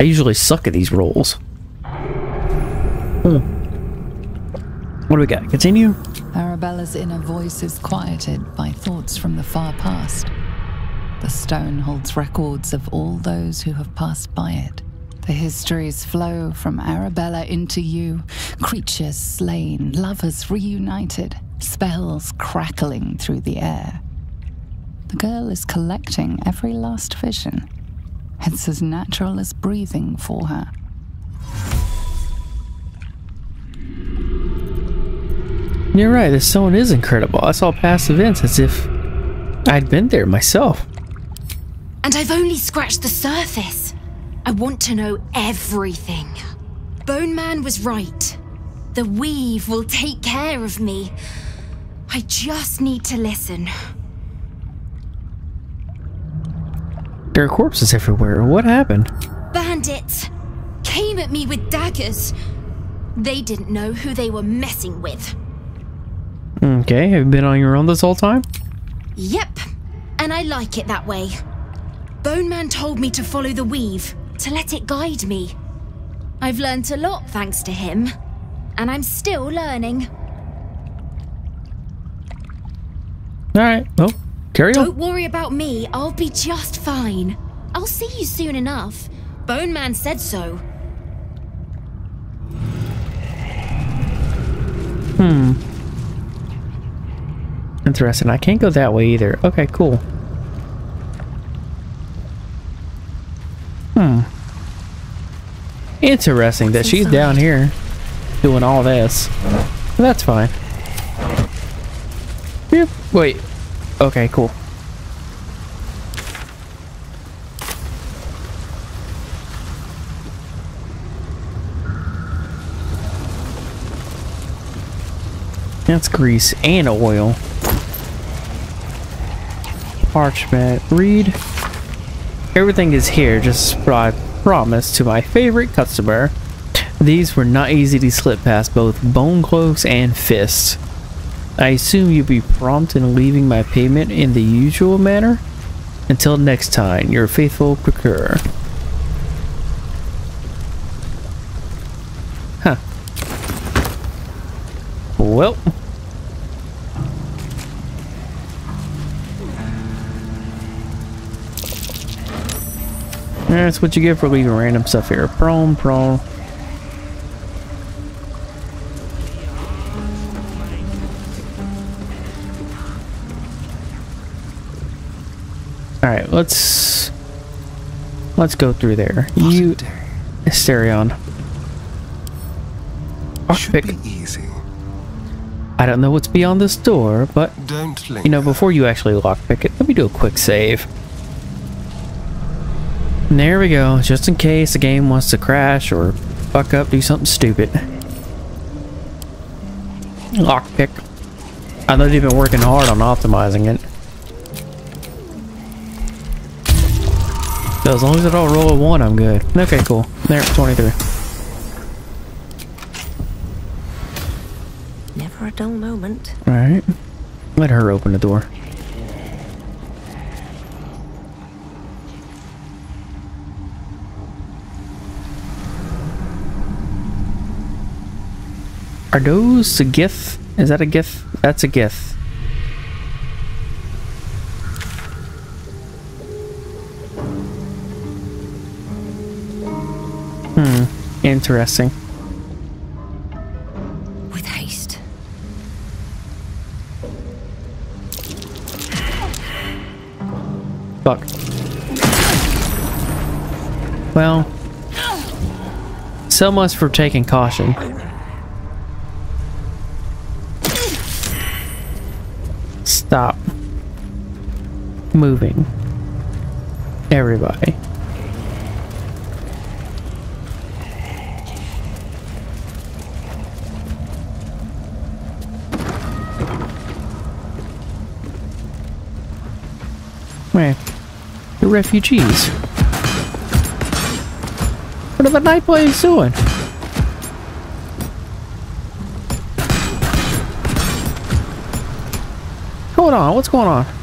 S1: I usually suck at these rolls. Hmm. What do we got? Continue?
S17: Arabella's inner voice is quieted by thoughts from the far past. The stone holds records of all those who have passed by it. The histories flow from Arabella into you, creatures slain, lovers reunited, spells crackling through the air. The girl is collecting every last vision. It's as natural as breathing for her.
S1: You're right, this zone is incredible. I saw past events as if I'd been there myself.
S21: And I've only scratched the surface. I want to know everything. Bone Man was right. The weave will take care of me. I just need to listen.
S1: There are corpses everywhere. What happened?
S21: Bandits came at me with daggers. They didn't know who they were messing with.
S1: Okay, have you been on your own this whole time?
S21: Yep, and I like it that way. Bone Man told me to follow the weave, to let it guide me. I've learnt a lot thanks to him, and I'm still learning.
S1: Alright, well, carry on.
S21: Don't worry about me, I'll be just fine. I'll see you soon enough. Bone Man said so.
S1: Hmm. Interesting. I can't go that way either. Okay, cool. Hmm. Interesting that she's down here doing all this. That's fine. Yep. Wait. Okay, cool. That's grease and oil. Parchment. Read. Everything is here, just I promised to my favorite customer. These were not easy to slip past both bone cloaks and fists. I assume you'll be prompt in leaving my payment in the usual manner? Until next time, your faithful procurer. Huh. Well. That's what you get for leaving random stuff here. Prone, prone. Alright, let's let's go through there. You
S20: Astarion. Be easy.
S1: I don't know what's beyond this door, but
S20: Don't
S1: you know, before you actually lockpick it, let me do a quick save. There we go, just in case the game wants to crash or fuck up, do something stupid. Lockpick. I know they've been working hard on optimizing it. So as long as I don't roll a 1, I'm good. Okay, cool. There, 23.
S2: Never a dull moment.
S1: Alright. Let her open the door. Are those a gif? Is that a gif? That's a gif. Hmm. Interesting.
S2: With haste.
S1: Fuck. Well. So much for taking caution. Stop. Moving. Everybody. Wait. The refugees. What are the night boys doing? On, what's going on?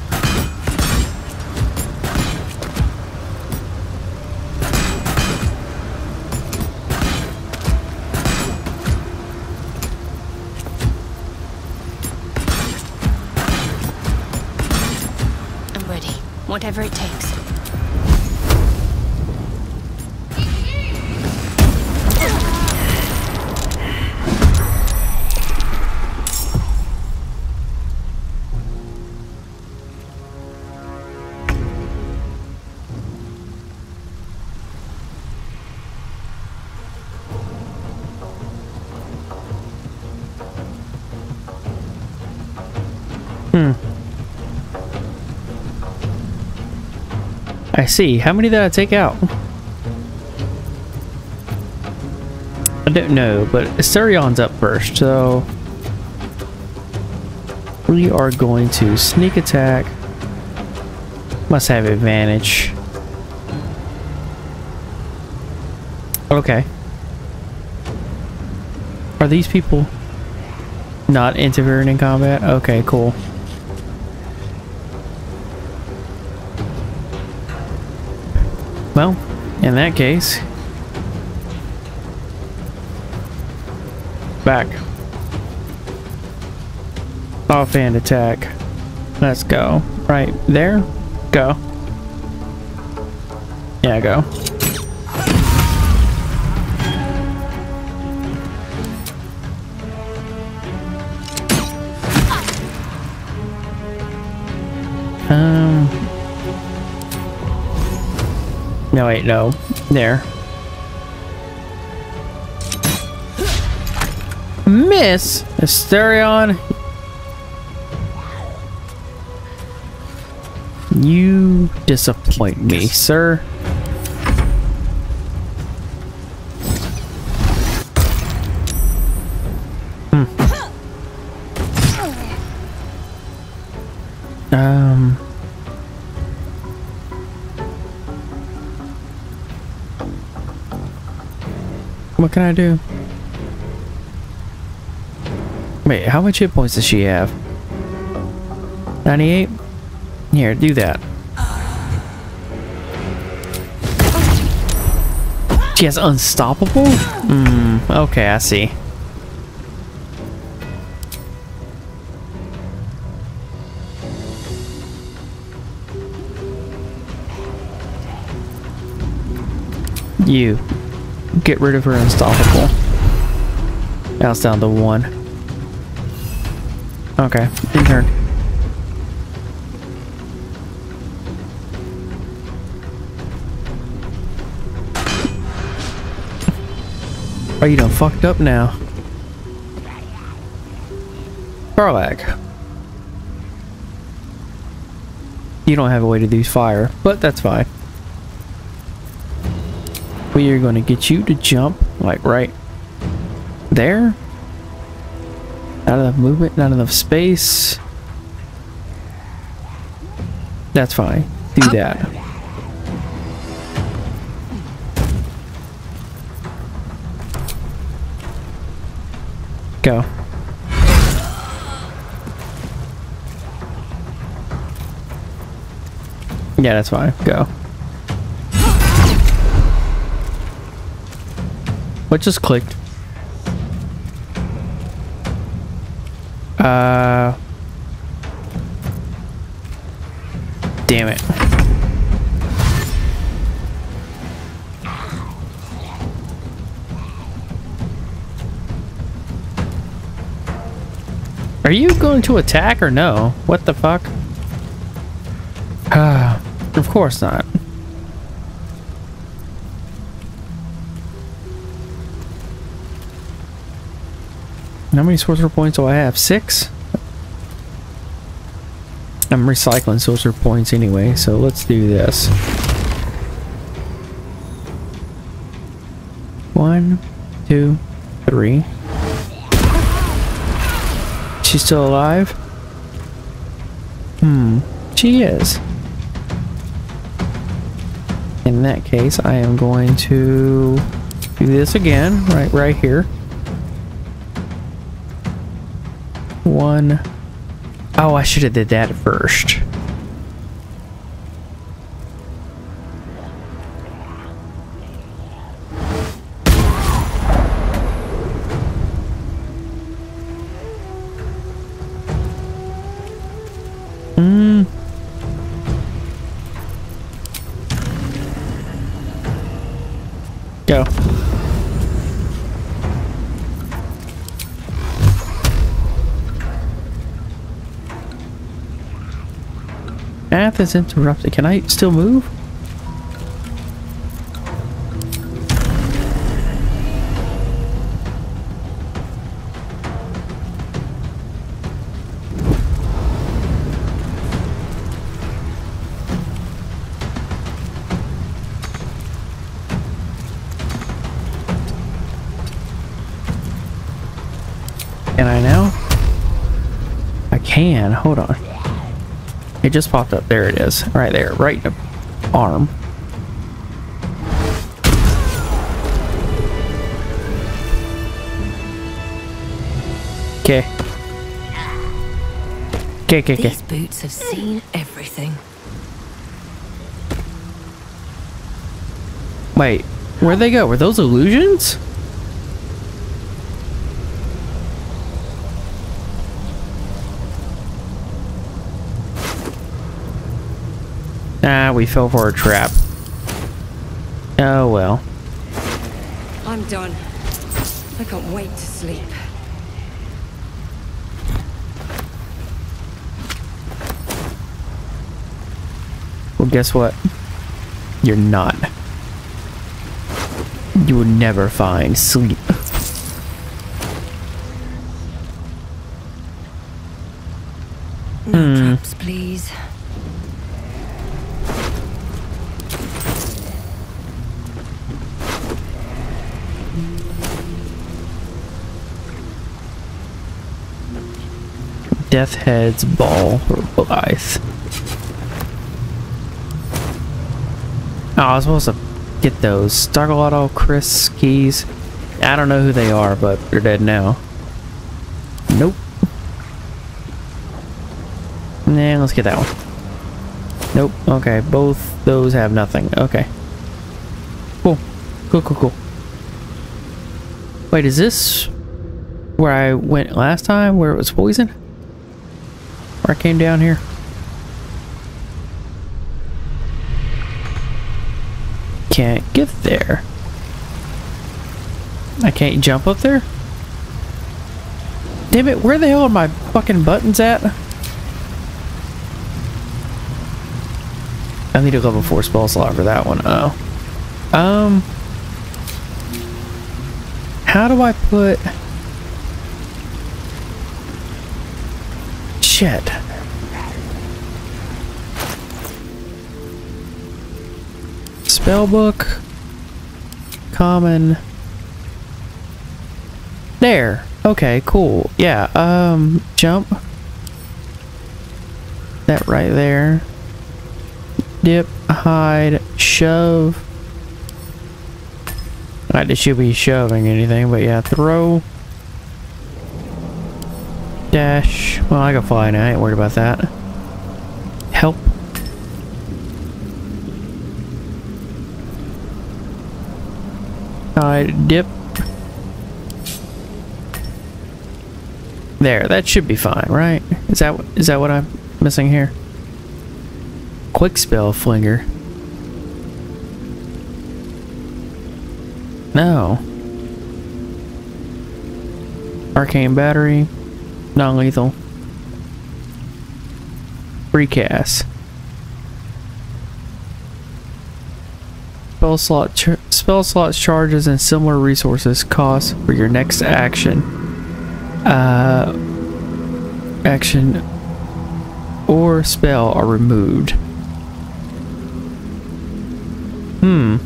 S1: See. How many did I take out? I don't know, but Astarion's up first, so... We are going to sneak attack. Must have advantage. Okay. Are these people not interfering in combat? Okay, cool. Well, in that case, back. Offhand attack. Let's go. Right there. Go. Yeah, go. No, wait, no. There. Miss Astarion. You disappoint me, sir. What can I do? Wait, how much hit points does she have? 98? Here, do that. She has unstoppable? Hmm, okay, I see. You. Get rid of her unstoppable. Now it's down to one. Okay, in turn. Are you done fucked up now? Karlach. You don't have a way to do fire, but that's fine. Are going to get you to jump, like right there. Not enough movement, not enough space. That's fine. Do that. Go. Yeah, that's fine. Go. What just clicked? Uh... Damn it. Are you going to attack or no? What the fuck? Ah, of course not. How many sorcerer points do I have? Six? I'm recycling sorcerer points anyway, so let's do this. One, two, three. She's still alive? Hmm, she is. In that case, I am going to do this again, right, right here. One. Oh, I should have did that first. Path is interrupted. Can I still move? Can I now? I can. Hold on. It just popped up. There it is. Right there. Right in the arm. Okay. Okay, okay, okay.
S2: These boots have seen everything.
S1: Wait, where'd they go? Were those illusions? Ah, we fell for a trap. Oh well.
S27: I'm done. I can't wait to sleep.
S1: Well, guess what? You're not. You will never find sleep. Death Head's Ball or Blythe. Oh, I was supposed to get those. Stargalotto, Chris, keys. I don't know who they are, but they're dead now. Nope. Nah, let's get that one. Nope. Okay, both those have nothing. Okay. Cool. Cool, cool, cool. Wait, is this where I went last time, where it was poison? Where I came down here? Can't get there. I can't jump up there? Damn it, where the hell are my fucking buttons at? I need a level 4 spell slot for that one. Oh. Um. How do I put... Shit. Spellbook. Common. There. Okay, cool. Yeah, um, jump. That right there. Dip, hide, shove. I just should be shoving anything, but yeah, throw. Dash. Well, I can fly now. I ain't worried about that. Help. Hide, dip. There, that should be fine, right? Is that is that what I'm missing here? Quick spell flinger. No. Arcane battery. Non-lethal. Recast. Spell slot spell slots charges and similar resources cost for your next action. Uh, action or spell are removed. Hmm.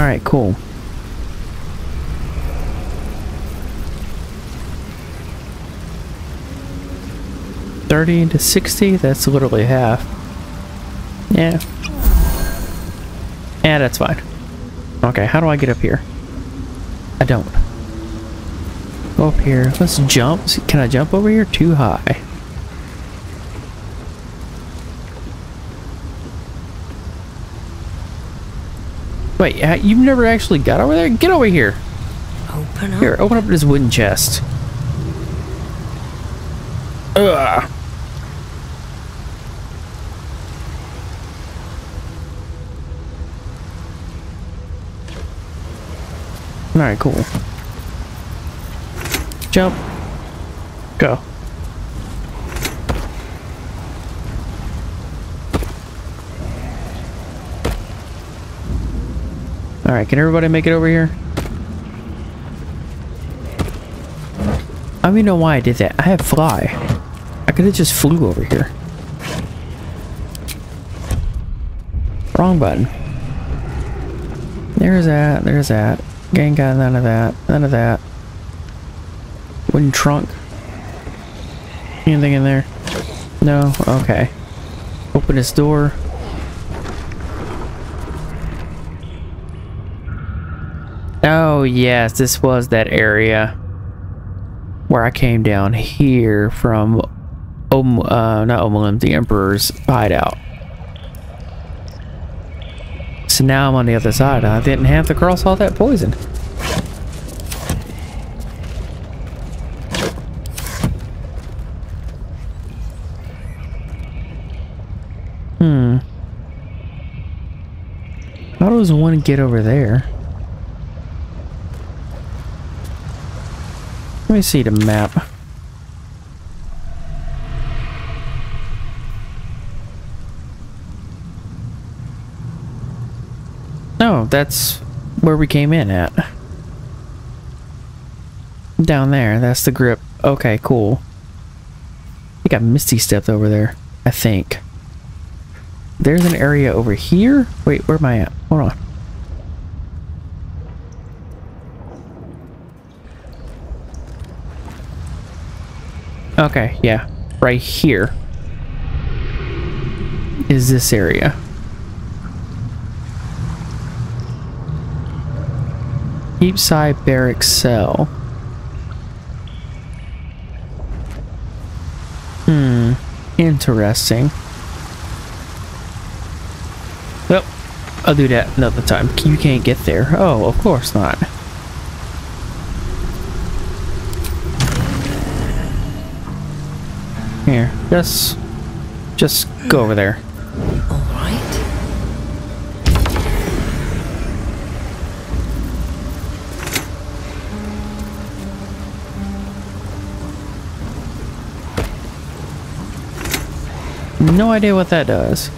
S1: Alright, cool. Thirty to sixty, that's literally half. Yeah. Yeah, that's fine. Okay, how do I get up here? I don't. Go up here. Let's jump. Can I jump over here? Too high. Wait, you've never actually got over there? Get over here.
S2: Open up.
S1: Here, open up this wooden chest. Ugh. Alright, cool. Jump. Go. Alright, can everybody make it over here? I don't even know why I did that. I have fly. I could have just flew over here. Wrong button. There's that, there's that. Gang got none of that, none of that. Wooden trunk. Anything in there? No? Okay. Open this door. Oh yes, this was that area where I came down here from Om uh, not Omelim, the Emperor's hideout. So now I'm on the other side. I didn't have to cross all that poison. Hmm. How does one get over there? Let me see the map. No, that's where we came in at. Down there, that's the grip. Okay, cool. I I misty stepped over there. I think. There's an area over here. Wait, where am I at? Hold on. Okay, yeah. right here is this area. Keepside Barracks Cell. Hmm, interesting. Well, I'll do that another time. You can't get there. Oh, of course not. Just, just go over there.
S2: All right.
S1: No idea what that does.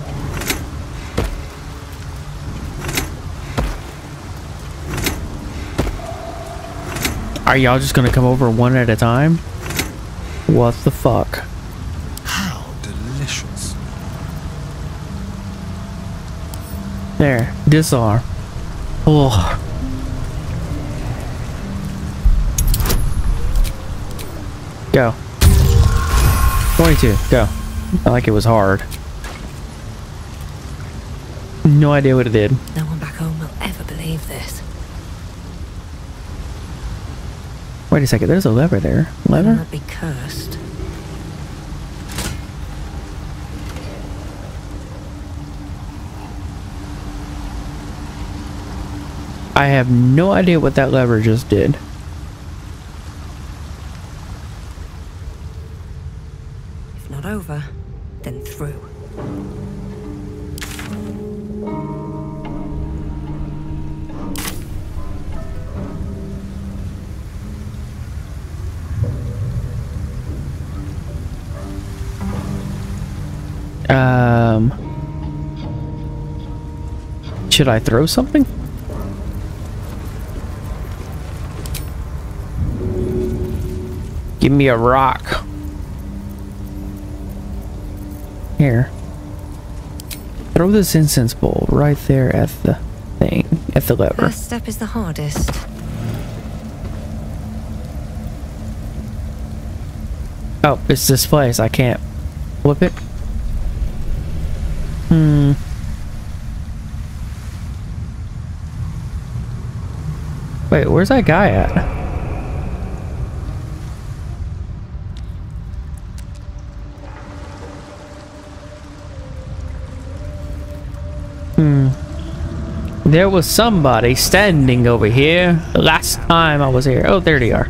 S1: Are y'all just gonna come over one at a time? What the fuck?
S22: How delicious.
S1: There, disarm. Oh. Go. 22, go. I like it was hard. No idea what it did.
S2: No one back home will ever believe this.
S1: Wait a second, there's a lever there. Lever?
S2: not be cursed.
S1: I have no idea what that lever just did.
S2: If not over, then through.
S1: Um. Should I throw something? Me a rock. Here. Throw this incense bowl right there at the thing, at the lever.
S2: First step is the hardest.
S1: Oh, it's this place. I can't flip it. Hmm. Wait, where's that guy at? There was somebody standing over here last time I was here. Oh, there they are.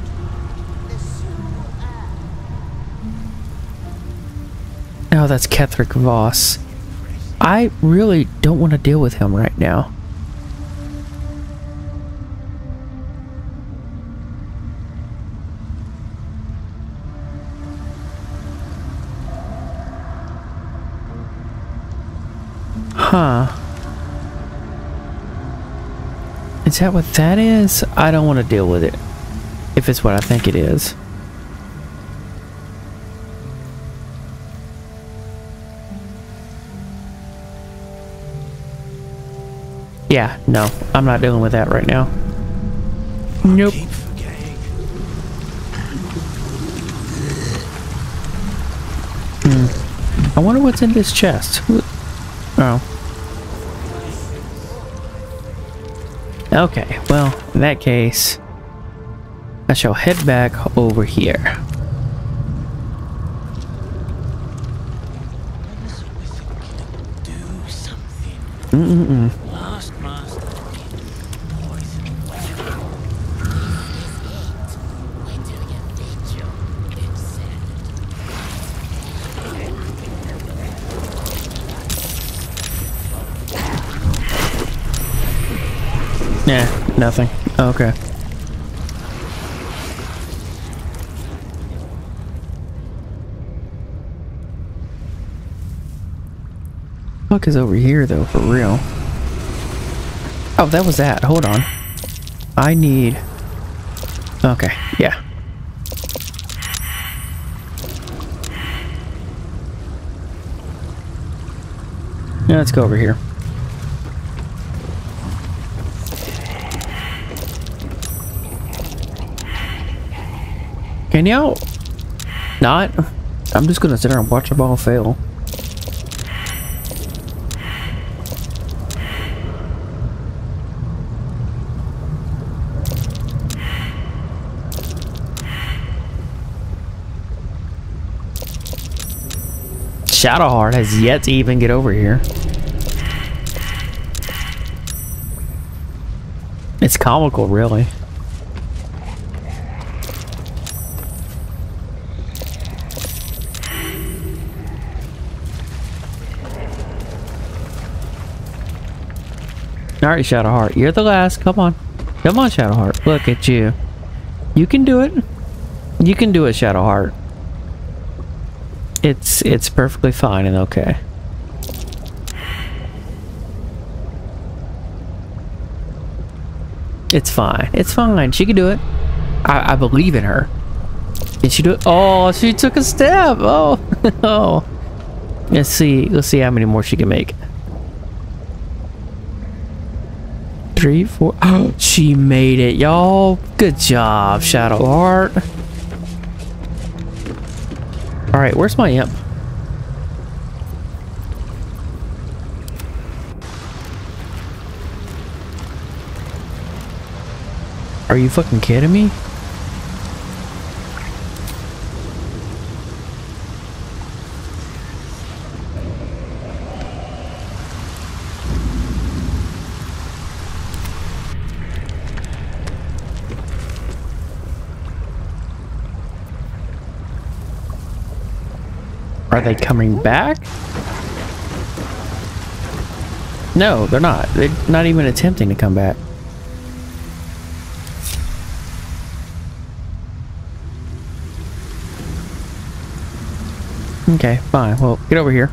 S1: Oh, that's Kith'rak Voss. I really don't want to deal with him right now. Is that what that is? I don't want to deal with it. If it's what I think it is. Yeah, no. I'm not dealing with that right now. Nope. Hmm. I wonder what's in this chest. Oh. Okay, well, in that case, I shall head back over here. Fuck is over here though, for real. Oh, that was that. Hold on. I need... Okay, yeah. Yeah, let's go over here. Can y'all not? I'm just gonna sit there and watch them all fail. Shadowheart has yet to even get over here. It's comical, really. Alright, Shadowheart. You're the last. Come on. Come on, Shadowheart. Look at you. You can do it. You can do it, Shadowheart. It's it's perfectly fine and okay. It's fine. It's fine. She can do it. I, I believe in her. Can she do it? Oh, she took a step. Oh, oh. Let's see. Let's see how many more she can make. Three, four. Oh, she made it, y'all. Good job, Shadowheart. All right, where's my imp? Are you fucking kidding me? They coming back? No, they're not. They're not even attempting to come back. Okay, fine. Well, get over here.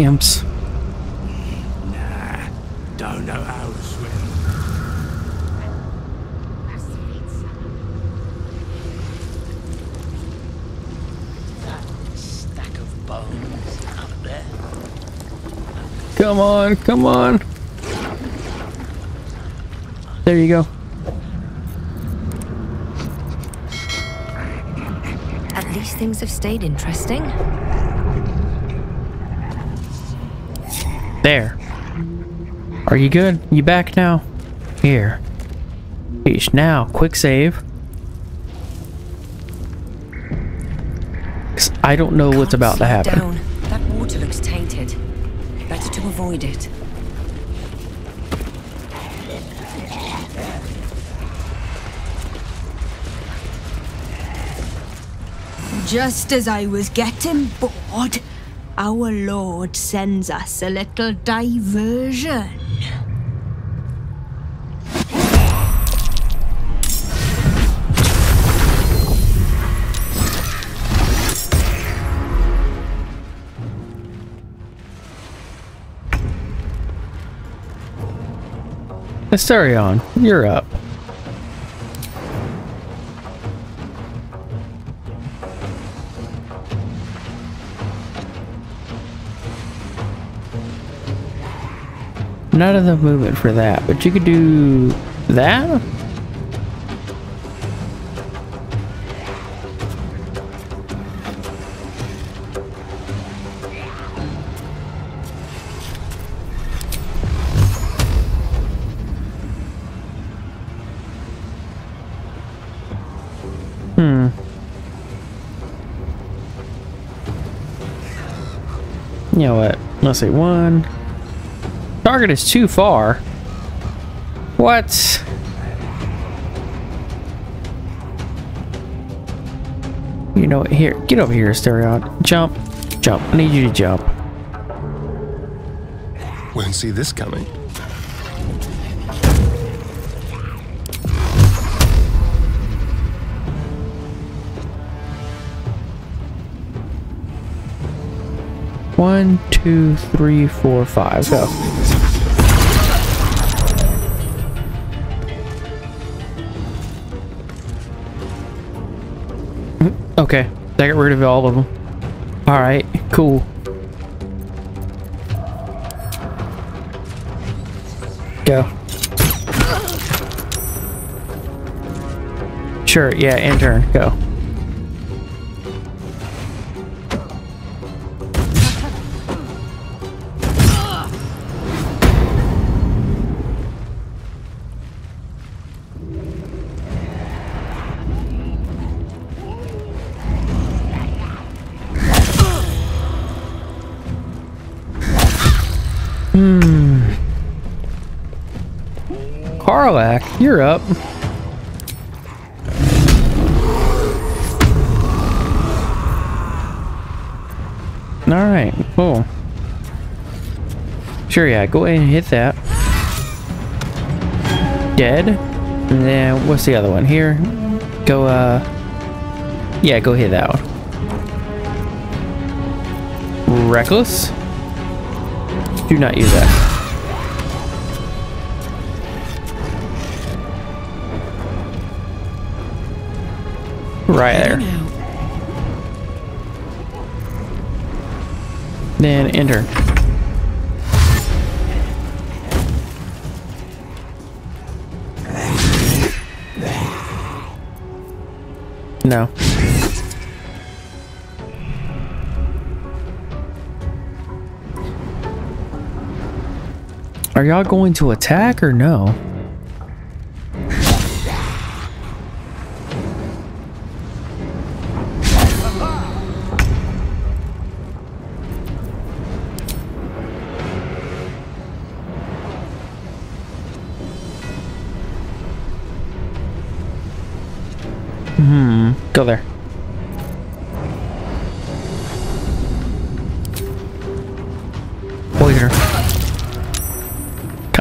S1: Imps.
S22: Nah, don't know how to swim.
S25: That stack of bones out there.
S1: Come on, come on. There you go.
S8: At least things have stayed interesting.
S1: There. Are you good? You back now? Here. Peace. Now, quick save. I don't know what's about to happen.
S27: Down. That water looks tainted. Better to avoid it.
S23: Just as I was getting bored, our Lord sends us a little diversion.
S1: Astarion, you're up. Not enough movement for that, but you could do that? Hmm. You know what? Let's see. One. Target is too far. What? You know what? Here. Get over here, Astarion. Jump. Jump. I need you to jump.
S20: Won't see this coming.
S1: One, two, three, four, five. Go. Okay, I got rid of all of them. Alright, cool. Go. Sure, yeah, intern, go. You're up. Alright, cool. Sure, yeah, go ahead and hit that. Dead. And then, what's the other one? Here. Go, uh... Yeah, go hit that one. Reckless. Do not use that. Then enter. No. Are y'all going to attack or no?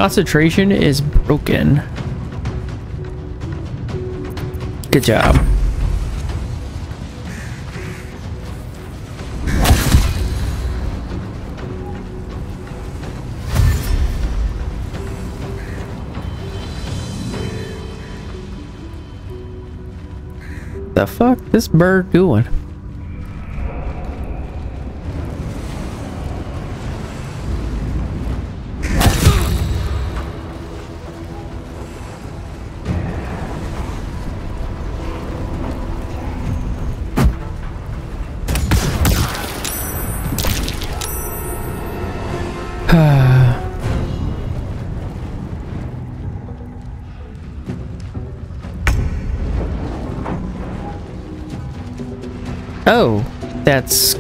S1: Concentration is broken. Good job. The fuck this bird doing?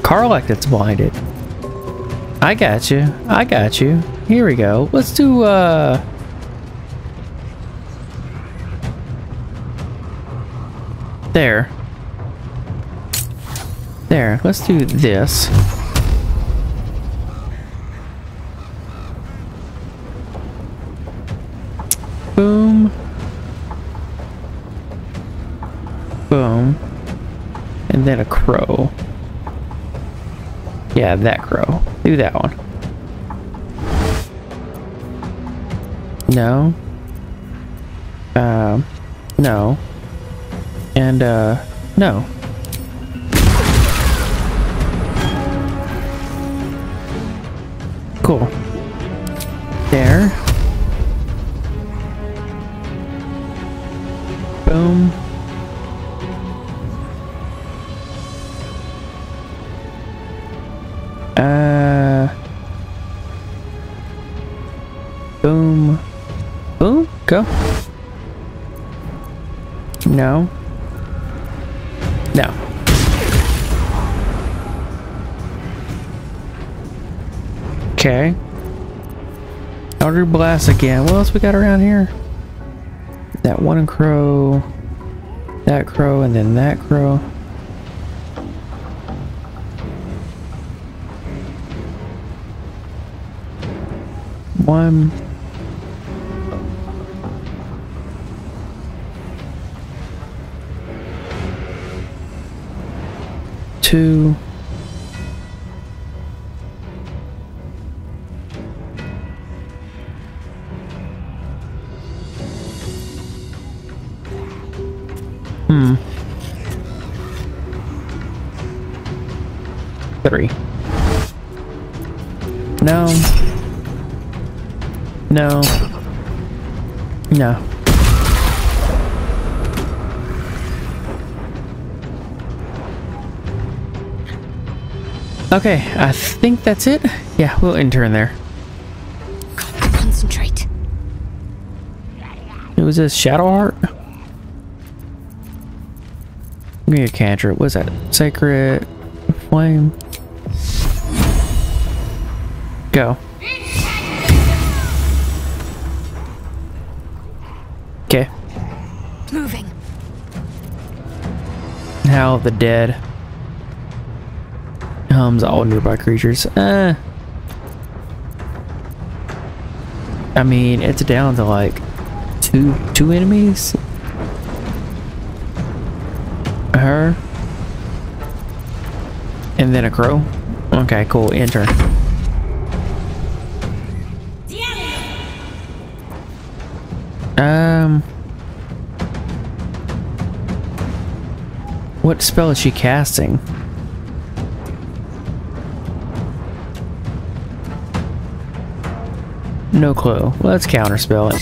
S1: Karlach that's blinded. I got you. I got you. Here we go. Let's do, uh... There. There. Let's do this. Boom. Boom. And then a crow. Yeah, that crow. Do that one. No. Um, no. And, uh, no. Cool. Go. No. No. Okay. Eldritch Blast again. What else we got around here? That one crow. That crow and then that crow. One. two. Hmm. Three. No. No. No. Okay, I think that's it. Yeah, we'll intern there.
S23: Concentrate.
S1: It was a Shadowheart? Give me a cantrip. What's that? Sacred Flame. Go. Okay.
S23: Moving.
S1: Now the dead hums all nearby creatures. Uh, I mean, it's down to like two two enemies. Her. And then a crow. Okay, cool. Enter. Um. What spell is she casting? No clue. Let's counterspell it.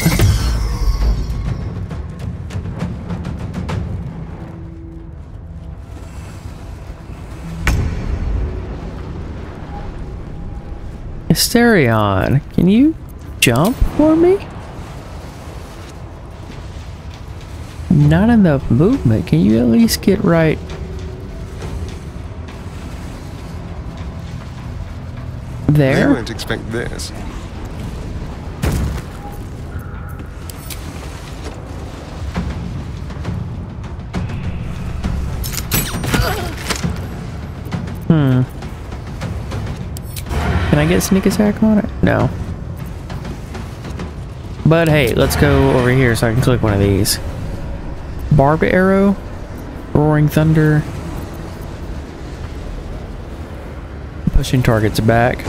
S1: Astarion, can you jump for me? Not enough movement. Can you at least get right? There?
S20: won't expect this.
S1: Hmm. Can I get sneak attack on it? No. But hey, let's go over here so I can click one of these. Barbed arrow, roaring thunder, pushing targets back.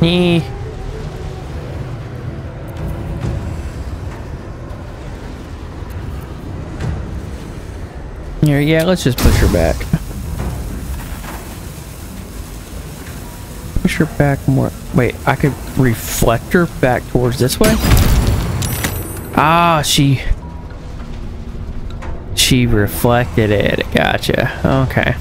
S1: Nee. Here, yeah, let's just push her back. Push her back more. Wait, I could reflect her back towards this way? Ah, she... She reflected it. Gotcha. Okay.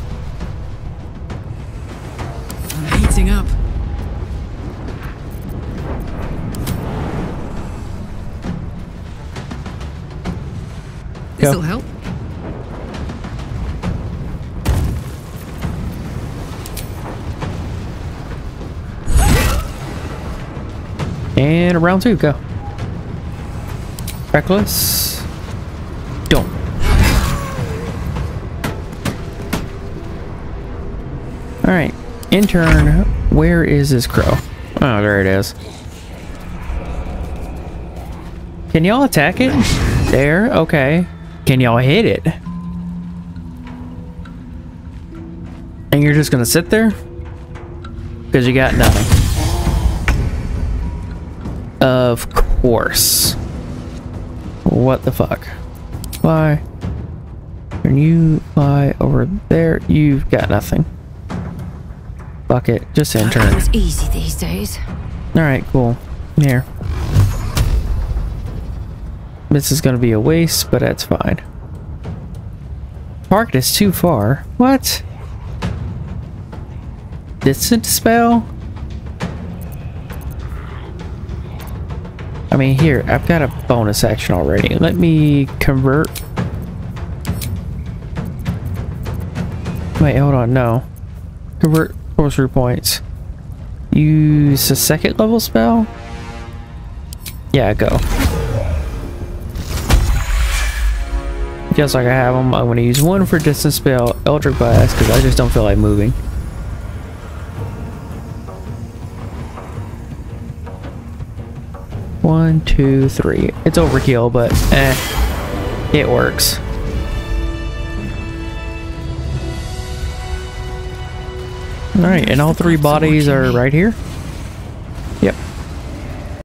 S1: Round two, go. Reckless. Don't. Alright. Intern, where is this crow? Oh, there it is. Can y'all attack it? There? Okay. Can y'all hit it? And you're just gonna sit there? Because you got nothing. Of course. What the fuck? Fly. Can you fly over there? You've got nothing. Fuck it. Just intern.
S23: It's easy these days.
S1: Alright, cool. Here. This is gonna be a waste, but that's fine. Parked is too far. What? Distant spell? I mean, here, I've got a bonus action already. Let me convert. Wait, hold on, no. Convert sorcery points. Use a second level spell? Yeah, go. Just like I have them, I'm going to use one for distant spell, Eldritch Blast, because I just don't feel like moving. One, two, three. It's overkill, but eh, it works. Alright, and all three bodies are right here?